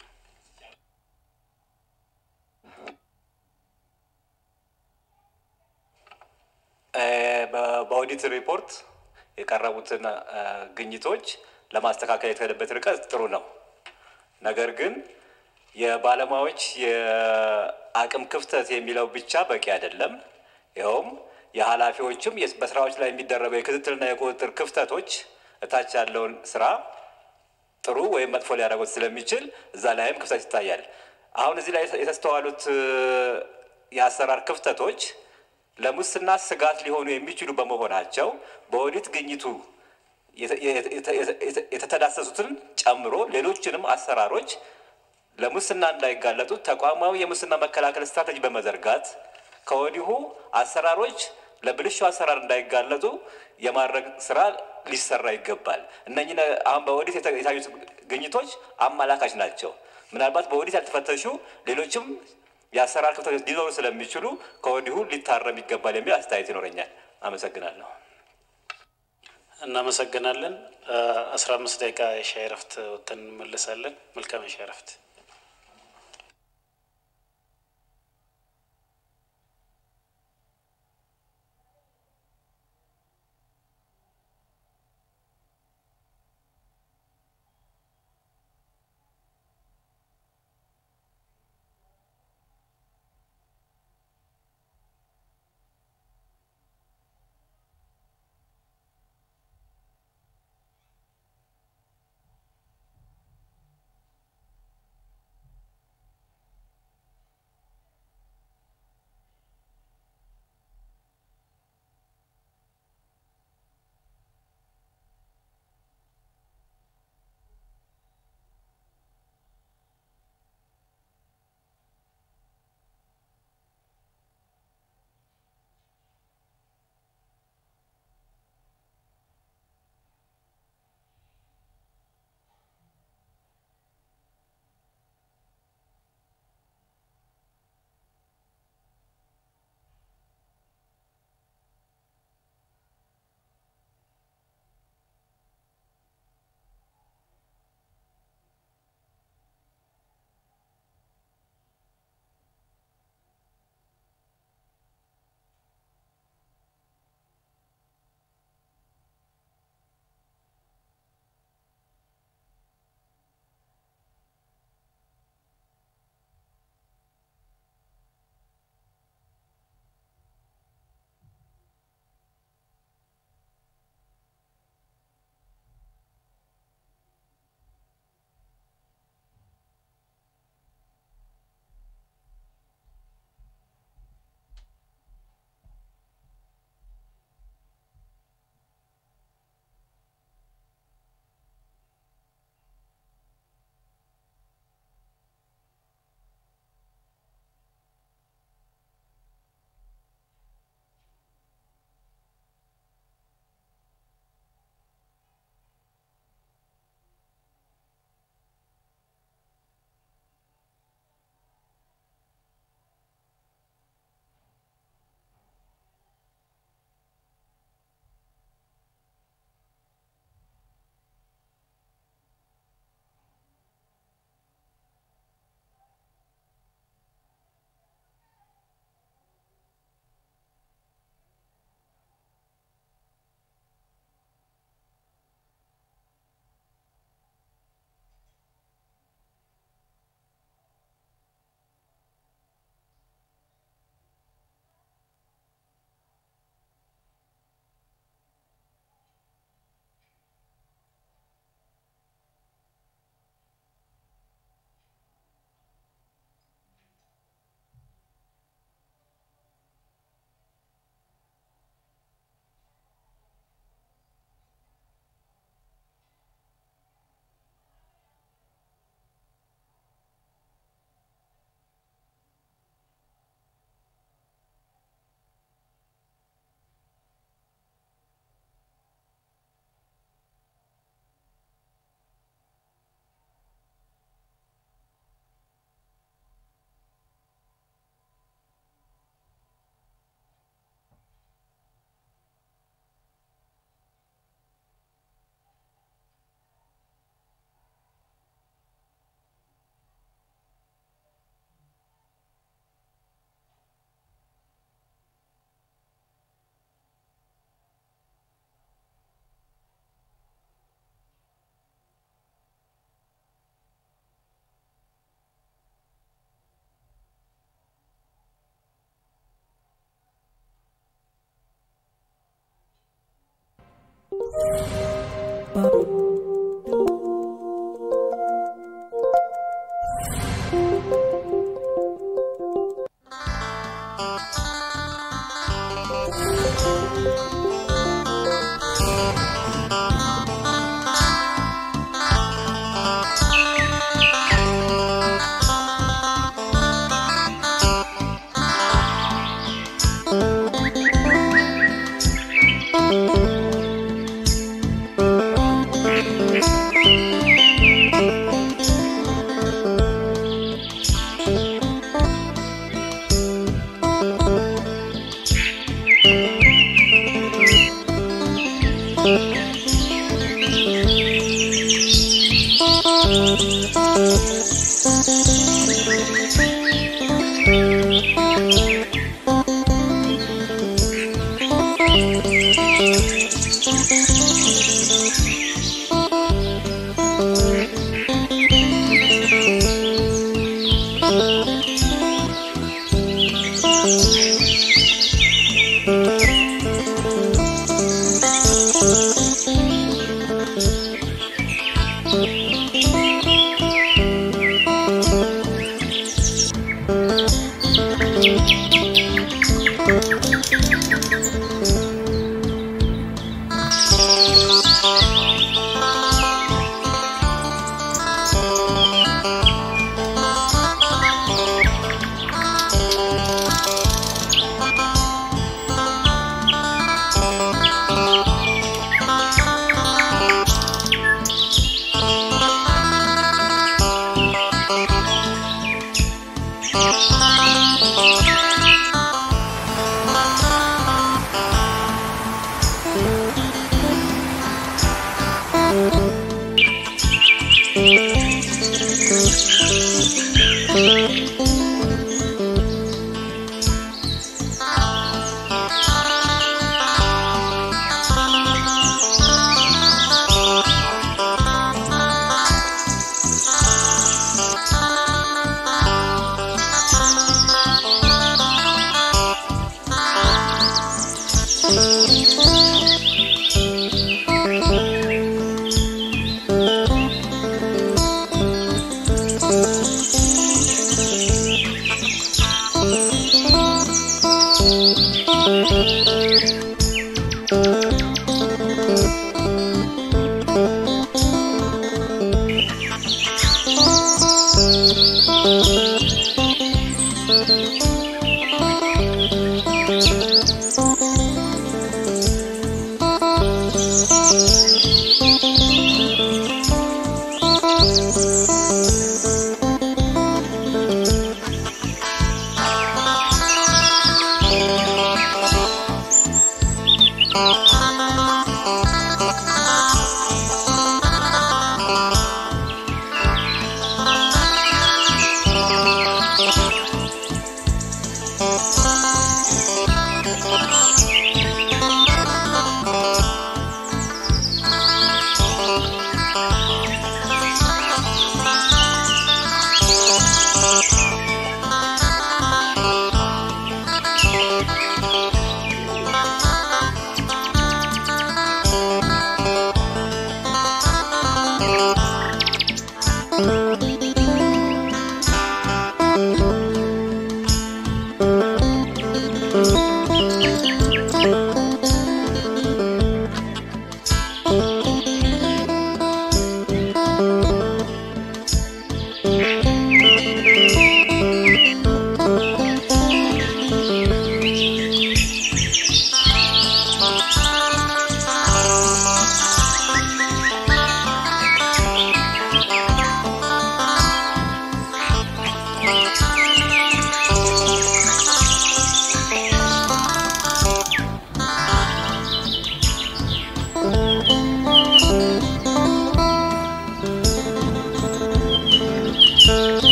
በኦዲት ሪፖርት የቀረቡትን ግኝቶች ለማስተካከል የተሄደበት ርቀት ጥሩ ነው። ነገር ግን የባለሙያዎች የአቅም ክፍተት የሚለው ብቻ በቂ አይደለም። ይኸውም የኃላፊዎችም በስራዎች ላይ የሚደረገው የክትትልና የቁጥጥር ክፍተቶች እታች ያለውን ስራ ጥሩ ወይም መጥፎ ሊያደርጉት ስለሚችል እዛ ላይም ክፍተት ይታያል። አሁን እዚህ ላይ የተስተዋሉት የአሰራር ክፍተቶች ለሙስና ስጋት ሊሆኑ የሚችሉ በመሆናቸው በኦዲት ግኝቱ የተ- የተ- የተ- የተ- የተተዳሰሱትን ጨምሮ ሌሎችንም አሰራሮች ለሙስና እንዳይጋለጡ ተቋማዊ የሙስና መከላከል ስትራቴጂ በመዘርጋት ከወዲሁ አሰራሮች ለብልሹ አሰራር እንዳይጋለጡ የማድረግ ስራ ሊሰራ ይገባል። እነኚህ አሁን በኦዲት የታዩት ግኝቶች አመላካች ናቸው። ምናልባት በኦዲት ያልተፈተሹ ሌሎችም የአሰራር ክፍተቶች ሊኖሩ ስለሚችሉ ከወዲሁ ሊታረም ይገባል የሚል አስተያየት ይኖረኛል። አመሰግናለሁ። እናመሰግናለን። አስራ አምስት ደቂቃ የሻይ ረፍት ወጥተን እንመለሳለን። መልካም የሻይ ረፍት። you.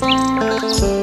Música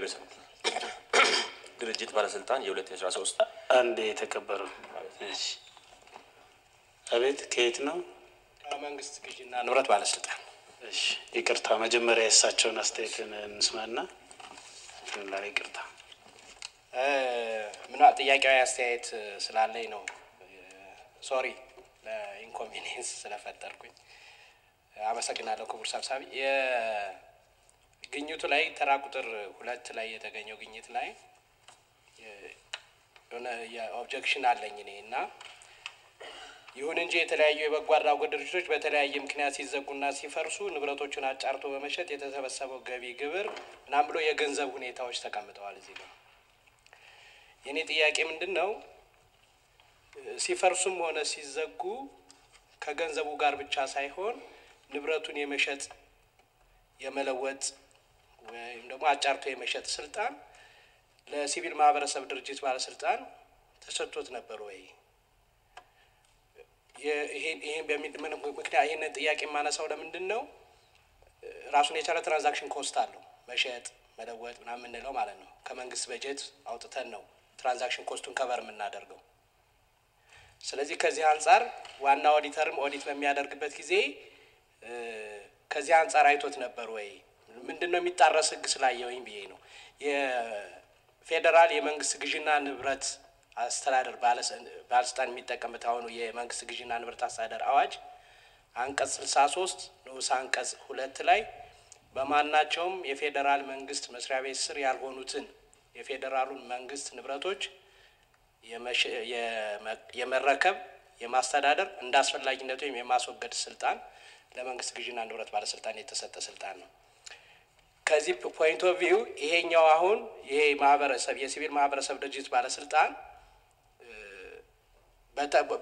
የሲቪል ማህበረሰብ ድርጅት ባለስልጣን የ2013 አንድ የተከበሩ እሺ፣ አቤት ከየት ነው? ከመንግስት ግዢና ንብረት ባለስልጣን። እሺ፣ ይቅርታ መጀመሪያ የእሳቸውን አስተያየትን እንስማና ላ ይቅርታ ምን ጥያቄያዊ አስተያየት ስላለኝ ነው። ሶሪ ለኢንኮንቪኒየንስ ስለፈጠርኩኝ አመሰግናለሁ ክቡር ሰብሳቢ። የግኝቱ ላይ ተራ ቁጥር ሁለት ላይ የተገኘው ግኝት ላይ የሆነ የኦብጀክሽን አለኝ እኔ እና ይሁን እንጂ የተለያዩ የበጎ አድራጎት ድርጅቶች በተለያየ ምክንያት ሲዘጉና ሲፈርሱ ንብረቶቹን አጫርቶ በመሸጥ የተሰበሰበው ገቢ ግብር ምናምን ብሎ የገንዘብ ሁኔታዎች ተቀምጠዋል እዚህ ጋር። የእኔ ጥያቄ ምንድን ነው? ሲፈርሱም ሆነ ሲዘጉ ከገንዘቡ ጋር ብቻ ሳይሆን ንብረቱን የመሸጥ የመለወጥ ወይም ደግሞ አጫርቶ የመሸጥ ስልጣን ለሲቪል ማህበረሰብ ድርጅት ባለስልጣን ተሰጥቶት ነበር ወይ? ይሄን በሚል ምክንያት ይህንን ጥያቄ የማነሳው ለምንድን ነው? ራሱን የቻለ transaction cost አለው መሸጥ መለወጥ ምናምን የምንለው ማለት ነው። ከመንግስት በጀት አውጥተን ነው transaction cost ኡን cover የምናደርገው። ስለዚህ ከዚህ አንጻር ዋና ኦዲተርም ኦዲት በሚያደርግበት ጊዜ ከዚህ አንጻር አይቶት ነበር ወይ? ምንድን ነው የሚጣረስ ህግ ስላየሁኝ ብዬ ነው። የፌዴራል የመንግስት ግዥና ንብረት አስተዳደር ባለስልጣን የሚጠቀምበት አሁኑ የመንግስት ግዥና ንብረት አስተዳደር አዋጅ አንቀጽ ስልሳ ሶስት ንዑስ አንቀጽ ሁለት ላይ በማናቸውም የፌዴራል መንግስት መስሪያ ቤት ስር ያልሆኑትን የፌዴራሉን መንግስት ንብረቶች የመረከብ የማስተዳደር እንደ አስፈላጊነቱ ወይም የማስወገድ ስልጣን ለመንግስት ግዥና ንብረት ባለስልጣን የተሰጠ ስልጣን ነው። ከዚህ point of view ይሄኛው አሁን ይሄ ማህበረሰብ የሲቪል ማህበረሰብ ድርጅት ባለስልጣን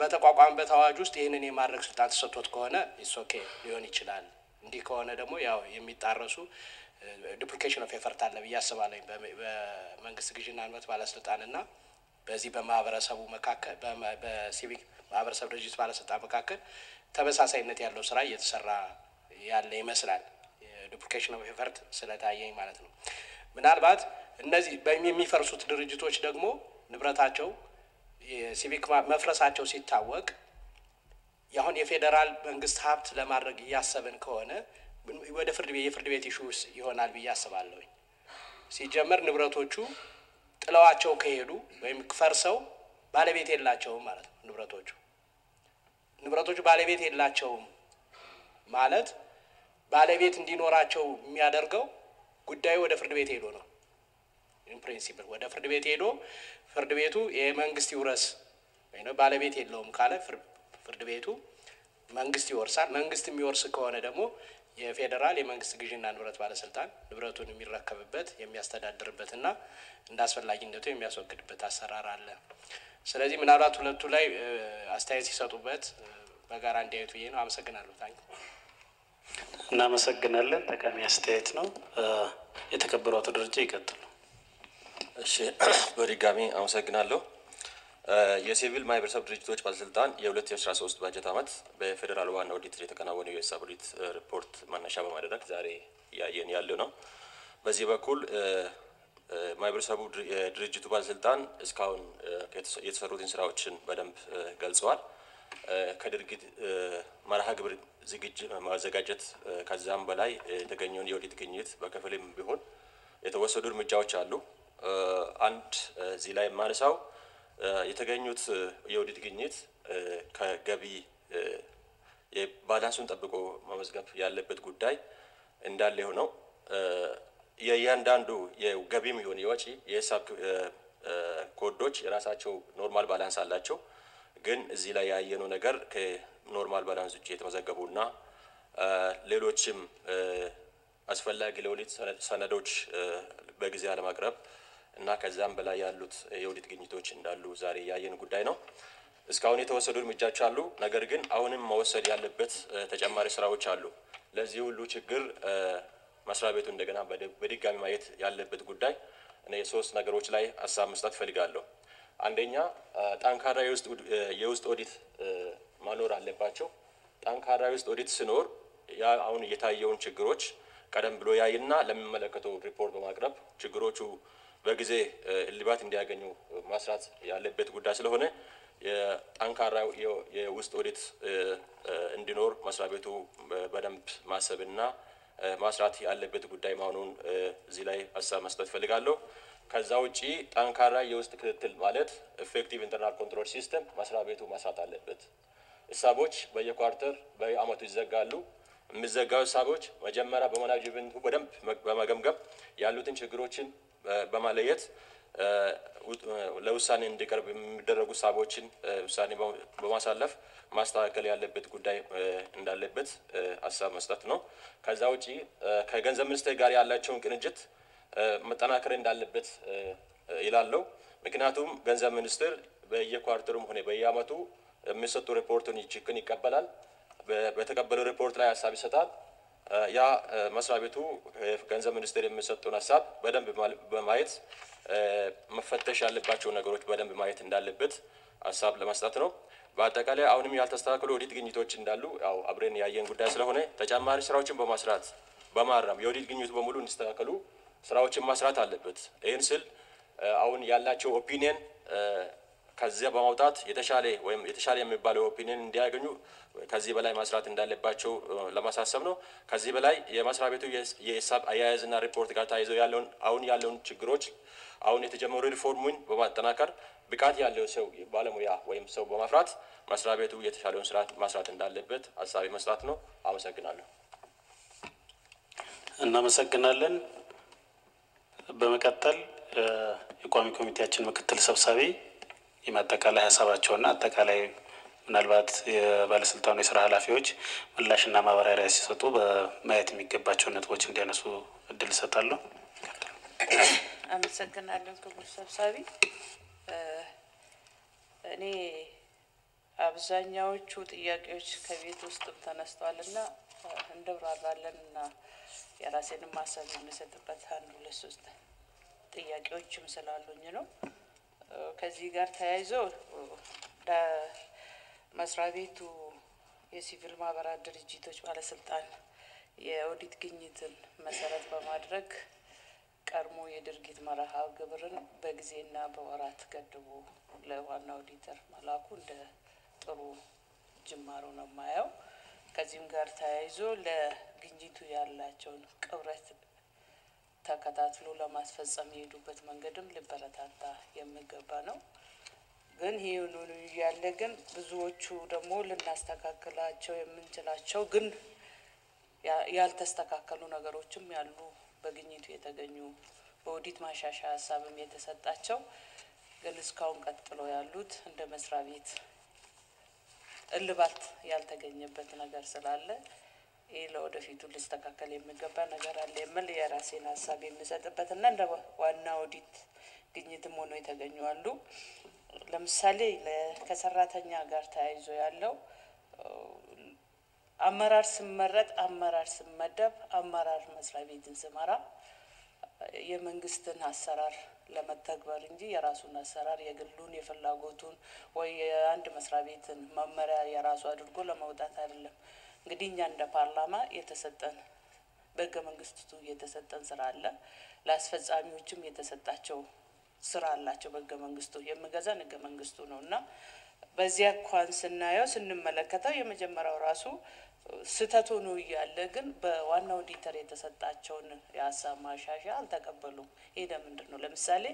በተቋቋመበት አዋጅ ውስጥ ይህንን የማድረግ ስልጣን ተሰጥቶት ከሆነ okay ሊሆን ይችላል። እንዲህ ከሆነ ደግሞ ያው የሚጣረሱ duplication of effort አለ ብዬ አስባለሁ። በመንግስት ግዥና ንብረት ባለስልጣን በዚህ በማህበረሰቡ መካከል በሲቪክ ማህበረሰብ ድርጅት ባለስልጣን መካከል ተመሳሳይነት ያለው ስራ እየተሰራ ያለ ይመስላል። duplication of effort ስለታየኝ ማለት ነው። ምናልባት እነዚህ የሚፈርሱት ድርጅቶች ደግሞ ንብረታቸው የሲቪክ መፍረሳቸው ሲታወቅ የአሁን የፌዴራል መንግስት ሀብት ለማድረግ እያሰብን ከሆነ ወደ ፍርድ ቤት የፍርድ ቤት issue ይሆናል ብዬ አስባለሁኝ። ሲጀመር ንብረቶቹ ጥለዋቸው ከሄዱ ወይም ፈርሰው ባለቤት የላቸውም ማለት ነው። ንብረቶቹ ንብረቶቹ ባለቤት የላቸውም ማለት ባለቤት እንዲኖራቸው የሚያደርገው ጉዳዩ ወደ ፍርድ ቤት ሄዶ ነው። in principle ወደ ፍርድ ቤት ሄዶ ፍርድ ቤቱ የመንግስት ይውረስ ባለቤት የለውም ካለ ፍርድ ቤቱ መንግስት ይወርሳል። መንግስት የሚወርስ ከሆነ ደግሞ የፌዴራል የመንግስት ግዥና ንብረት ባለስልጣን ንብረቱን የሚረከብበት የሚያስተዳድርበትና እንደ አስፈላጊነቱ የሚያስወግድበት አሰራር አለ። ስለዚህ ምናልባት ሁለቱ ላይ አስተያየት ሲሰጡበት በጋራ እንዲያዩት ብዬ ነው። አመሰግናለሁ። ታንክ እናመሰግናለን። ጠቃሚ አስተያየት ነው። የተከበሩ አቶ ደረጃ ይቀጥሉ። እሺ፣ በድጋሚ አመሰግናለሁ። የሲቪል ማህበረሰብ ድርጅቶች ባለስልጣን የ2013 ባጀት ዓመት በፌዴራል ዋና ኦዲተር የተከናወነው የሂሳብ ኦዲት ሪፖርት መነሻ በማድረግ ዛሬ እያየን ያለ ነው። በዚህ በኩል ማህበረሰቡ የድርጅቱ ባለስልጣን እስካሁን የተሰሩትን ስራዎችን በደንብ ገልጸዋል። ከድርጊት መርሃ ግብር ዝግጅ ማዘጋጀት ከዛም በላይ የተገኘውን የኦዲት ግኝት በክፍልም ቢሆን የተወሰዱ እርምጃዎች አሉ። አንድ እዚህ ላይ የማነሳው የተገኙት የኦዲት ግኝት ከገቢ balance ኡን ጠብቆ መመዝገብ ያለበት ጉዳይ እንዳለ የሆነው የእያንዳንዱ የገቢም ይሁን የወጪ የሂሳብ ኮዶች የራሳቸው normal balance አላቸው። ግን እዚህ ላይ ያየነው ነገር ከ normal balance ውጭ የተመዘገቡና ሌሎችም አስፈላጊ ለኦዲት ሰነዶች በጊዜ አለማቅረብ እና ከዛም በላይ ያሉት የኦዲት ግኝቶች እንዳሉ ዛሬ ያየን ጉዳይ ነው። እስካሁን የተወሰዱ እርምጃዎች አሉ። ነገር ግን አሁንም መወሰድ ያለበት ተጨማሪ ስራዎች አሉ። ለዚህ ሁሉ ችግር መስሪያ ቤቱ እንደገና በድጋሚ ማየት ያለበት ጉዳይ እኔ ሶስት ነገሮች ላይ ሀሳብ መስጠት እፈልጋለሁ። አንደኛ ጠንካራ የውስጥ ኦዲት ማኖር አለባቸው። ጠንካራ የውስጥ ኦዲት ሲኖር ያ አሁን የታየውን ችግሮች ቀደም ብሎ ያይና ለሚመለከተው ሪፖርት በማቅረብ ችግሮቹ በጊዜ እልባት እንዲያገኙ ማስራት ያለበት ጉዳይ ስለሆነ የጠንካራ የውስጥ ኦዲት እንዲኖር መስሪያ ቤቱ በደንብ ማሰብና ማስራት ያለበት ጉዳይ መሆኑን እዚህ ላይ ሀሳብ መስጠት እፈልጋለሁ። ከዛ ውጪ ጠንካራ የውስጥ ክትትል ማለት effective internal control system መስሪያ ቤቱ መስራት አለበት። ሂሳቦች በየ quarter በየአመቱ ይዘጋሉ። የሚዘጋው ሂሳቦች መጀመሪያ በ management ኡ በደንብ በመገምገም ያሉትን ችግሮችን በመለየት ለውሳኔ እንዲቀርብ የሚደረጉ ሂሳቦችን ውሳኔ በማሳለፍ ማስተካከል ያለበት ጉዳይ እንዳለበት ሀሳብ መስጠት ነው። ከዛ ውጪ ከገንዘብ ሚኒስቴር ጋር ያላቸውን ቅንጅት መጠናከር እንዳለበት ይላለው። ምክንያቱም ገንዘብ ሚኒስቴር በየኳርተሩም ሆነ በየአመቱ የሚሰጡ ሪፖርቱን ችክን ይቀበላል። በተቀበለው ሪፖርት ላይ ሀሳብ ይሰጣል። ያ መስሪያ ቤቱ ገንዘብ ሚኒስቴር የሚሰጡን ሀሳብ በደንብ በማየት መፈተሽ ያለባቸው ነገሮች በደንብ ማየት እንዳለበት ሀሳብ ለመስጠት ነው። በአጠቃላይ አሁንም ያልተስተካከሉ ኦዲት ግኝቶች እንዳሉ ያው አብረን ያየን ጉዳይ ስለሆነ ተጨማሪ ስራዎችን በማስራት በማረም የኦዲት ግኝቱ በሙሉ እንዲስተካከሉ ስራዎችን ማስራት አለበት። ይህን ስል አሁን ያላቸው opinion ከዚያ በማውጣት የተሻለ ወይም የተሻለ የሚባለው opinion እንዲያገኙ ከዚህ በላይ ማስራት እንዳለባቸው ለማሳሰብ ነው። ከዚህ በላይ የመስሪያ ቤቱ የሂሳብ አያያዝና ሪፖርት ጋር ተያይዘው ያለውን አሁን ያለውን ችግሮች አሁን የተጀመሩ ሪፎርሙን በማጠናከር ብቃት ያለው ሰው ባለሙያ ወይም ሰው በማፍራት መስሪያ ቤቱ የተሻለውን ስራ ማስራት እንዳለበት ሀሳቤ መስራት ነው። አመሰግናለሁ። እናመሰግናለን። በመቀጠል የቋሚ ኮሚቴያችን ምክትል ሰብሳቢ የማጠቃላይ ሀሳባቸውና አጠቃላይ ምናልባት የባለስልጣኑ የስራ ኃላፊዎች ምላሽና ማብራሪያ ሲሰጡ በማየት የሚገባቸው ነጥቦች እንዲያነሱ እድል እሰጣለሁ። አመሰግናለሁ ክቡር ሰብሳቢ። እኔ አብዛኛዎቹ ጥያቄዎች ከቤት ውስጥም ተነስተዋል እና እንደብራራለን እና የራሴንም ሀሳብ የምሰጥበት አንድ ሁለት ሶስት ጥያቄዎችም ስላሉኝ ነው። ከዚህ ጋር ተያይዞ ለመስሪያ ቤቱ የሲቪል ማህበራት ድርጅቶች ባለስልጣን የኦዲት ግኝትን መሰረት በማድረግ ቀድሞ የድርጊት መርሃ ግብርን በጊዜና በወራት ገድቦ ለዋና ኦዲተር መላኩ እንደ ጥሩ ጅማሮ ነው የማየው። ከዚህም ጋር ተያይዞ ለግኝቱ ያላቸውን ቅብረት ተከታትሎ ለማስፈጸም የሄዱበት መንገድም ሊበረታታ የሚገባ ነው። ግን ይህ እያለ ግን ብዙዎቹ ደግሞ ልናስተካክላቸው የምንችላቸው ግን ያልተስተካከሉ ነገሮችም ያሉ በግኝቱ የተገኙ በኦዲት ማሻሻያ ሀሳብም የተሰጣቸው ግን እስካሁን ቀጥሎ ያሉት እንደ መስሪያ ቤት እልባት ያልተገኘበት ነገር ስላለ ይህ ለወደፊቱ ሊስተካከል የሚገባ ነገር አለ የምል የራሴን ሀሳብ የሚሰጥበት እና እንደ ዋና ኦዲት ግኝትም ሆኖ የተገኙ አሉ። ለምሳሌ ከሰራተኛ ጋር ተያይዞ ያለው አመራር ስመረጥ፣ አመራር ስመደብ፣ አመራር መስሪያ ቤትን ስመራ የመንግስትን አሰራር ለመተግበር እንጂ የራሱን አሰራር የግሉን የፍላጎቱን ወይ የአንድ መስሪያ ቤትን መመሪያ የራሱ አድርጎ ለመውጣት አይደለም። እንግዲህ እኛ እንደ ፓርላማ የተሰጠን በህገ መንግስቱ የተሰጠን ስራ አለ። ለአስፈጻሚዎችም የተሰጣቸው ስራ አላቸው። በህገ መንግስቱ የምገዛን ህገ መንግስቱ ነው እና በዚያ እንኳን ስናየው ስንመለከተው የመጀመሪያው ራሱ ስህተት ሆኖ እያለ ግን በዋና ኦዲተር የተሰጣቸውን የሀሳብ ማሻሻያ አልተቀበሉም። ይሄ ለምንድን ነው? ለምሳሌ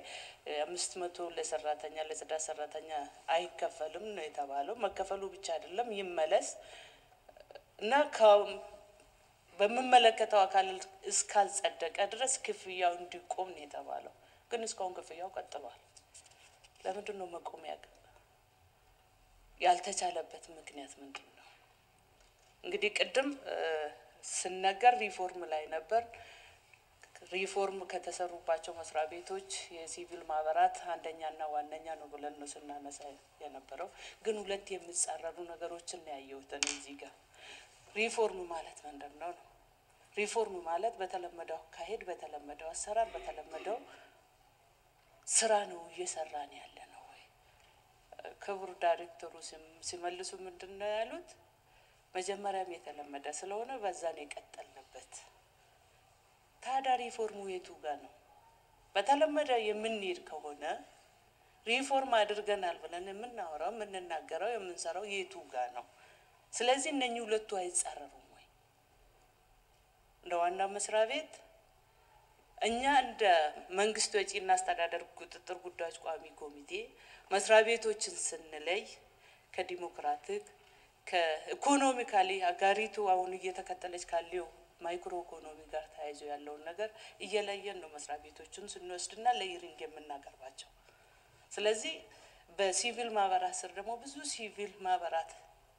አምስት መቶ ለሰራተኛ ለጽዳት ሰራተኛ አይከፈልም ነው የተባለው። መከፈሉ ብቻ አይደለም ይመለስ እና በምመለከተው አካል እስካልጸደቀ ድረስ ክፍያው እንዲቆም ነው የተባለው። ግን እስካሁን ክፍያው ቀጥሏል። ለምንድን ነው መቆም ያልተቻለበት ምክንያት ምንድን ነው? እንግዲህ ቅድም ስነገር ሪፎርም ላይ ነበር። ሪፎርም ከተሰሩባቸው መስሪያ ቤቶች የሲቪል ማህበራት አንደኛና ዋነኛ ነው ብለን ነው ስናነሳ የነበረው። ግን ሁለት የሚጻረሩ ነገሮችን ነው ያየሁት እኔ እዚህ ጋር። ሪፎርም ማለት ምንድን ነው? ሪፎርም ማለት በተለመደው አካሄድ፣ በተለመደው አሰራር፣ በተለመደው ስራ ነው እየሰራን ያለ ነው ወይ? ክቡር ዳይሬክተሩ ሲመልሱ ምንድን ነው ያሉት? መጀመሪያም የተለመደ ስለሆነ በዛ ነው የቀጠልንበት። ታዲያ ሪፎርሙ የቱ ጋር ነው? በተለመደ የምንሄድ ከሆነ ሪፎርም አድርገናል ብለን የምናወራው የምንናገረው የምንሰራው የቱ ጋር ነው? ስለዚህ እነኚህ ሁለቱ አይጻረሩም ወይ? እንደ ዋናው መስሪያ ቤት እኛ እንደ መንግስት ወጪና አስተዳደር ቁጥጥር ጉዳዮች ቋሚ ኮሚቴ መስሪያ ቤቶችን ስንለይ ከ democratic ከ economically ሀገሪቱ አሁን እየተከተለች ካለው macro economy ጋር ተያይዞ ያለውን ነገር እየለየን ነው መስሪያ ቤቶችን ስንወስድና ለ hearing የምናቀርባቸው። ስለዚህ በሲቪል ማህበራት ስር ደግሞ ብዙ ሲቪል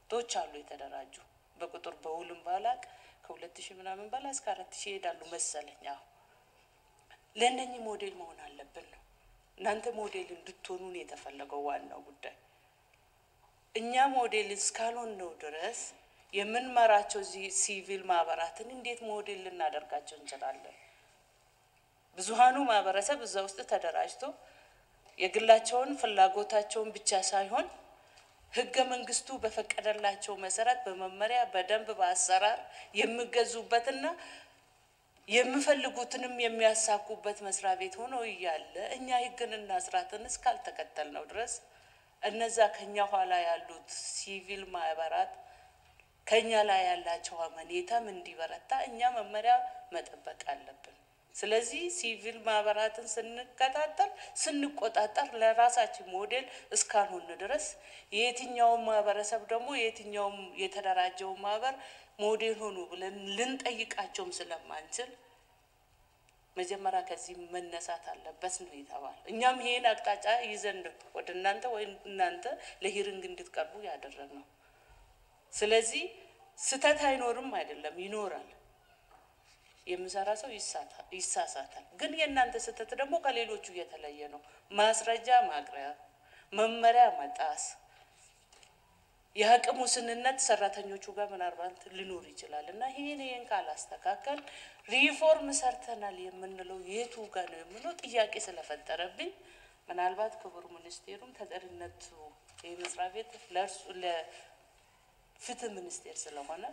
ማህበራቶች አሉ የተደራጁ በቁጥር በውል ባላውቅም ከሁለት ሺህ ምናምን በላይ እስከ አራት ሺህ ይሄዳሉ መሰለኝ። አሁን ለእነኚህ ሞዴል መሆን አለብን ነው። እናንተ ሞዴል እንድትሆኑ ነው የተፈለገው ዋናው ጉዳይ። እኛ ሞዴል እስካልሆንነው ድረስ የምንመራቸው ሲቪል ማህበራትን እንዴት ሞዴል ልናደርጋቸው እንችላለን? ብዙሀኑ ማህበረሰብ እዛ ውስጥ ተደራጅቶ የግላቸውን ፍላጎታቸውን ብቻ ሳይሆን ህገ መንግስቱ በፈቀደላቸው መሰረት በመመሪያ በደንብ በአሰራር የሚገዙበትና የሚፈልጉትንም የሚያሳኩበት መስሪያ ቤት ሆኖ እያለ እኛ ህግንና ስርዓትን እስካልተከተል ነው ድረስ እነዛ ከኛ ኋላ ያሉት ሲቪል ማህበራት ከኛ ላይ ያላቸው አመኔታም እንዲበረታ እኛ መመሪያ መጠበቅ አለብን። ስለዚህ ሲቪል ማህበራትን ስንከታተል ስንቆጣጠር ለራሳችን ሞዴል እስካልሆንን ድረስ የየትኛውም ማህበረሰብ ደግሞ የየትኛውም የተደራጀውን ማህበር ሞዴል ሆኑ ብለን ልንጠይቃቸውም ስለማንችል መጀመሪያ ከዚህ መነሳት አለበት ነው የተባለው። እኛም ይሄን አቅጣጫ ይዘን ወደ እናንተ ወይ እናንተ ለ hearing እንድትቀርቡ ያደረግነው። ስለዚህ ስህተት አይኖርም አይደለም፣ ይኖራል። የሚሰራ ሰው ይሳሳታል። ግን የእናንተ ስህተት ደግሞ ከሌሎቹ የተለየ ነው። ማስረጃ ማቅረብ፣ መመሪያ መጣስ፣ የአቅም ውስንነት ሰራተኞቹ ጋር ምናልባት ሊኖር ይችላል እና ይህን ይህን ካላስተካከል ሪፎርም ሰርተናል የምንለው የቱ ጋር ነው የምለው ጥያቄ ስለፈጠረብኝ ምናልባት ክቡር ሚኒስቴሩም ተጠሪነቱ ይህ መስሪያ ቤት ለፍትህ ሚኒስቴር ስለሆነ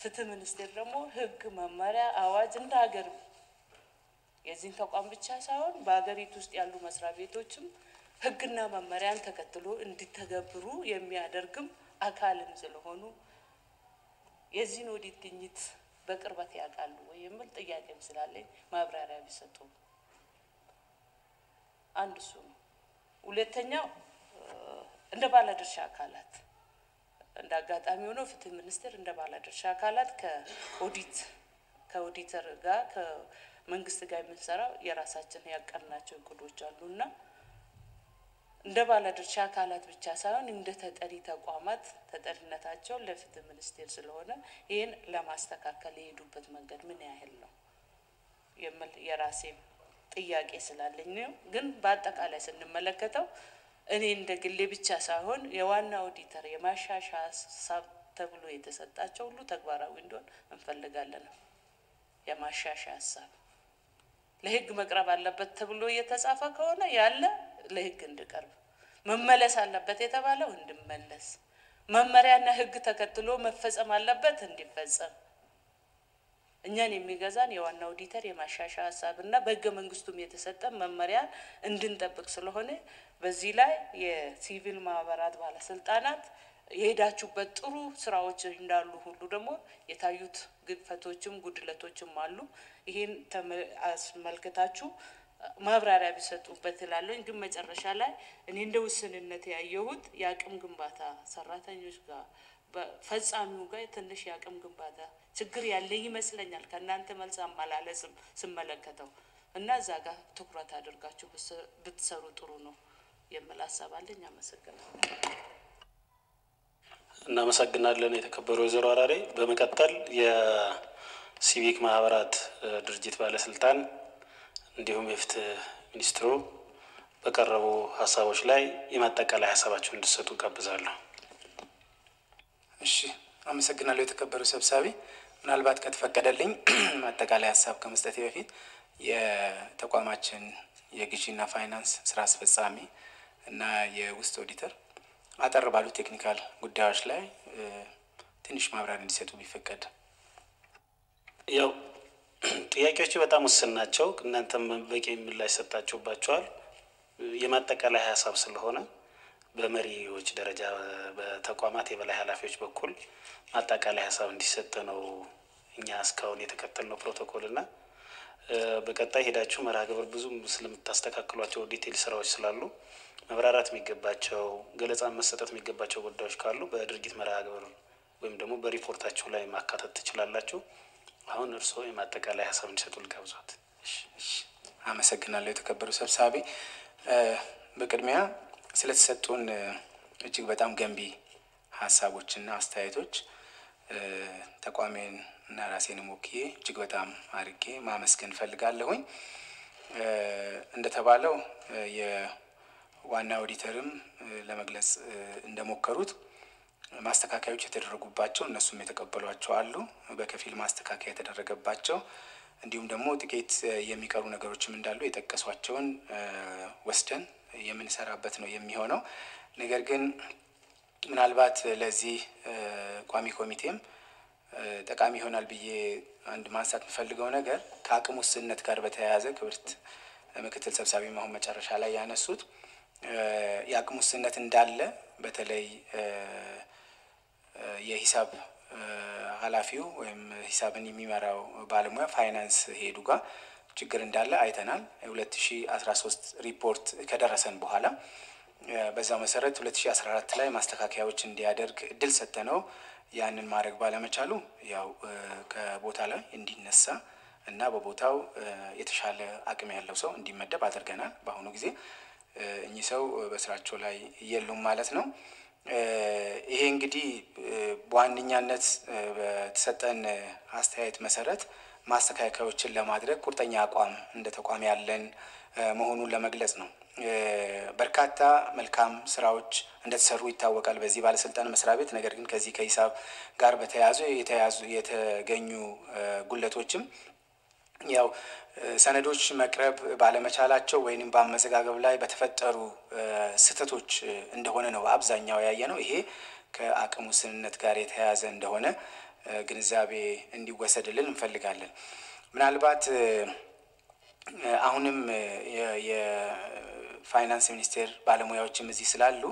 ፍትህ ሚኒስቴር ደግሞ ህግ፣ መመሪያ፣ አዋጅ እንደ ሀገር የዚህን ተቋም ብቻ ሳይሆን በሀገሪቱ ውስጥ ያሉ መስሪያ ቤቶችም ህግና መመሪያን ተከትሎ እንዲተገብሩ የሚያደርግም አካልም ስለሆኑ የዚህን ኦዲት ግኝት በቅርበት ያውቃሉ ወይ የሚል ጥያቄም ስላለኝ ማብራሪያ ቢሰጡ። አንድ እሱ ነው። ሁለተኛው እንደ ባለድርሻ አካላት እንደ አጋጣሚ ሆኖ ፍትህ ሚኒስቴር እንደ ባለድርሻ አካላት ከኦዲት ከኦዲተር ጋር ከመንግስት ጋር የምንሰራው የራሳችን ያቀርናቸው እቅዶች አሉና እንደ ባለድርሻ አካላት ብቻ ሳይሆን እንደ ተጠሪ ተቋማት ተጠሪነታቸው ለፍትህ ሚኒስቴር ስለሆነ ይህን ለማስተካከል የሄዱበት መንገድ ምን ያህል ነው የራሴም ጥያቄ ስላለኝ ግን በአጠቃላይ ስንመለከተው እኔ እንደ ግሌ ብቻ ሳይሆን የዋና ኦዲተር የማሻሻያ ሀሳብ ተብሎ የተሰጣቸው ሁሉ ተግባራዊ እንዲሆን እንፈልጋለን። የማሻሻያ ሀሳብ ለህግ መቅረብ አለበት ተብሎ እየተጻፈ ከሆነ ያለ ለህግ እንዲቀርብ መመለስ አለበት የተባለው እንዲመለስ መመሪያና ህግ ተከትሎ መፈጸም አለበት እንዲፈጸም እኛን የሚገዛን የዋና ኦዲተር የማሻሻያ ሀሳብና በህገ መንግስቱም የተሰጠ መመሪያ እንድንጠብቅ ስለሆነ በዚህ ላይ የሲቪል ማህበራት ባለስልጣናት የሄዳችሁበት ጥሩ ስራዎች እንዳሉ ሁሉ ደግሞ የታዩት ግድፈቶችም ጉድለቶችም አሉ። ይህን አስመልክታችሁ ማብራሪያ ቢሰጡበት እላለሁኝ። ግን መጨረሻ ላይ እኔ እንደ ውስንነት ያየሁት የአቅም ግንባታ ሰራተኞች ጋር በፈጻሚው ጋር ትንሽ የአቅም ግንባታ ችግር ያለ ይመስለኛል። ከእናንተ መልስ አመላለስም ስመለከተው እና እዛ ጋር ትኩረት አድርጋችሁ ብትሰሩ ጥሩ ነው የሚል ሀሳብ አለኝ። አመሰግናለሁ። እናመሰግናለን የተከበሩ ወይዘሮ አራሬ። በመቀጠል የሲቪክ ማህበራት ድርጅት ባለስልጣን እንዲሁም የፍትህ ሚኒስትሩ በቀረቡ ሀሳቦች ላይ የማጠቃላይ ሀሳባቸውን እንዲሰጡ እጋብዛለሁ። እሺ አመሰግናለሁ የተከበሩ ሰብሳቢ። ምናልባት ከተፈቀደልኝ አጠቃላይ ሀሳብ ከመስጠቴ በፊት የተቋማችን የግዢና ፋይናንስ ስራ አስፈጻሚ እና የውስጥ ኦዲተር አጠር ባሉ technical ጉዳዮች ላይ ትንሽ ማብራሪያ እንዲሰጡ ቢፈቀድ። ያው ጥያቄዎቹ በጣም ውስን ናቸው። እናንተም በቂ ምላሽ ሰጣችሁባቸዋል። የማጠቃላይ ሀሳብ ስለሆነ በመሪዎች ደረጃ በተቋማት የበላይ ኃላፊዎች በኩል ማጠቃላይ ሀሳብ እንዲሰጥ ነው እኛ እስካሁን የተከተልነው ፕሮቶኮል እና በቀጣይ ሄዳችሁ መርሃ ግብር ብዙም ስለምታስተካክሏቸው detail ስራዎች ስላሉ ማብራራት የሚገባቸው ገለጻ መሰጠት የሚገባቸው ጉዳዮች ካሉ በድርጊት መርሃ ግብር ወይም ደግሞ በሪፖርታችሁ ላይ ማካተት ትችላላችሁ። አሁን እርስዎ የማጠቃላይ ሀሳብ እንዲሰጡ ልጋብዟት። አመሰግናለሁ የተከበሩ ሰብሳቢ። በቅድሚያ ስለተሰጡን እጅግ በጣም ገንቢ ሀሳቦችና አስተያየቶች ተቋሜን እና ራሴንም ወክዬ እጅግ በጣም አድርጌ ማመስገን እፈልጋለሁኝ። እ፣ እንደተባለው የዋና ኦዲተርም ለመግለጽ እንደሞከሩት ማስተካከያዎች የተደረጉባቸው እነሱም የተቀበሏቸው አሉ። በከፊል ማስተካከያ የተደረገባቸው እንዲሁም ደግሞ ጥቂት የሚቀሩ ነገሮችም እንዳሉ የጠቀሷቸውን ወስደን የምንሰራበት ነው የሚሆነው። ነገር ግን ምናልባት ለዚህ ቋሚ ኮሚቴም ጠቃሚ ይሆናል ብዬ አንድ ማንሳት የምፈልገው ነገር ከአቅም ውስንነት ጋር በተያያዘ ክብርት ምክትል ሰብሳቢ አሁን መጨረሻ ላይ ያነሱት የአቅም ውስንነት እንዳለ በተለይ የሂሳብ ኃላፊው ወይም ሂሳብን የሚመራው ባለሙያ ፋይናንስ ሄዱ ጋር ችግር እንዳለ አይተናል። የሁለት ሺ አስራ ሶስት ሪፖርት ከደረሰን በኋላ እ፣ በዛው መሰረት ሁለት ሺ አስራ አራት ላይ ማስተካከያዎች እንዲያደርግ እድል ሰጥተነው ያንን ማድረግ ባለመቻሉ ያው ከቦታ ላይ እንዲነሳ እና በቦታው የተሻለ አቅም ያለው ሰው እንዲመደብ አድርገናል። በአሁኑ ጊዜ እኚህ ሰው በስራቸው ላይ የሉም ማለት ነው። ይሄ እንግዲህ በዋነኛነት በተሰጠን አስተያየት መሰረት ማስተካከያዎችን ለማድረግ ቁርጠኛ አቋም እንደ ተቋም ያለን መሆኑን ለመግለጽ ነው። በርካታ መልካም ስራዎች እንደተሰሩ ይታወቃል በዚህ ባለስልጣን መስሪያ ቤት። ነገር ግን ከዚህ ከሂሳብ ጋር በተያያዙ የተያዙ የተገኙ ጉለቶችም ያው ሰነዶች መቅረብ ባለመቻላቸው ወይንም በአመዘጋገብ ላይ በተፈጠሩ ስህተቶች እንደሆነ ነው አብዛኛው ያየ ነው። ይሄ ከአቅም ውስንነት ጋር የተያያዘ እንደሆነ ግንዛቤ እንዲወሰድልን እንፈልጋለን። ምናልባት አሁንም የፋይናንስ ሚኒስቴር ባለሙያዎችም እዚህ ስላሉ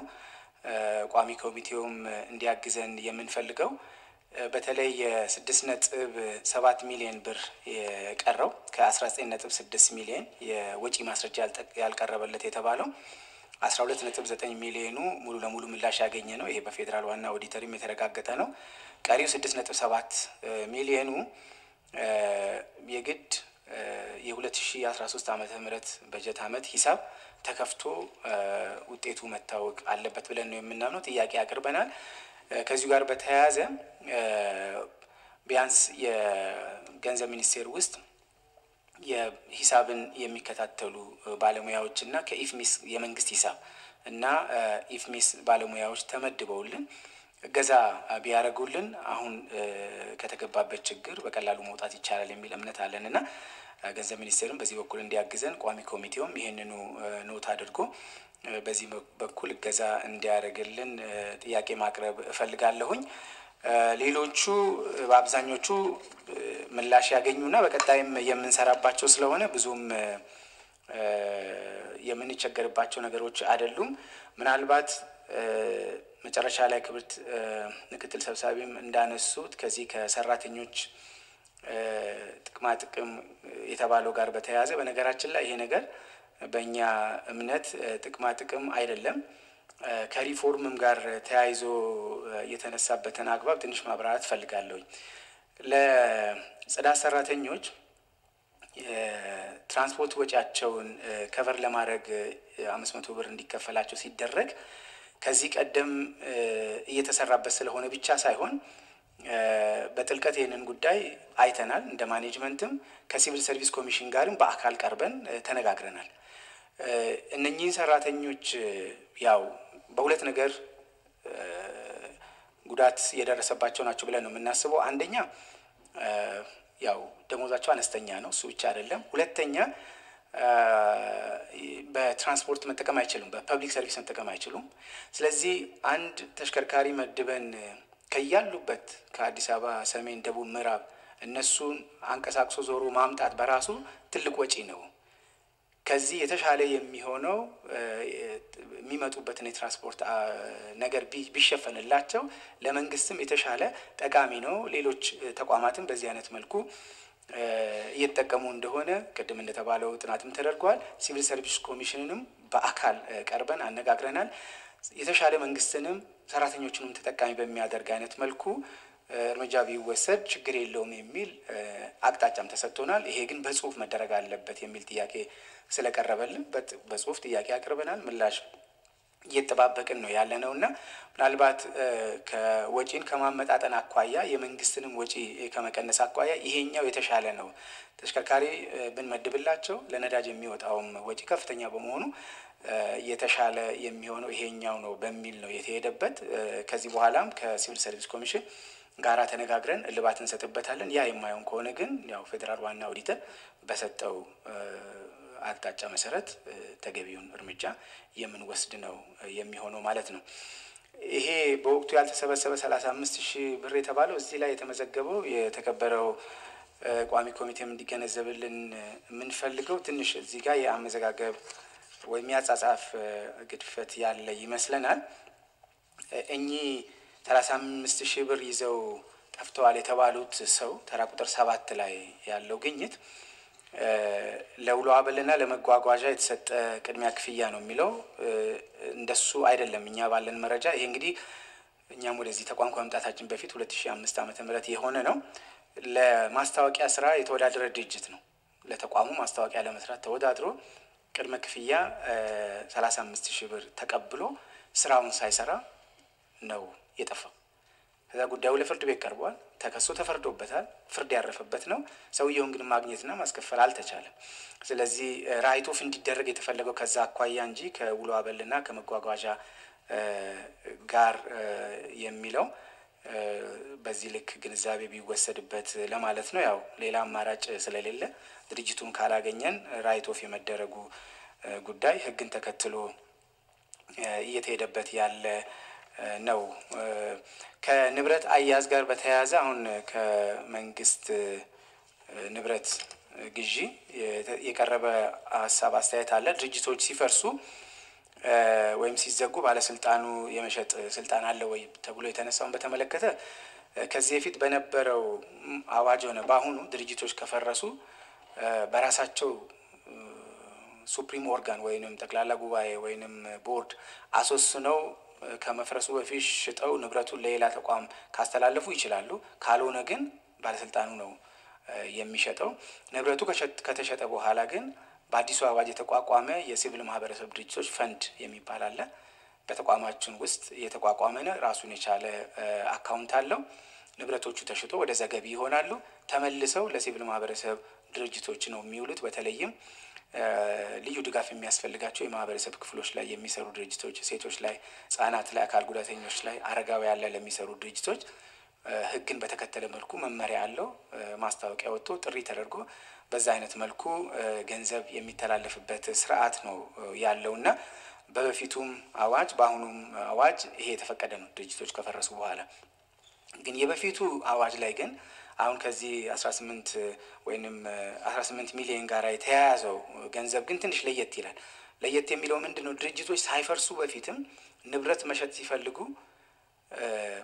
ቋሚ ኮሚቴውም እንዲያግዘን የምንፈልገው በተለይ የስድስት ነጥብ ሰባት ሚሊዮን ብር የቀረው ከአስራ ዘጠኝ ነጥብ ስድስት ሚሊዮን የወጪ ማስረጃ ያልቀረበለት የተባለው አስራ ሁለት ነጥብ ዘጠኝ ሚሊዮኑ ሙሉ ለሙሉ ምላሽ ያገኘ ነው። ይሄ በፌዴራል ዋና ኦዲተርም የተረጋገጠ ነው። ቀሪው ስድስት ነጥብ ሰባት ሚሊዮኑ የግድ የሁለት ሺ አስራ ሶስት ዓመተ ምህረት በጀት ዓመት ሂሳብ ተከፍቶ ውጤቱ መታወቅ አለበት ብለን ነው የምናምነው። ጥያቄ አቅርበናል። ከዚሁ ጋር በተያያዘ ቢያንስ የገንዘብ ሚኒስቴር ውስጥ የሂሳብን የሚከታተሉ ባለሙያዎች እና ከኢፍሚስ የመንግስት ሂሳብ እና ኢፍሚስ ባለሙያዎች ተመድበውልን እገዛ ቢያደርጉልን አሁን ከተገባበት ችግር በቀላሉ መውጣት ይቻላል የሚል እምነት አለን እና ገንዘብ ሚኒስቴርም በዚህ በኩል እንዲያግዘን ቋሚ ኮሚቴውም ይህንኑ ኖት አድርጎ በዚህ በኩል እገዛ እንዲያደርግልን ጥያቄ ማቅረብ እፈልጋለሁኝ። ሌሎቹ በአብዛኞቹ ምላሽ ያገኙና በቀጣይም የምንሰራባቸው ስለሆነ ብዙም የምንቸገርባቸው ነገሮች አይደሉም። ምናልባት መጨረሻ ላይ ክብርት ምክትል ሰብሳቢም እንዳነሱት ከዚህ ከሰራተኞች ጥቅማ ጥቅም የተባለው ጋር በተያያዘ በነገራችን ላይ ይሄ ነገር በእኛ እምነት ጥቅማ ጥቅም አይደለም። ከሪፎርምም ጋር ተያይዞ የተነሳበትን አግባብ ትንሽ ማብራራት እፈልጋለሁኝ። ለጽዳት ሰራተኞች የትራንስፖርት ወጪያቸውን ከቨር ለማድረግ አምስት መቶ ብር እንዲከፈላቸው ሲደረግ ከዚህ ቀደም እየተሰራበት ስለሆነ ብቻ ሳይሆን በጥልቀት ይህንን ጉዳይ አይተናል። እንደ management ም ከሲቪል ሰርቪስ ኮሚሽን ጋርም በአካል ቀርበን ተነጋግረናል። እነኚህን ሰራተኞች ያው በሁለት ነገር ጉዳት የደረሰባቸው ናቸው ብለን ነው የምናስበው። አንደኛ ያው ደሞዛቸው አነስተኛ ነው፣ እሱ ብቻ አይደለም። ሁለተኛ በትራንስፖርት መጠቀም አይችሉም፣ በ public service መጠቀም አይችሉም። ስለዚህ አንድ ተሽከርካሪ መድበን ከያሉበት ከአዲስ አበባ ሰሜን፣ ደቡብ፣ ምዕራብ እነሱን አንቀሳቅሶ ዞሮ ማምጣት በራሱ ትልቅ ወጪ ነው። ከዚህ የተሻለ የሚሆነው የሚመጡበትን የትራንስፖርት ነገር ቢሸፈንላቸው ለመንግስትም የተሻለ ጠቃሚ ነው። ሌሎች ተቋማትም በዚህ አይነት መልኩ እየተጠቀሙ እንደሆነ ቅድም እንደተባለው ጥናትም ተደርጓል። ሲቪል ሰርቪስ ኮሚሽንንም በአካል ቀርበን አነጋግረናል። የተሻለ መንግስትንም ሰራተኞችንም ተጠቃሚ በሚያደርግ አይነት መልኩ እርምጃ ቢወሰድ ችግር የለውም የሚል አቅጣጫም ተሰጥቶናል። ይሄ ግን በጽሁፍ መደረግ አለበት የሚል ጥያቄ ስለቀረበልን በጽሁፍ ጥያቄ አቅርበናል። ምላሽ እየጠባበቅን ነው ያለ ነው እና ምናልባት ከወጪን ከማመጣጠን አኳያ የመንግስትንም ወጪ ከመቀነስ አኳያ ይሄኛው የተሻለ ነው። ተሽከርካሪ ብንመድብላቸው ለነዳጅ የሚወጣውም ወጪ ከፍተኛ በመሆኑ የተሻለ የሚሆነው ይሄኛው ነው በሚል ነው የተሄደበት። ከዚህ በኋላም ከሲቪል ሰርቪስ ኮሚሽን ጋራ ተነጋግረን እልባት እንሰጥበታለን። ያ የማይሆን ከሆነ ግን ያው ፌዴራል ዋና ኦዲተር በሰጠው አቅጣጫ መሰረት ተገቢውን እርምጃ የምንወስድ ነው የሚሆነው ማለት ነው። ይሄ በወቅቱ ያልተሰበሰበ ሰላሳ አምስት ሺህ ብር የተባለው እዚህ ላይ የተመዘገበው የተከበረው ቋሚ ኮሚቴም እንዲገነዘብልን የምንፈልገው ትንሽ እዚህ ጋር የአመዘጋገብ ወይም የአጻጻፍ ግድፈት ያለ ይመስለናል። እኚህ ሰላሳ አምስት ሺህ ብር ይዘው ጠፍተዋል የተባሉት ሰው ተራ ቁጥር ሰባት ላይ ያለው ግኝት ለውሎ አበልና ለመጓጓዣ የተሰጠ ቅድሚያ ክፍያ ነው የሚለው። እንደሱ አይደለም እኛ ባለን መረጃ። ይሄ እንግዲህ እኛም ወደዚህ ተቋም ከመምጣታችን በፊት ሁለት ሺህ አምስት ዓመተ ምህረት የሆነ ነው። ለማስታወቂያ ስራ የተወዳደረ ድርጅት ነው። ለተቋሙ ማስታወቂያ ለመስራት ተወዳድሮ ቅድመ ክፍያ ሰላሳ አምስት ሺህ ብር ተቀብሎ ስራውን ሳይሰራ ነው የጠፋው። ከዛ ጉዳዩ ለፍርድ ቤት ቀርቧል። ተከሶ ተፈርዶበታል። ፍርድ ያረፈበት ነው። ሰውየውን ግን ማግኘትና ማስከፈል አልተቻለም። ስለዚህ write off እንዲደረግ የተፈለገው ከዛ አኳያ እንጂ ከውሎ አበልና ከመጓጓዣ ጋር የሚለው በዚህ ልክ ግንዛቤ ቢወሰድበት ለማለት ነው። ያው ሌላ አማራጭ ስለሌለ ድርጅቱን ካላገኘን write off የመደረጉ ጉዳይ ሕግን ተከትሎ እየተሄደበት ያለ ነው። ከንብረት አያያዝ ጋር በተያያዘ አሁን ከመንግስት ንብረት ግዢ የቀረበ ሀሳብ አስተያየት አለ። ድርጅቶች ሲፈርሱ ወይም ሲዘጉ ባለስልጣኑ የመሸጥ ስልጣን አለ ወይ ተብሎ የተነሳውን በተመለከተ ከዚህ በፊት በነበረው አዋጅ ሆነ በአሁኑ ድርጅቶች ከፈረሱ በራሳቸው supreme organ ወይንም ጠቅላላ ጉባኤ ወይንም ቦርድ አስወስነው ከመፍረሱ በፊት ሽጠው ንብረቱን ለሌላ ተቋም ካስተላለፉ ይችላሉ። ካልሆነ ግን ባለስልጣኑ ነው የሚሸጠው። ንብረቱ ከተሸጠ በኋላ ግን በአዲሱ አዋጅ የተቋቋመ የሲቪል ማህበረሰብ ድርጅቶች ፈንድ የሚባል አለ። በተቋማችን ውስጥ የተቋቋመ ራሱን የቻለ account አለው። ንብረቶቹ ተሽጦ ወደዛ ገቢ ይሆናሉ። ተመልሰው ለሲቪል ማህበረሰብ ድርጅቶች ነው የሚውሉት። በተለይም ልዩ ድጋፍ የሚያስፈልጋቸው የማህበረሰብ ክፍሎች ላይ የሚሰሩ ድርጅቶች፣ ሴቶች ላይ፣ ህጻናት ላይ፣ አካል ጉዳተኞች ላይ፣ አረጋውያን ላይ ለሚሰሩ ድርጅቶች ህግን በተከተለ መልኩ መመሪያ አለው። ማስታወቂያ ወጥቶ ጥሪ ተደርጎ በዛ አይነት መልኩ ገንዘብ የሚተላለፍበት ስርዓት ነው ያለው እና በበፊቱም አዋጅ በአሁኑም አዋጅ ይሄ የተፈቀደ ነው ድርጅቶች ከፈረሱ በኋላ ግን የበፊቱ አዋጅ ላይ ግን አሁን ከዚህ አስራ ስምንት ወይንም አስራ ስምንት ሚሊዮን ጋር የተያያዘው ገንዘብ ግን ትንሽ ለየት ይላል። ለየት የሚለው ምንድን ነው? ድርጅቶች ሳይፈርሱ በፊትም ንብረት መሸጥ ሲፈልጉ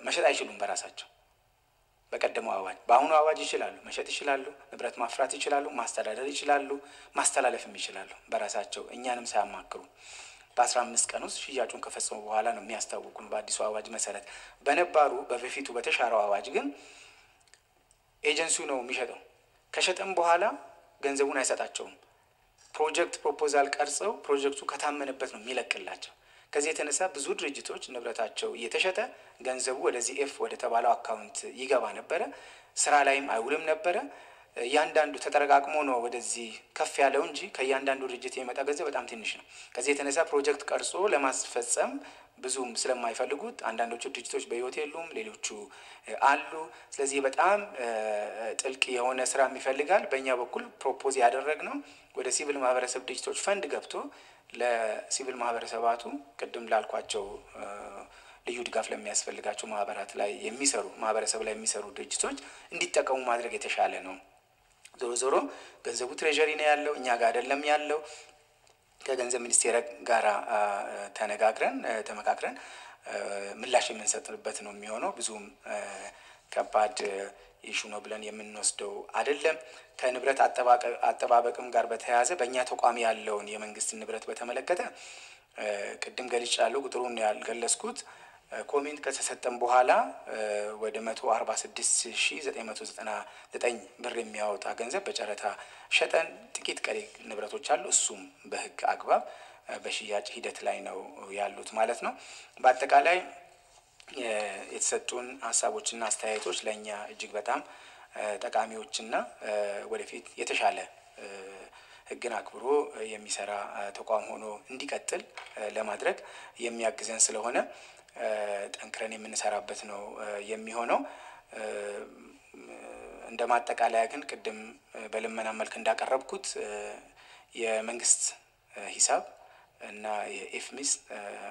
መሸጥ አይችሉም በራሳቸው በቀደመው አዋጅ። በአሁኑ አዋጅ ይችላሉ፣ መሸጥ ይችላሉ፣ ንብረት ማፍራት ይችላሉ፣ ማስተዳደር ይችላሉ፣ ማስተላለፍም ይችላሉ በራሳቸው እኛንም ሳያማክሩ በአስራ አምስት ቀን ውስጥ ሽያጩን ከፈጸሙ በኋላ ነው የሚያስታውቁን በአዲሱ አዋጅ መሰረት። በነባሩ በበፊቱ በተሻረው አዋጅ ግን ኤጀንሲው ነው የሚሸጠው። ከሸጠም በኋላ ገንዘቡን አይሰጣቸውም። ፕሮጀክት proposal ቀርጸው ፕሮጀክቱ ከታመነበት ነው የሚለቅላቸው። ከዚህ የተነሳ ብዙ ድርጅቶች ንብረታቸው እየተሸጠ ገንዘቡ ወደዚህ F ወደ ተባለው account ይገባ ነበረ። ስራ ላይም አይውልም ነበረ። እያንዳንዱ ተጠረቃቅሞ ነው ወደዚህ ከፍ ያለው እንጂ ከእያንዳንዱ ድርጅት የሚመጣ ገንዘብ በጣም ትንሽ ነው። ከዚህ የተነሳ ፕሮጀክት ቀርጾ ለማስፈጸም ብዙም ስለማይፈልጉት አንዳንዶቹ ድርጅቶች በሕይወት የሉም፣ ሌሎቹ አሉ። ስለዚህ በጣም ጥልቅ የሆነ ስራ ይፈልጋል። በእኛ በኩል propose ያደረግነው ወደ ሲቪል ማህበረሰብ ድርጅቶች ፈንድ ገብቶ ለሲቪል ማህበረሰባቱ ቅድም ላልኳቸው ልዩ ድጋፍ ለሚያስፈልጋቸው ማህበራት ላይ የሚሰሩ ማህበረሰብ ላይ የሚሰሩ ድርጅቶች እንዲጠቀሙ ማድረግ የተሻለ ነው። ዞሮ ዞሮ ገንዘቡ ትሬዠሪ ነው ያለው፣ እኛ ጋር አይደለም ያለው። ከገንዘብ ሚኒስቴር ጋር ተነጋግረን ተመካክረን ምላሽ የምንሰጥበት ነው የሚሆነው። ብዙም ከባድ issue ነው ብለን የምንወስደው አይደለም። ከንብረት አጠባበቅም ጋር በተያያዘ በእኛ ተቋም ያለውን የመንግስት ንብረት በተመለከተ ቅድም ገልጫለሁ። ቁጥሩን ያልገለጽኩት comment ከተሰጠን በኋላ ወደ መቶ አርባ ስድስት ሺ ዘጠኝ መቶ ዘጠና ዘጠኝ ብር የሚያወጣ ገንዘብ በጨረታ ሸጠን ጥቂት ቀሪ ንብረቶች አሉ። እሱም በህግ አግባብ በሽያጭ ሂደት ላይ ነው ያሉት ማለት ነው። በአጠቃላይ የተሰጡን ሀሳቦችና አስተያየቶች ለእኛ እጅግ በጣም ጠቃሚዎችና ወደፊት የተሻለ ህግን አክብሮ የሚሰራ ተቋም ሆኖ እንዲቀጥል ለማድረግ የሚያግዘን ስለሆነ ጠንክረን የምንሰራበት ነው የሚሆነው። እንደ ማጠቃለያ ግን ቅድም በልመና መልክ እንዳቀረብኩት የመንግስት ሂሳብ እና የኤፍሚስ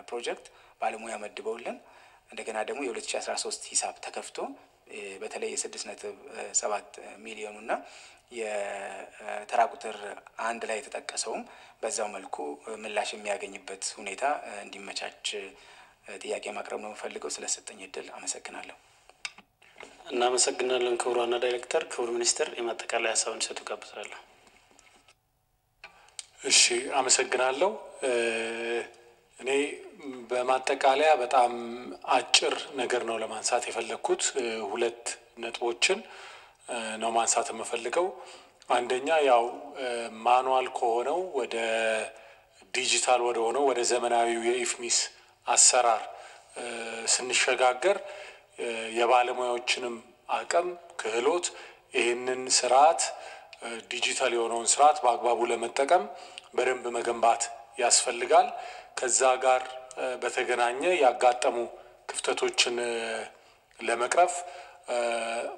ፕሮጀክት ባለሙያ መድበውልን እንደገና ደግሞ የ2013 ሂሳብ ተከፍቶ በተለይ የስድስት ነጥብ ሰባት ሚሊዮኑ እና የተራ ቁጥር አንድ ላይ የተጠቀሰውም በዛው መልኩ ምላሽ የሚያገኝበት ሁኔታ እንዲመቻች ጥያቄ ማቅረብ ነው የምፈልገው። ስለሰጠኝ እድል አመሰግናለሁ። እናመሰግናለን ክቡር ዋና ዳይሬክተር። ክቡር ሚኒስትር የማጠቃለያ ሀሳብ እንዲሰጡ ጋብዛለሁ። እሺ፣ አመሰግናለሁ። እኔ በማጠቃለያ በጣም አጭር ነገር ነው ለማንሳት የፈለግኩት ሁለት ነጥቦችን። ነው ማንሳት የምፈልገው። አንደኛ ያው ማኑዋል ከሆነው ወደ ዲጂታል ወደ ሆነው ወደ ዘመናዊው የኢፍሚስ አሰራር ስንሸጋገር የባለሙያዎችንም አቅም ክህሎት ይህንን ስርዓት ዲጂታል የሆነውን ስርዓት በአግባቡ ለመጠቀም በደንብ መገንባት ያስፈልጋል። ከዛ ጋር በተገናኘ ያጋጠሙ ክፍተቶችን ለመቅረፍ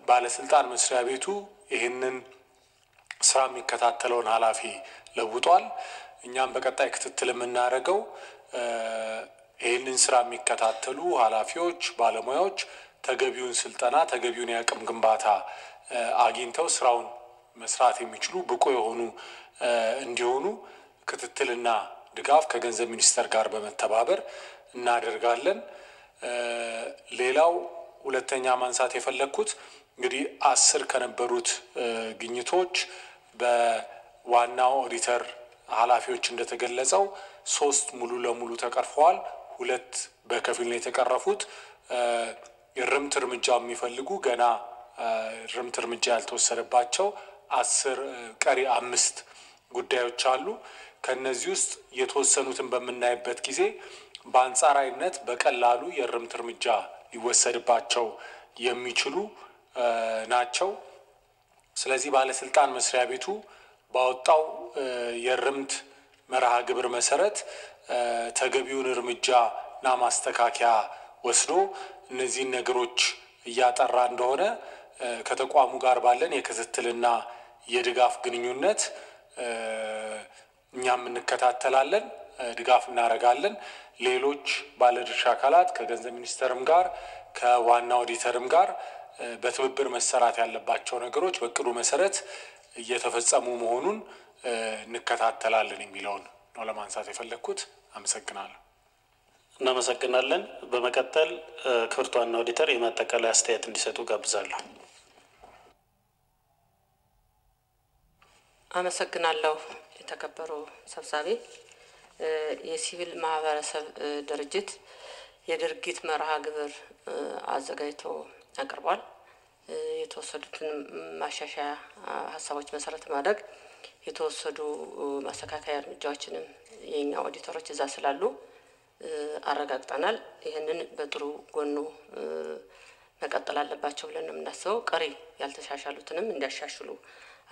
ባለስልጣን መስሪያ ቤቱ ይህንን ስራ የሚከታተለውን ኃላፊ ለውጧል። እኛም በቀጣይ ክትትል የምናደርገው ይህንን ስራ የሚከታተሉ ኃላፊዎች፣ ባለሙያዎች ተገቢውን ስልጠና ተገቢውን የአቅም ግንባታ አግኝተው ስራውን መስራት የሚችሉ ብቁ የሆኑ እንዲሆኑ ክትትልና ድጋፍ ከገንዘብ ሚኒስቴር ጋር በመተባበር እናደርጋለን። ሌላው ሁለተኛ ማንሳት የፈለግኩት እንግዲህ አስር ከነበሩት ግኝቶች በዋናው ኦዲተር ኃላፊዎች እንደተገለጸው ሶስት ሙሉ ለሙሉ ተቀርፈዋል። ሁለት በከፊል ነው የተቀረፉት። የእርምት እርምጃ የሚፈልጉ ገና እርምት እርምጃ ያልተወሰደባቸው አስር ቀሪ አምስት ጉዳዮች አሉ። ከነዚህ ውስጥ የተወሰኑትን በምናይበት ጊዜ በአንጻራዊነት በቀላሉ የእርምት እርምጃ ሊወሰድባቸው የሚችሉ ናቸው። ስለዚህ ባለስልጣን መስሪያ ቤቱ ባወጣው የእርምት መርሃ ግብር መሰረት ተገቢውን እርምጃና ማስተካከያ ወስዶ እነዚህን ነገሮች እያጠራ እንደሆነ ከተቋሙ ጋር ባለን የክትትልና የድጋፍ ግንኙነት እኛም እንከታተላለን፣ ድጋፍ እናደርጋለን። ሌሎች ባለድርሻ አካላት ከገንዘብ ሚኒስቴርም ጋር ከዋና ኦዲተርም ጋር በትብብር መሰራት ያለባቸው ነገሮች በእቅዱ መሰረት እየተፈጸሙ መሆኑን እንከታተላለን የሚለውን ነው ለማንሳት የፈለግኩት። አመሰግናለሁ። እናመሰግናለን። በመቀጠል ክብርት ዋና ኦዲተር የማጠቃለያ አስተያየት እንዲሰጡ ጋብዛለሁ። አመሰግናለሁ። የተከበሩ ሰብሳቢ፣ የሲቪል ማህበረሰብ ድርጅት የድርጊት መርሃ ግብር አዘጋጅቶ አቅርቧል። የተወሰዱትን ማሻሻያ ሀሳቦች መሰረት ማድረግ የተወሰዱ ማስተካከያ እርምጃዎችንም የኛ ኦዲተሮች እዛ ስላሉ አረጋግጠናል። ይህንን በጥሩ ጎኑ መቀጠል አለባቸው ብለን ነው የምናስበው። ቀሪ ያልተሻሻሉትንም እንዲያሻሽሉ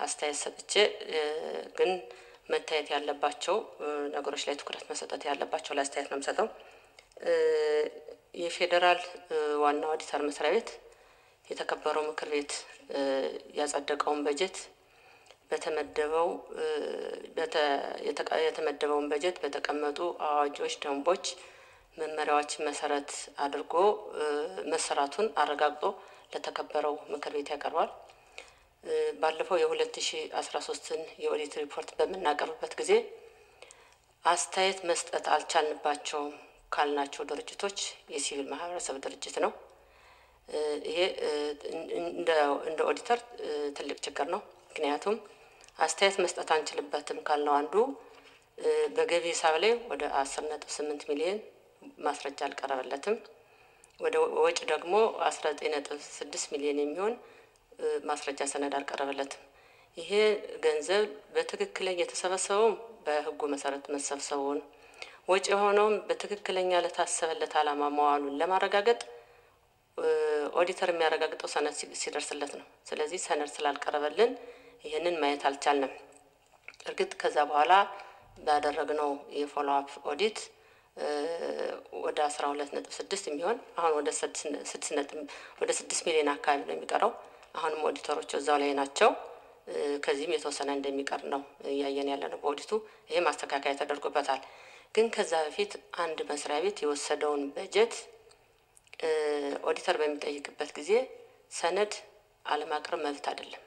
አስተያየት ሰጥቼ ግን መታየት ያለባቸው ነገሮች ላይ ትኩረት መሰጠት ያለባቸው ላይ አስተያየት ነው የምሰጠው። የፌዴራል ዋና ኦዲተር መስሪያ ቤት የተከበረው ምክር ቤት ያጸደቀውን በጀት በተመደበው የተመደበውን በጀት በተቀመጡ አዋጆች፣ ደንቦች፣ መመሪያዎችን መሰረት አድርጎ መሰራቱን አረጋግጦ ለተከበረው ምክር ቤት ያቀርባል። ባለፈው የሁለት ሺ አስራ ሶስትን የኦዲት ሪፖርት በምናቀርብበት ጊዜ አስተያየት መስጠት አልቻልንባቸውም ካልናቸው ድርጅቶች የሲቪል ማህበረሰብ ድርጅት ነው። ይሄ እንደ ኦዲተር ትልቅ ችግር ነው። ምክንያቱም አስተያየት መስጠት አንችልበትም ካልነው አንዱ በገቢ ሂሳብ ላይ ወደ አስር ነጥብ ስምንት ሚሊዮን ማስረጃ አልቀረበለትም። ወደ ወጪ ደግሞ አስራ ዘጠኝ ነጥብ ስድስት ሚሊዮን የሚሆን ማስረጃ ሰነድ አልቀረበለትም። ይሄ ገንዘብ በትክክለኛ የተሰበሰበውም በሕጉ መሰረት መሰብሰቡን ወጪ የሆነውም በትክክለኛ ለታሰበለት ዓላማ መዋሉን ለማረጋገጥ ኦዲተር የሚያረጋግጠው ሰነድ ሲደርስለት ነው። ስለዚህ ሰነድ ስላልቀረበልን ይህንን ማየት አልቻልንም። እርግጥ ከዛ በኋላ ባደረግነው የ follow up audit ወደ አስራ ሁለት ነጥብ ስድስት የሚሆን አሁን ወደ ስድስት ነጥብ ወደ ስድስት ሚሊዮን አካባቢ ነው የሚቀረው። አሁንም ኦዲተሮቹ እዛው ላይ ናቸው። ከዚህም የተወሰነ እንደሚቀር ነው እያየን ያለ ነው በኦዲቱ። ይሄ ማስተካከያ ተደርጎበታል። ግን ከዛ በፊት አንድ መስሪያ ቤት የወሰደውን በጀት ኦዲተር በሚጠይቅበት ጊዜ ሰነድ አለማቅረብ መብት አይደለም፣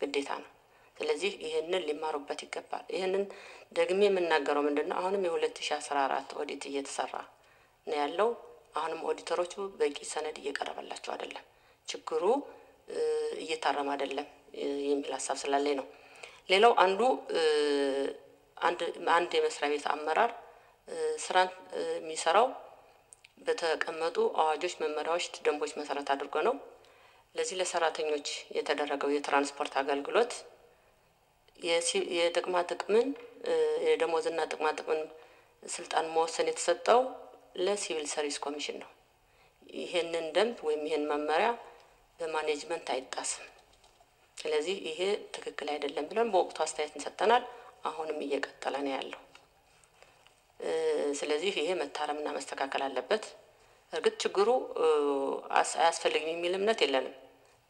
ግዴታ ነው። ስለዚህ ይህንን ሊማሩበት ይገባል። ይህንን ደግሜ የምናገረው ምንድን ነው? አሁንም የሁለት ሺ አስራ አራት ኦዲት እየተሰራ ነው ያለው። አሁንም ኦዲተሮቹ በቂ ሰነድ እየቀረበላቸው አይደለም። ችግሩ እየታረመ አይደለም የሚል ሀሳብ ስላለኝ ነው። ሌላው አንዱ አንድ የመስሪያ ቤት አመራር ስራን የሚሰራው በተቀመጡ አዋጆች፣ መመሪያዎች፣ ደንቦች መሰረት አድርጎ ነው። ለዚህ ለሰራተኞች የተደረገው የትራንስፖርት አገልግሎት የጥቅማ ጥቅምን የደሞዝና ጥቅማ ጥቅምን ስልጣን መወሰን የተሰጠው ለሲቪል ሰርቪስ ኮሚሽን ነው። ይሄንን ደንብ ወይም ይሄን መመሪያ በ management አይጣስም። ስለዚህ ይሄ ትክክል አይደለም ብለን በወቅቱ አስተያየት ሰጥተናል። አሁንም እየቀጠለ ነው ያለው። ስለዚህ ይሄ መታረምና መስተካከል አለበት። እርግጥ ችግሩ አያስፈልግም የሚል እምነት የለንም።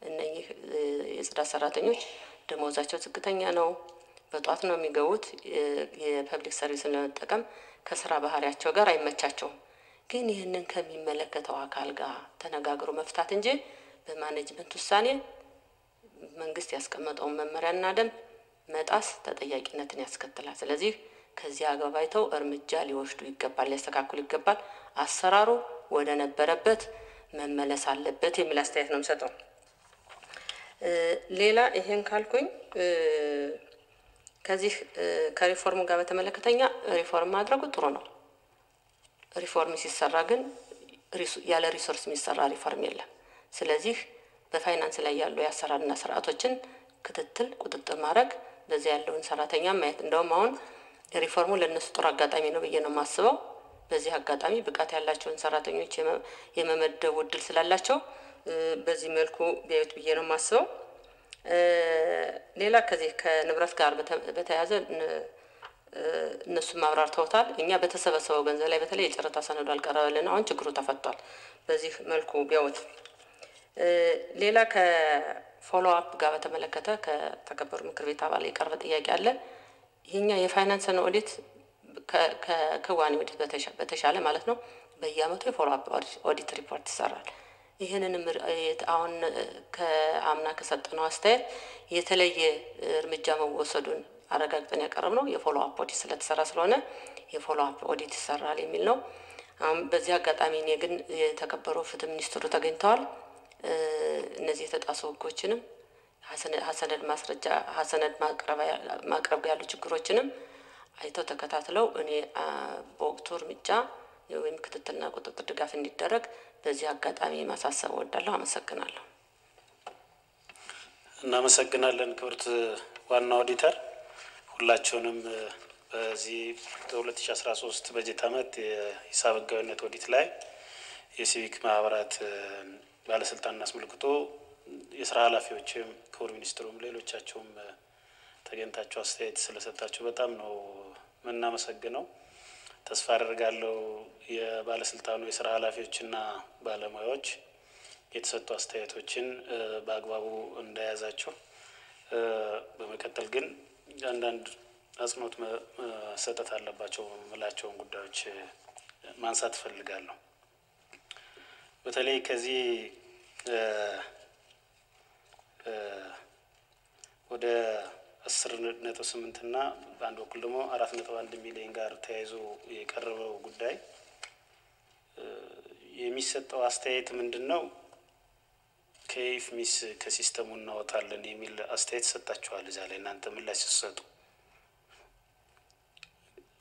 እነኚህ የጽዳት ሰራተኞች ደመወዛቸው ዝቅተኛ ነው። በጧት ነው የሚገቡት። የ public service ን ለመጠቀም ከስራ ባህሪያቸው ጋር አይመቻቸውም። ግን ይህንን ከሚመለከተው አካል ጋር ተነጋግሮ መፍታት እንጂ በ management ውሳኔ መንግስት ያስቀመጠውን መመሪያና ደንብ መጣስ ተጠያቂነትን ያስከትላል። ስለዚህ ከዚህ አግባብ አይተው እርምጃ ሊወስዱ ይገባል፣ ሊያስተካክሉ ይገባል። አሰራሩ ወደ ነበረበት መመለስ አለበት የሚል አስተያየት ነው የምሰጠው። ሌላ ይሄን ካልኩኝ ከዚህ እ፣ ከሪፎርሙ ጋር በተመለከተ እኛ ሪፎርም ማድረጉ ጥሩ ነው። ሪፎርም ሲሰራ ግን ያለ resource የሚሰራ ሪፎርም የለም። ስለዚህ በፋይናንስ ላይ ያሉ የአሰራርና ስርዓቶችን ክትትል፣ ቁጥጥር ማድረግ በዚያ ያለውን ሰራተኛ ማየት እንደውም አሁን ሪፎርሙ ለእነሱ ጥሩ አጋጣሚ ነው ብዬ ነው የማስበው። በዚህ አጋጣሚ ብቃት ያላቸውን ሰራተኞች የመ- የመመደቡ እድል ስላላቸው በዚህ መልኩ ቢያዩት ብዬ ነው የማስበው። ሌላ ከዚህ ከንብረት ጋር በተ- በተያያዘ እነሱም አብራርተውታል። እኛ በተሰበሰበው ገንዘብ ላይ በተለይ የጨረታ ሰነዱ አልቀረበልን። አሁን ችግሩ ተፈቷል። በዚህ መልኩ ቢያዩት ሌላ ከ follow up ጋር በተመለከተ ከተከበሩ ምክር ቤት አባል የቀረበ ጥያቄ አለ። ይህኛ የፋይናንስን ኦዲት ከክዋኔ ኦዲት በተሻ- በተሻለ ማለት ነው በየአመቱ የ follow up ኦዲት ሪፖርት ይሰራል። ይህንንም አሁን ከአምና ከሰጠነው አስተያየት የተለየ እርምጃ መወሰዱን አረጋግጠን ያቀረብነው የ follow up ኦዲት ስለተሰራ ስለሆነ የ follow up ኦዲት ይሰራል የሚል ነው። አሁን በዚህ አጋጣሚ እኔ ግን የተከበሩ ፍትህ ሚኒስትሩ ተገኝተዋል። እነዚህ የተጣሱ ህጎችንም ሀሰነ- ሀሰነድ ማስረጃ ሀሰነድ ማቅረብ ያሉ ችግሮችንም አይተው ተከታትለው እኔ በወቅቱ እርምጃ ወይም ክትትልና ቁጥጥር ድጋፍ እንዲደረግ በዚህ አጋጣሚ ማሳሰብ እወዳለሁ። አመሰግናለሁ። እናመሰግናለን ክብርት ዋና ኦዲተር ሁላችሁንም በዚህ በ2013 በጀት ዓመት የሂሳብ ህጋዊነት ኦዲት ላይ የሲቪክ ማህበራት ባለስልጣንን አስመልክቶ የስራ ኃላፊዎችም ክቡር ሚኒስትሩም ሌሎቻቸውም ተገኝታችሁ አስተያየት ስለሰጣችሁ በጣም ነው የምናመሰግነው። ተስፋ አደርጋለሁ የባለስልጣኑ የስራ ኃላፊዎችና ባለሙያዎች የተሰጡ አስተያየቶችን በአግባቡ እንደያዛችሁ እ፣ በመቀጠል ግን አንዳንድ አጽንኦት መሰጠት አለባቸው የምላቸውን ጉዳዮች ማንሳት እፈልጋለሁ። በተለይ ከዚህ ወደ አስር ነጥብ ስምንት እና በአንድ በኩል ደግሞ አራት ነጥብ አንድ ሚሊዮን ጋር ተያይዞ የቀረበው ጉዳይ የሚሰጠው አስተያየት ምንድን ነው? ከኢፍ ሚስ ከሲስተሙ እናወጣለን የሚል አስተያየት ሰጣችኋል። እዚያ ላይ እናንተ ምላሽ ስትሰጡ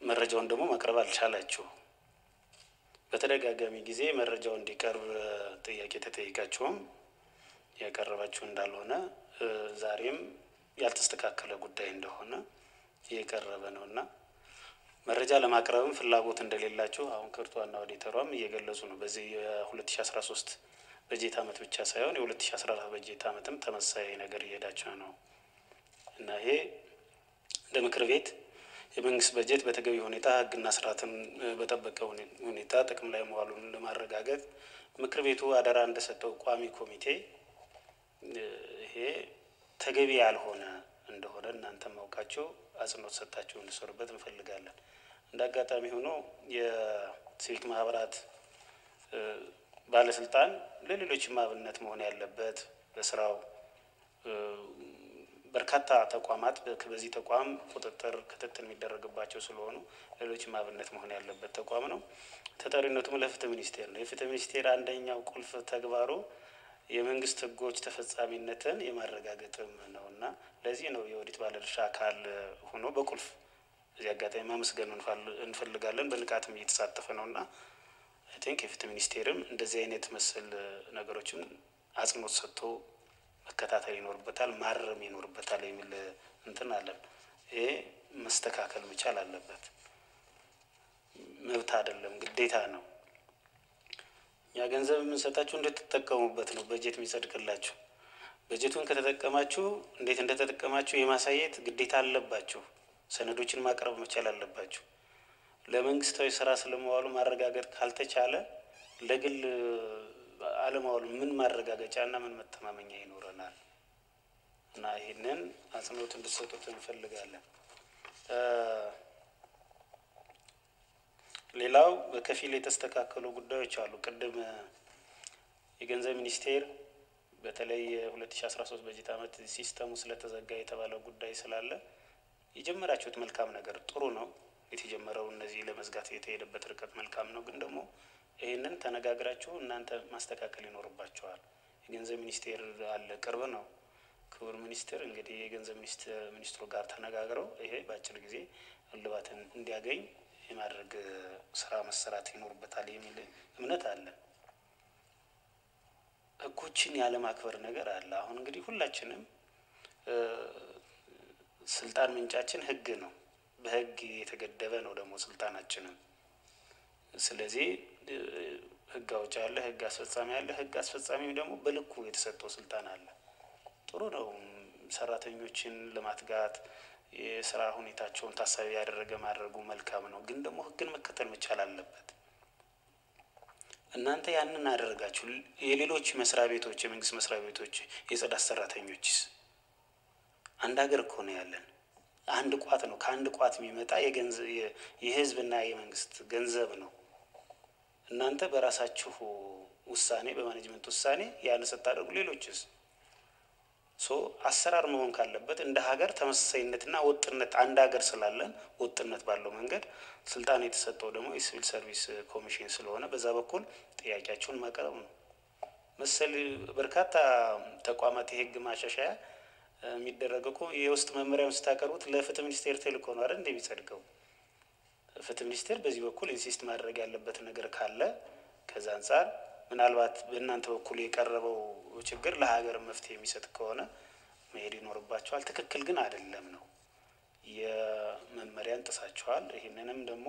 መረጃውን ደግሞ ማቅረብ አልቻላችሁ። በተደጋጋሚ ጊዜ መረጃው እንዲቀርብ ጥያቄ ተጠይቃችሁም ያቀረባችሁ እንዳልሆነ ዛሬም ያልተስተካከለ ጉዳይ እንደሆነ እየቀረበ ነው እና መረጃ ለማቅረብም ፍላጎት እንደሌላችሁ አሁን ክብርት ዋና ኦዲተሯም እየገለጹ ነው። በዚህ የ2013 በጀት ዓመት ብቻ ሳይሆን የ2014 በጀት ዓመትም ተመሳሳይ ነገር እየሄዳችሁ ነው እና ይሄ እንደ ምክር ቤት የመንግስት በጀት በተገቢ ሁኔታ ሕግና ስርዓትን በጠበቀ ሁኔ- ሁኔታ ጥቅም ላይ መዋሉን ለማረጋገጥ ምክር ቤቱ አደራ እንደሰጠው ቋሚ ኮሚቴ ይሄ ተገቢ ያልሆነ እንደሆነ እናንተ ማውቃችሁ አጽንኦት ሰጣችሁ እንዲሰሩበት እንፈልጋለን። እንደ አጋጣሚ ሆኖ የሲቪክ ማህበራት ባለስልጣን ለሌሎችም አብነት መሆን ያለበት በስራው በርካታ ተቋማት በዚህ ተቋም ቁጥጥር ክትትል የሚደረግባቸው ስለሆኑ ሌሎችም አብነት መሆን ያለበት ተቋም ነው። ተጠሪነቱም ለፍትህ ሚኒስቴር ነው። የፍትህ ሚኒስቴር አንደኛው ቁልፍ ተግባሩ የመንግስት ህጎች ተፈጻሚነትን የማረጋገጥም ነው እና ለዚህ ነው የኦዲት ባለድርሻ አካል ሆኖ በቁልፍ እዚህ አጋጣሚ ማመስገን እንፈልጋለን። በንቃትም እየተሳተፈ ነው እና I think የፍትህ ሚኒስቴርም እንደዚህ አይነት መሰል ነገሮችን አጽንኦት ሰጥቶ መከታተል ይኖርበታል፣ ማረም ይኖርበታል የሚል እንትን አለን። ይሄ መስተካከል መቻል አለበት። መብት አይደለም፣ ግዴታ ነው። እኛ ገንዘብ የምንሰጣችሁ እንድትጠቀሙበት ነው በጀት የሚጸድቅላችሁ። በጀቱን ከተጠቀማችሁ እንዴት እንደተጠቀማችሁ የማሳየት ግዴታ አለባችሁ። ሰነዶችን ማቅረብ መቻል አለባችሁ። ለመንግስታዊ ስራ ስለመዋሉ ማረጋገጥ ካልተቻለ ለግል አለማዋሉ ምን ማረጋገጫ እና ምን መተማመኛ ይኖረናል? እና ይህንን አጽንኦት እንድትሰጡት እንፈልጋለን። ሌላው በከፊል የተስተካከሉ ጉዳዮች አሉ። ቅድም የገንዘብ ሚኒስቴር በተለይ የ2013 በጀት ዓመት ሲስተሙ ስለተዘጋ የተባለው ጉዳይ ስላለ የጀመራችሁት መልካም ነገር ጥሩ ነው። የተጀመረው እነዚህ ለመዝጋት የተሄደበት ርቀት መልካም ነው። ግን ደግሞ ይህንን ተነጋግራችሁ እናንተ ማስተካከል ይኖርባቸዋል። የገንዘብ ሚኒስቴር አለ፣ ቅርብ ነው። ክቡር ሚኒስትር እንግዲህ የገንዘብ ሚኒስትሩ ጋር ተነጋግረው ይሄ በአጭር ጊዜ እልባትን እንዲያገኝ የማድረግ ስራ መሰራት ይኖርበታል የሚል እምነት አለ። ህጎችን ያለማክበር ነገር አለ። አሁን እንግዲህ ሁላችንም ስልጣን ምንጫችን ህግ ነው። በህግ የተገደበ ነው ደግሞ ስልጣናችንም። ስለዚህ ህግ አውጭ አለ፣ ህግ አስፈጻሚ አለ። ህግ አስፈጻሚም ደግሞ በልኩ የተሰጠው ስልጣን አለ። ጥሩ ነው። ሰራተኞችን ለማትጋት የስራ ሁኔታቸውን ታሳቢ ያደረገ ማድረጉ መልካም ነው። ግን ደግሞ ህግን መከተል መቻል አለበት። እናንተ ያንን አደረጋችሁ። የሌሎች መስሪያ ቤቶች የመንግስት መስሪያ ቤቶች የጽዳት ሰራተኞችስ አንድ ሀገር እኮ ነው ያለን። አንድ ቋት ነው። ከአንድ ቋት የሚመጣ የህዝብና የመንግስት ገንዘብ ነው። እናንተ በራሳችሁ ውሳኔ በ management ውሳኔ ያን ስታደርጉ ሌሎችስ አሰራር መሆን ካለበት እንደ ሀገር ተመሳሳይነትና ወጥነት አንድ ሀገር ስላለን ወጥነት ባለው መንገድ ስልጣን የተሰጠው ደግሞ የሲቪል ሰርቪስ ኮሚሽን ስለሆነ በዛ በኩል ጥያቄያቸውን ማቅረብ ነው። መሰል በርካታ ተቋማት የህግ ማሻሻያ የሚደረገው እኮ የውስጥ መመሪያውን ስታቀርቡት ለፍትህ ሚኒስቴር ተልእኮ ነው አይደል እንደሚጸድቀው። ፍትህ ሚኒስቴር በዚህ በኩል insist ማድረግ ያለበት ነገር ካለ ከዛ አንጻር ምናልባት በእናንተ በኩል የቀረበው ችግር ለሀገር መፍትሄ የሚሰጥ ከሆነ መሄድ ይኖርባቸዋል። ትክክል ግን አይደለም ነው የመመሪያን ጥሳቸዋል። ይህንንም ደግሞ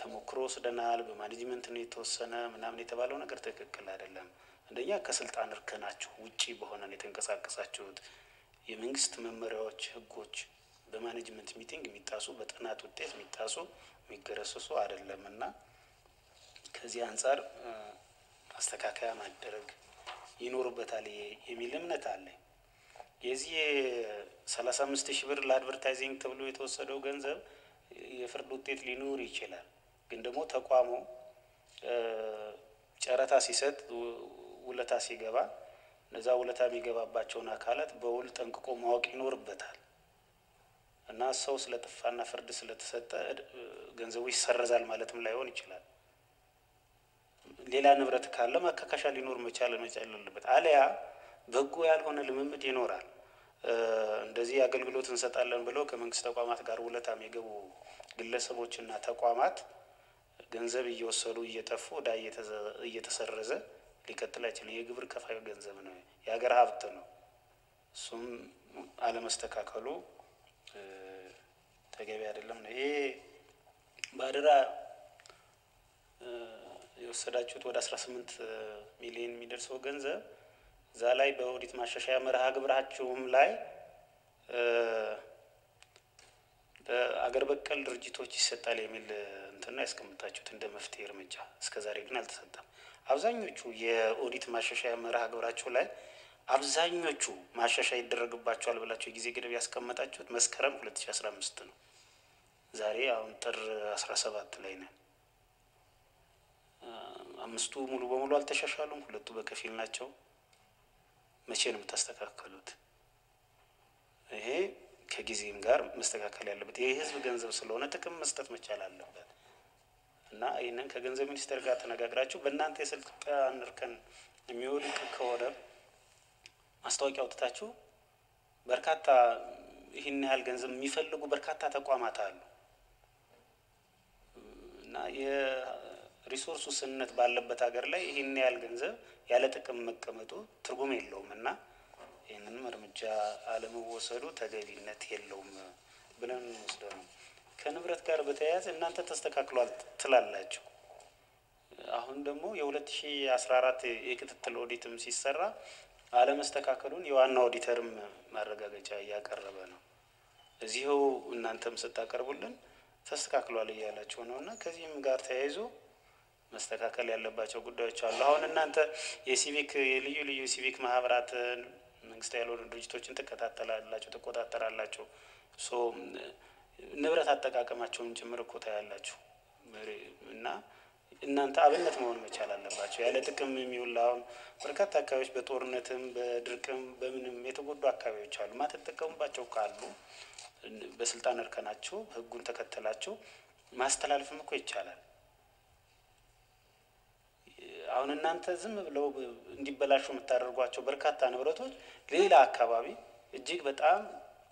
ተሞክሮ ወስደናል። በ management ነው የተወሰነ ምናምን የተባለው ነገር ትክክል አይደለም። አንደኛ ከስልጣን እርከናችሁ ውጪ በሆነ የተንቀሳቀሳችሁት። የመንግስት መመሪያዎች፣ ህጎች በ management meeting የሚጣሱ በጥናት ውጤት የሚጣሱ የሚገረስሱ አይደለም እና ከዚህ አንጻር ማስተካከያ ማደረግ ይኖርበታል የሚል እምነት አለኝ። የዚህ የሰላሳ አምስት ሺህ ብር ለ advertising ተብሎ የተወሰደው ገንዘብ የፍርድ ውጤት ሊኖር ይችላል። ግን ደግሞ ተቋሙ ጨረታ ሲሰጥ ውለታ ሲገባ እነዛ ውለታ የሚገባባቸውን አካላት በውል ጠንቅቆ ማወቅ ይኖርበታል እና ሰው ስለጠፋና ፍርድ ስለተሰጠ ገንዘቡ ይሰረዛል ማለትም ላይሆን ይችላል። ሌላ ንብረት ካለ ማካካሻ ሊኖር መቻል መቻል አለበት። አሊያ በጎ ያልሆነ ልምምድ ይኖራል። እንደዚህ አገልግሎት እንሰጣለን ብለው ከመንግስት ተቋማት ጋር ውለታ የሚገቡ ግለሰቦችና ተቋማት ገንዘብ እየወሰዱ እየጠፉ ዕዳ እየተሰረዘ ሊቀጥል አይችልም። የግብር ከፋዩ ገንዘብ ነው፣ የሀገር ሀብት ነው። እሱም አለመስተካከሉ ተገቢ አይደለም ነው። ይሄ በአደራ የወሰዳችሁት ወደ አስራ ስምንት ሚሊዮን የሚደርሰው ገንዘብ እዛ ላይ በኦዲት ማሻሻያ መርሃ ግብራችሁም ላይ አገር በቀል ድርጅቶች ይሰጣል የሚል እንትን ነው ያስቀምጣችሁት እንደ መፍትሄ እርምጃ። እስከ ዛሬ ግን አልተሰጠም። አብዛኞቹ የኦዲት ማሻሻያ መርሃ ግብራችሁ ላይ አብዛኞቹ ማሻሻያ ይደረግባቸዋል ብላችሁ የጊዜ ገደብ ያስቀመጣችሁት መስከረም ሁለት ሺ አስራ አምስት ነው። ዛሬ አሁን ጥር አስራ ሰባት ላይ ነን። አምስቱ ሙሉ በሙሉ አልተሻሻሉም። ሁለቱ በከፊል ናቸው። መቼ ነው የምታስተካከሉት? ይሄ ከጊዜም ጋር መስተካከል ያለበት የህዝብ ገንዘብ ስለሆነ ጥቅም መስጠት መቻል አለበት እና ይህንን ከገንዘብ ሚኒስቴር ጋር ተነጋግራችሁ በእናንተ የስልጣን እርከን የሚወድቅ ከሆነ ማስታወቂያ አውጥታችሁ በርካታ ይህን ያህል ገንዘብ የሚፈልጉ በርካታ ተቋማት አሉ እና የ resource ውስንነት ባለበት ሀገር ላይ ይህን ያህል ገንዘብ ያለ ጥቅም መቀመጡ ትርጉም የለውም እና ይህንንም እርምጃ አለመወሰዱ ተገቢነት የለውም ብለን እንወስደው ነው። ከንብረት ጋር በተያያዘ እናንተ ተስተካክሏል ትላላችሁ። አሁን ደግሞ የሁለት ሺ አስራ አራት የክትትል ኦዲትም ሲሰራ አለመስተካከሉን የዋና ኦዲተርም ማረጋገጫ እያቀረበ ነው። እዚሁ እናንተም ስታቀርቡልን ተስተካክሏል እያላችሁ ነው እና ከዚህም ጋር ተያይዞ መስተካከል ያለባቸው ጉዳዮች አሉ። አሁን እናንተ የሲቪክ የልዩ ልዩ ሲቪክ ማህበራትን መንግስታዊ ያልሆኑ ድርጅቶችን ትከታተላላችሁ፣ ትቆጣጠራላችሁ። so ንብረት አጠቃቀማቸውን ጭምር እኮ ታያላችሁ እና እናንተ አብነት መሆን መቻል አለባቸው። ያለ ጥቅም የሚውል አሁን በርካታ አካባቢዎች በጦርነትም በድርቅም በምንም የተጎዱ አካባቢዎች አሉ። ማትጠቀሙባቸው ካሉ በስልጣን እርከናቸው ህጉን ተከተላቸው ማስተላለፍም እኮ ይቻላል። አሁን እናንተ ዝም ብለው እንዲበላሹ የምታደርጓቸው በርካታ ንብረቶች ሌላ አካባቢ እጅግ በጣም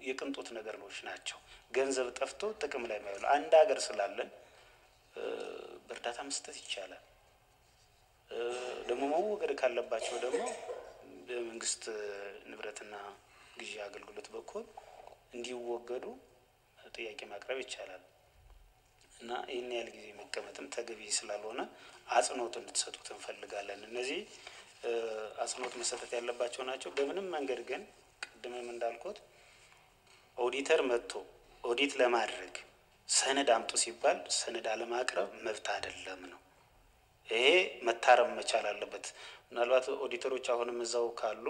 የቅንጦት ነገሮች ናቸው። ገንዘብ ጠፍቶ ጥቅም ላይ ማይውሉ አንድ ሀገር ስላለን በእርዳታ መስጠት ይቻላል። ደግሞ መወገድ ካለባቸው ደግሞ በመንግስት ንብረትና ግዢ አገልግሎት በኩል እንዲወገዱ ጥያቄ ማቅረብ ይቻላል እና ይህን ያህል ጊዜ መቀመጥም ተገቢ ስላልሆነ አጽንኦት እንድትሰጡት እንፈልጋለን። እነዚህ አጽንኦት መሰጠት ያለባቸው ናቸው። በምንም መንገድ ግን ቅድምም እንዳልኩት ኦዲተር መጥቶ ኦዲት ለማድረግ ሰነድ አምጡ ሲባል ሰነድ አለማቅረብ መብት አይደለም ነው። ይሄ መታረም መቻል አለበት። ምናልባት ኦዲተሮች አሁንም እዛው ካሉ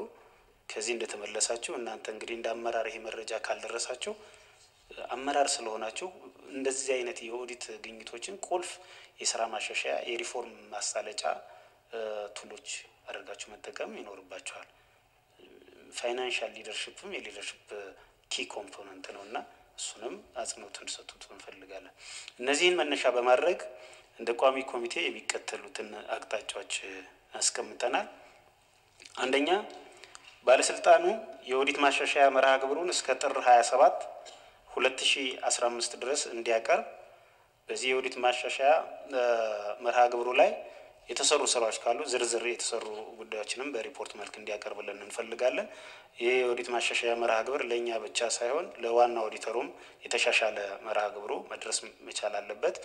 ከዚህ እንደተመለሳችሁ እናንተ እንግዲህ እንደ አመራር ይሄ መረጃ ካልደረሳችሁ አመራር ስለሆናችሁ እንደዚህ አይነት የኦዲት ግኝቶችን ቁልፍ የስራ ማሻሻያ የሪፎርም ማሳለጫ tool ኦች አድርጋችሁ መጠቀም ይኖርባቸዋል። financial leadership ም የ leadership key component ነው እና እሱንም አጽንኦት እንዲሰጡት እንፈልጋለን። እነዚህን መነሻ በማድረግ እንደ ቋሚ ኮሚቴ የሚከተሉትን አቅጣጫዎች አስቀምጠናል። አንደኛ ባለስልጣኑ የኦዲት ማሻሻያ መርሃ ግብሩን እስከ ጥር 27 2015 ድረስ እንዲያቀርብ በዚህ የኦዲት ማሻሻያ መርሃ ግብሩ ላይ የተሰሩ ስራዎች ካሉ ዝርዝር የተሰሩ ጉዳዮችንም በሪፖርት መልክ እንዲያቀርብልን እንፈልጋለን። ይህ የኦዲት ማሻሻያ መርሃ ግብር ለእኛ ብቻ ሳይሆን ለዋና ኦዲተሩም የተሻሻለ መርሃ ግብሩ መድረስ መቻል አለበት።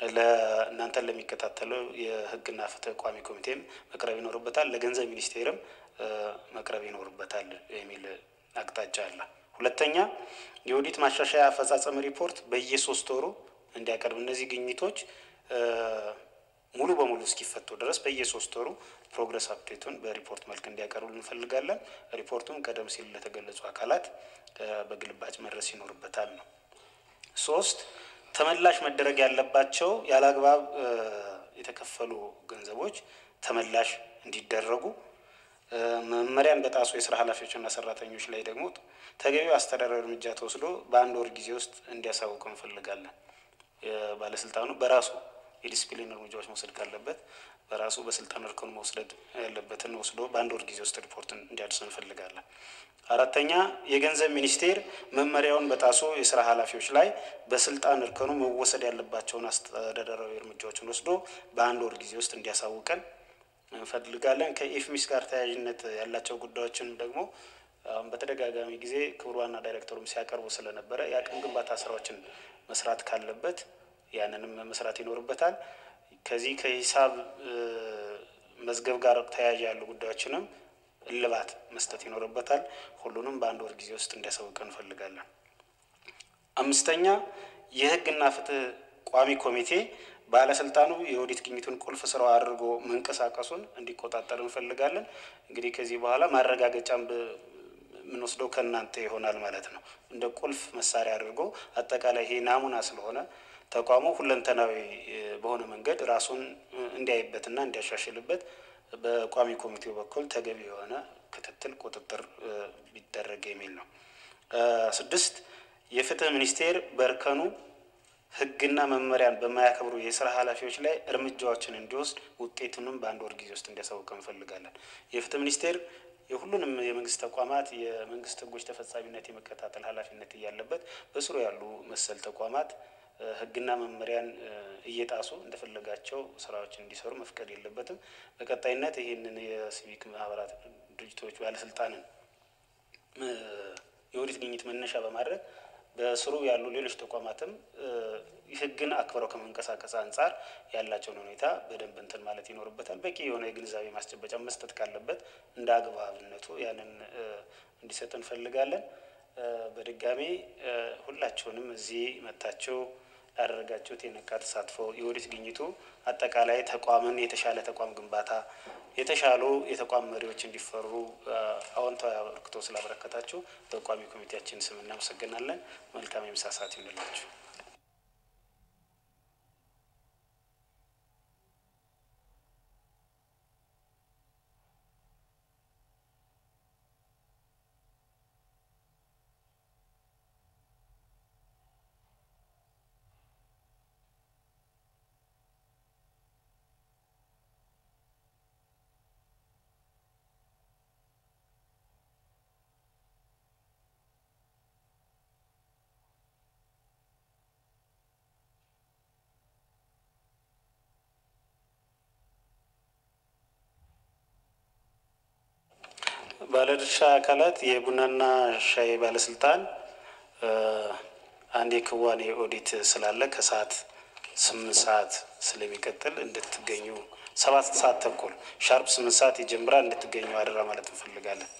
ለእናንተን ለሚከታተለው የሕግና ፍትህ ቋሚ ኮሚቴም መቅረብ ይኖርበታል። ለገንዘብ ሚኒስቴርም መቅረብ ይኖርበታል የሚል አቅጣጫ አለ። ሁለተኛ የኦዲት ማሻሻያ አፈጻጸም ሪፖርት በየሶስት ወሩ እንዲያቀርብ እነዚህ ግኝቶች ሙሉ በሙሉ እስኪፈቱ ድረስ በየሶስት ወሩ progress update ኡን በሪፖርት መልክ እንዲያቀርቡ እንፈልጋለን። ሪፖርቱም ቀደም ሲል ለተገለጹ አካላት በግልባጭ መድረስ ይኖርበታል ነው። ሶስት ተመላሽ መደረግ ያለባቸው ያለ አግባብ የተከፈሉ ገንዘቦች ተመላሽ እንዲደረጉ መመሪያን በጣሱ የስራ ኃላፊዎችና ሰራተኞች ላይ ደግሞ ተገቢው አስተዳደራዊ እርምጃ ተወስዶ በአንድ ወር ጊዜ ውስጥ እንዲያሳውቁ እንፈልጋለን። ባለስልጣኑ በራሱ የዲስፕሊን እርምጃዎች መውሰድ ካለበት በራሱ በስልጣን እርከኑ መውሰድ ያለበትን ወስዶ በአንድ ወር ጊዜ ውስጥ ሪፖርትን እንዲያደርስ እንፈልጋለን። አራተኛ የገንዘብ ሚኒስቴር መመሪያውን በጣሱ የስራ ኃላፊዎች ላይ በስልጣን እርከኑ መወሰድ ያለባቸውን አስተዳደራዊ እርምጃዎችን ወስዶ በአንድ ወር ጊዜ ውስጥ እንዲያሳውቀን እንፈልጋለን። ከኢፍሚስ ጋር ተያያዥነት ያላቸው ጉዳዮችን ደግሞ በተደጋጋሚ ጊዜ ክቡር ዋና ዳይሬክተሩም ሲያቀርቡ ስለነበረ የአቅም ግንባታ ስራዎችን መስራት ካለበት ያንንም መስራት ይኖርበታል። ከዚህ ከሂሳብ መዝገብ ጋር ተያያዥ ያሉ ጉዳዮችንም እልባት መስጠት ይኖርበታል። ሁሉንም በአንድ ወር ጊዜ ውስጥ እንዲያሳውቅ እንፈልጋለን። አምስተኛ የህግና ፍትህ ቋሚ ኮሚቴ ባለስልጣኑ የኦዲት ግኝቱን ቁልፍ ስራው አድርጎ መንቀሳቀሱን እንዲቆጣጠር እንፈልጋለን። እንግዲህ ከዚህ በኋላ ማረጋገጫም የምንወስደው ከእናንተ ይሆናል ማለት ነው። እንደ ቁልፍ መሳሪያ አድርጎ አጠቃላይ ይሄ ናሙና ስለሆነ ተቋሙ ሁለንተናዊ በሆነ መንገድ ራሱን እንዲያይበትና እንዲያሻሽልበት በቋሚ ኮሚቴው በኩል ተገቢ የሆነ ክትትል፣ ቁጥጥር ቢደረግ የሚል ነው። ስድስት የፍትህ ሚኒስቴር በእርከኑ ህግና መመሪያን በማያከብሩ የስራ ኃላፊዎች ላይ እርምጃዎችን እንዲወስድ ውጤቱንም በአንድ ወር ጊዜ ውስጥ እንዲያሳውቅ እንፈልጋለን። የፍትህ ሚኒስቴር የሁሉንም የመንግስት ተቋማት የመንግስት ህጎች ተፈጻሚነት የመከታተል ኃላፊነት እያለበት በስሩ ያሉ መሰል ተቋማት ህግና መመሪያን እየጣሱ እንደፈለጋቸው ስራዎችን እንዲሰሩ መፍቀድ የለበትም። በቀጣይነት ይህንን የሲቪክ ማህበራት ድርጅቶች ባለስልጣንን የኦዲት ግኝት መነሻ በማድረግ በስሩ ያሉ ሌሎች ተቋማትም ሕግን አክብረው ከመንቀሳቀስ አንጻር ያላቸውን ሁኔታ በደንብ እንትን ማለት ይኖርበታል። በቂ የሆነ የግንዛቤ ማስጨበጫ መስጠት ካለበት እንደ አግባብነቱ ያንን እንዲሰጥ እንፈልጋለን። በድጋሚ ሁላችሁንም እዚህ መጥታችሁ ላደረጋችሁት የነቃ ተሳትፎ የኦዲት ግኝቱ አጠቃላይ ተቋምን የተሻለ ተቋም ግንባታ የተሻሉ የተቋም መሪዎች እንዲፈሩ አዎንታዊ አበርክቶ ስላበረከታችሁ በቋሚ ኮሚቴያችን ስም እናመሰግናለን። መልካም የምሳ ሰዓት ይሁንላችሁ። ባለድርሻ አካላት የቡናና ሻይ ባለስልጣን አንድ የክዋኔ ኦዲት ስላለ ከሰዓት ስምንት ሰዓት ስለሚቀጥል እንድትገኙ ሰባት ሰዓት ተኩል ሻርፕ ስምንት ሰዓት ይጀምራል እንድትገኙ አደራ ማለት እንፈልጋለን።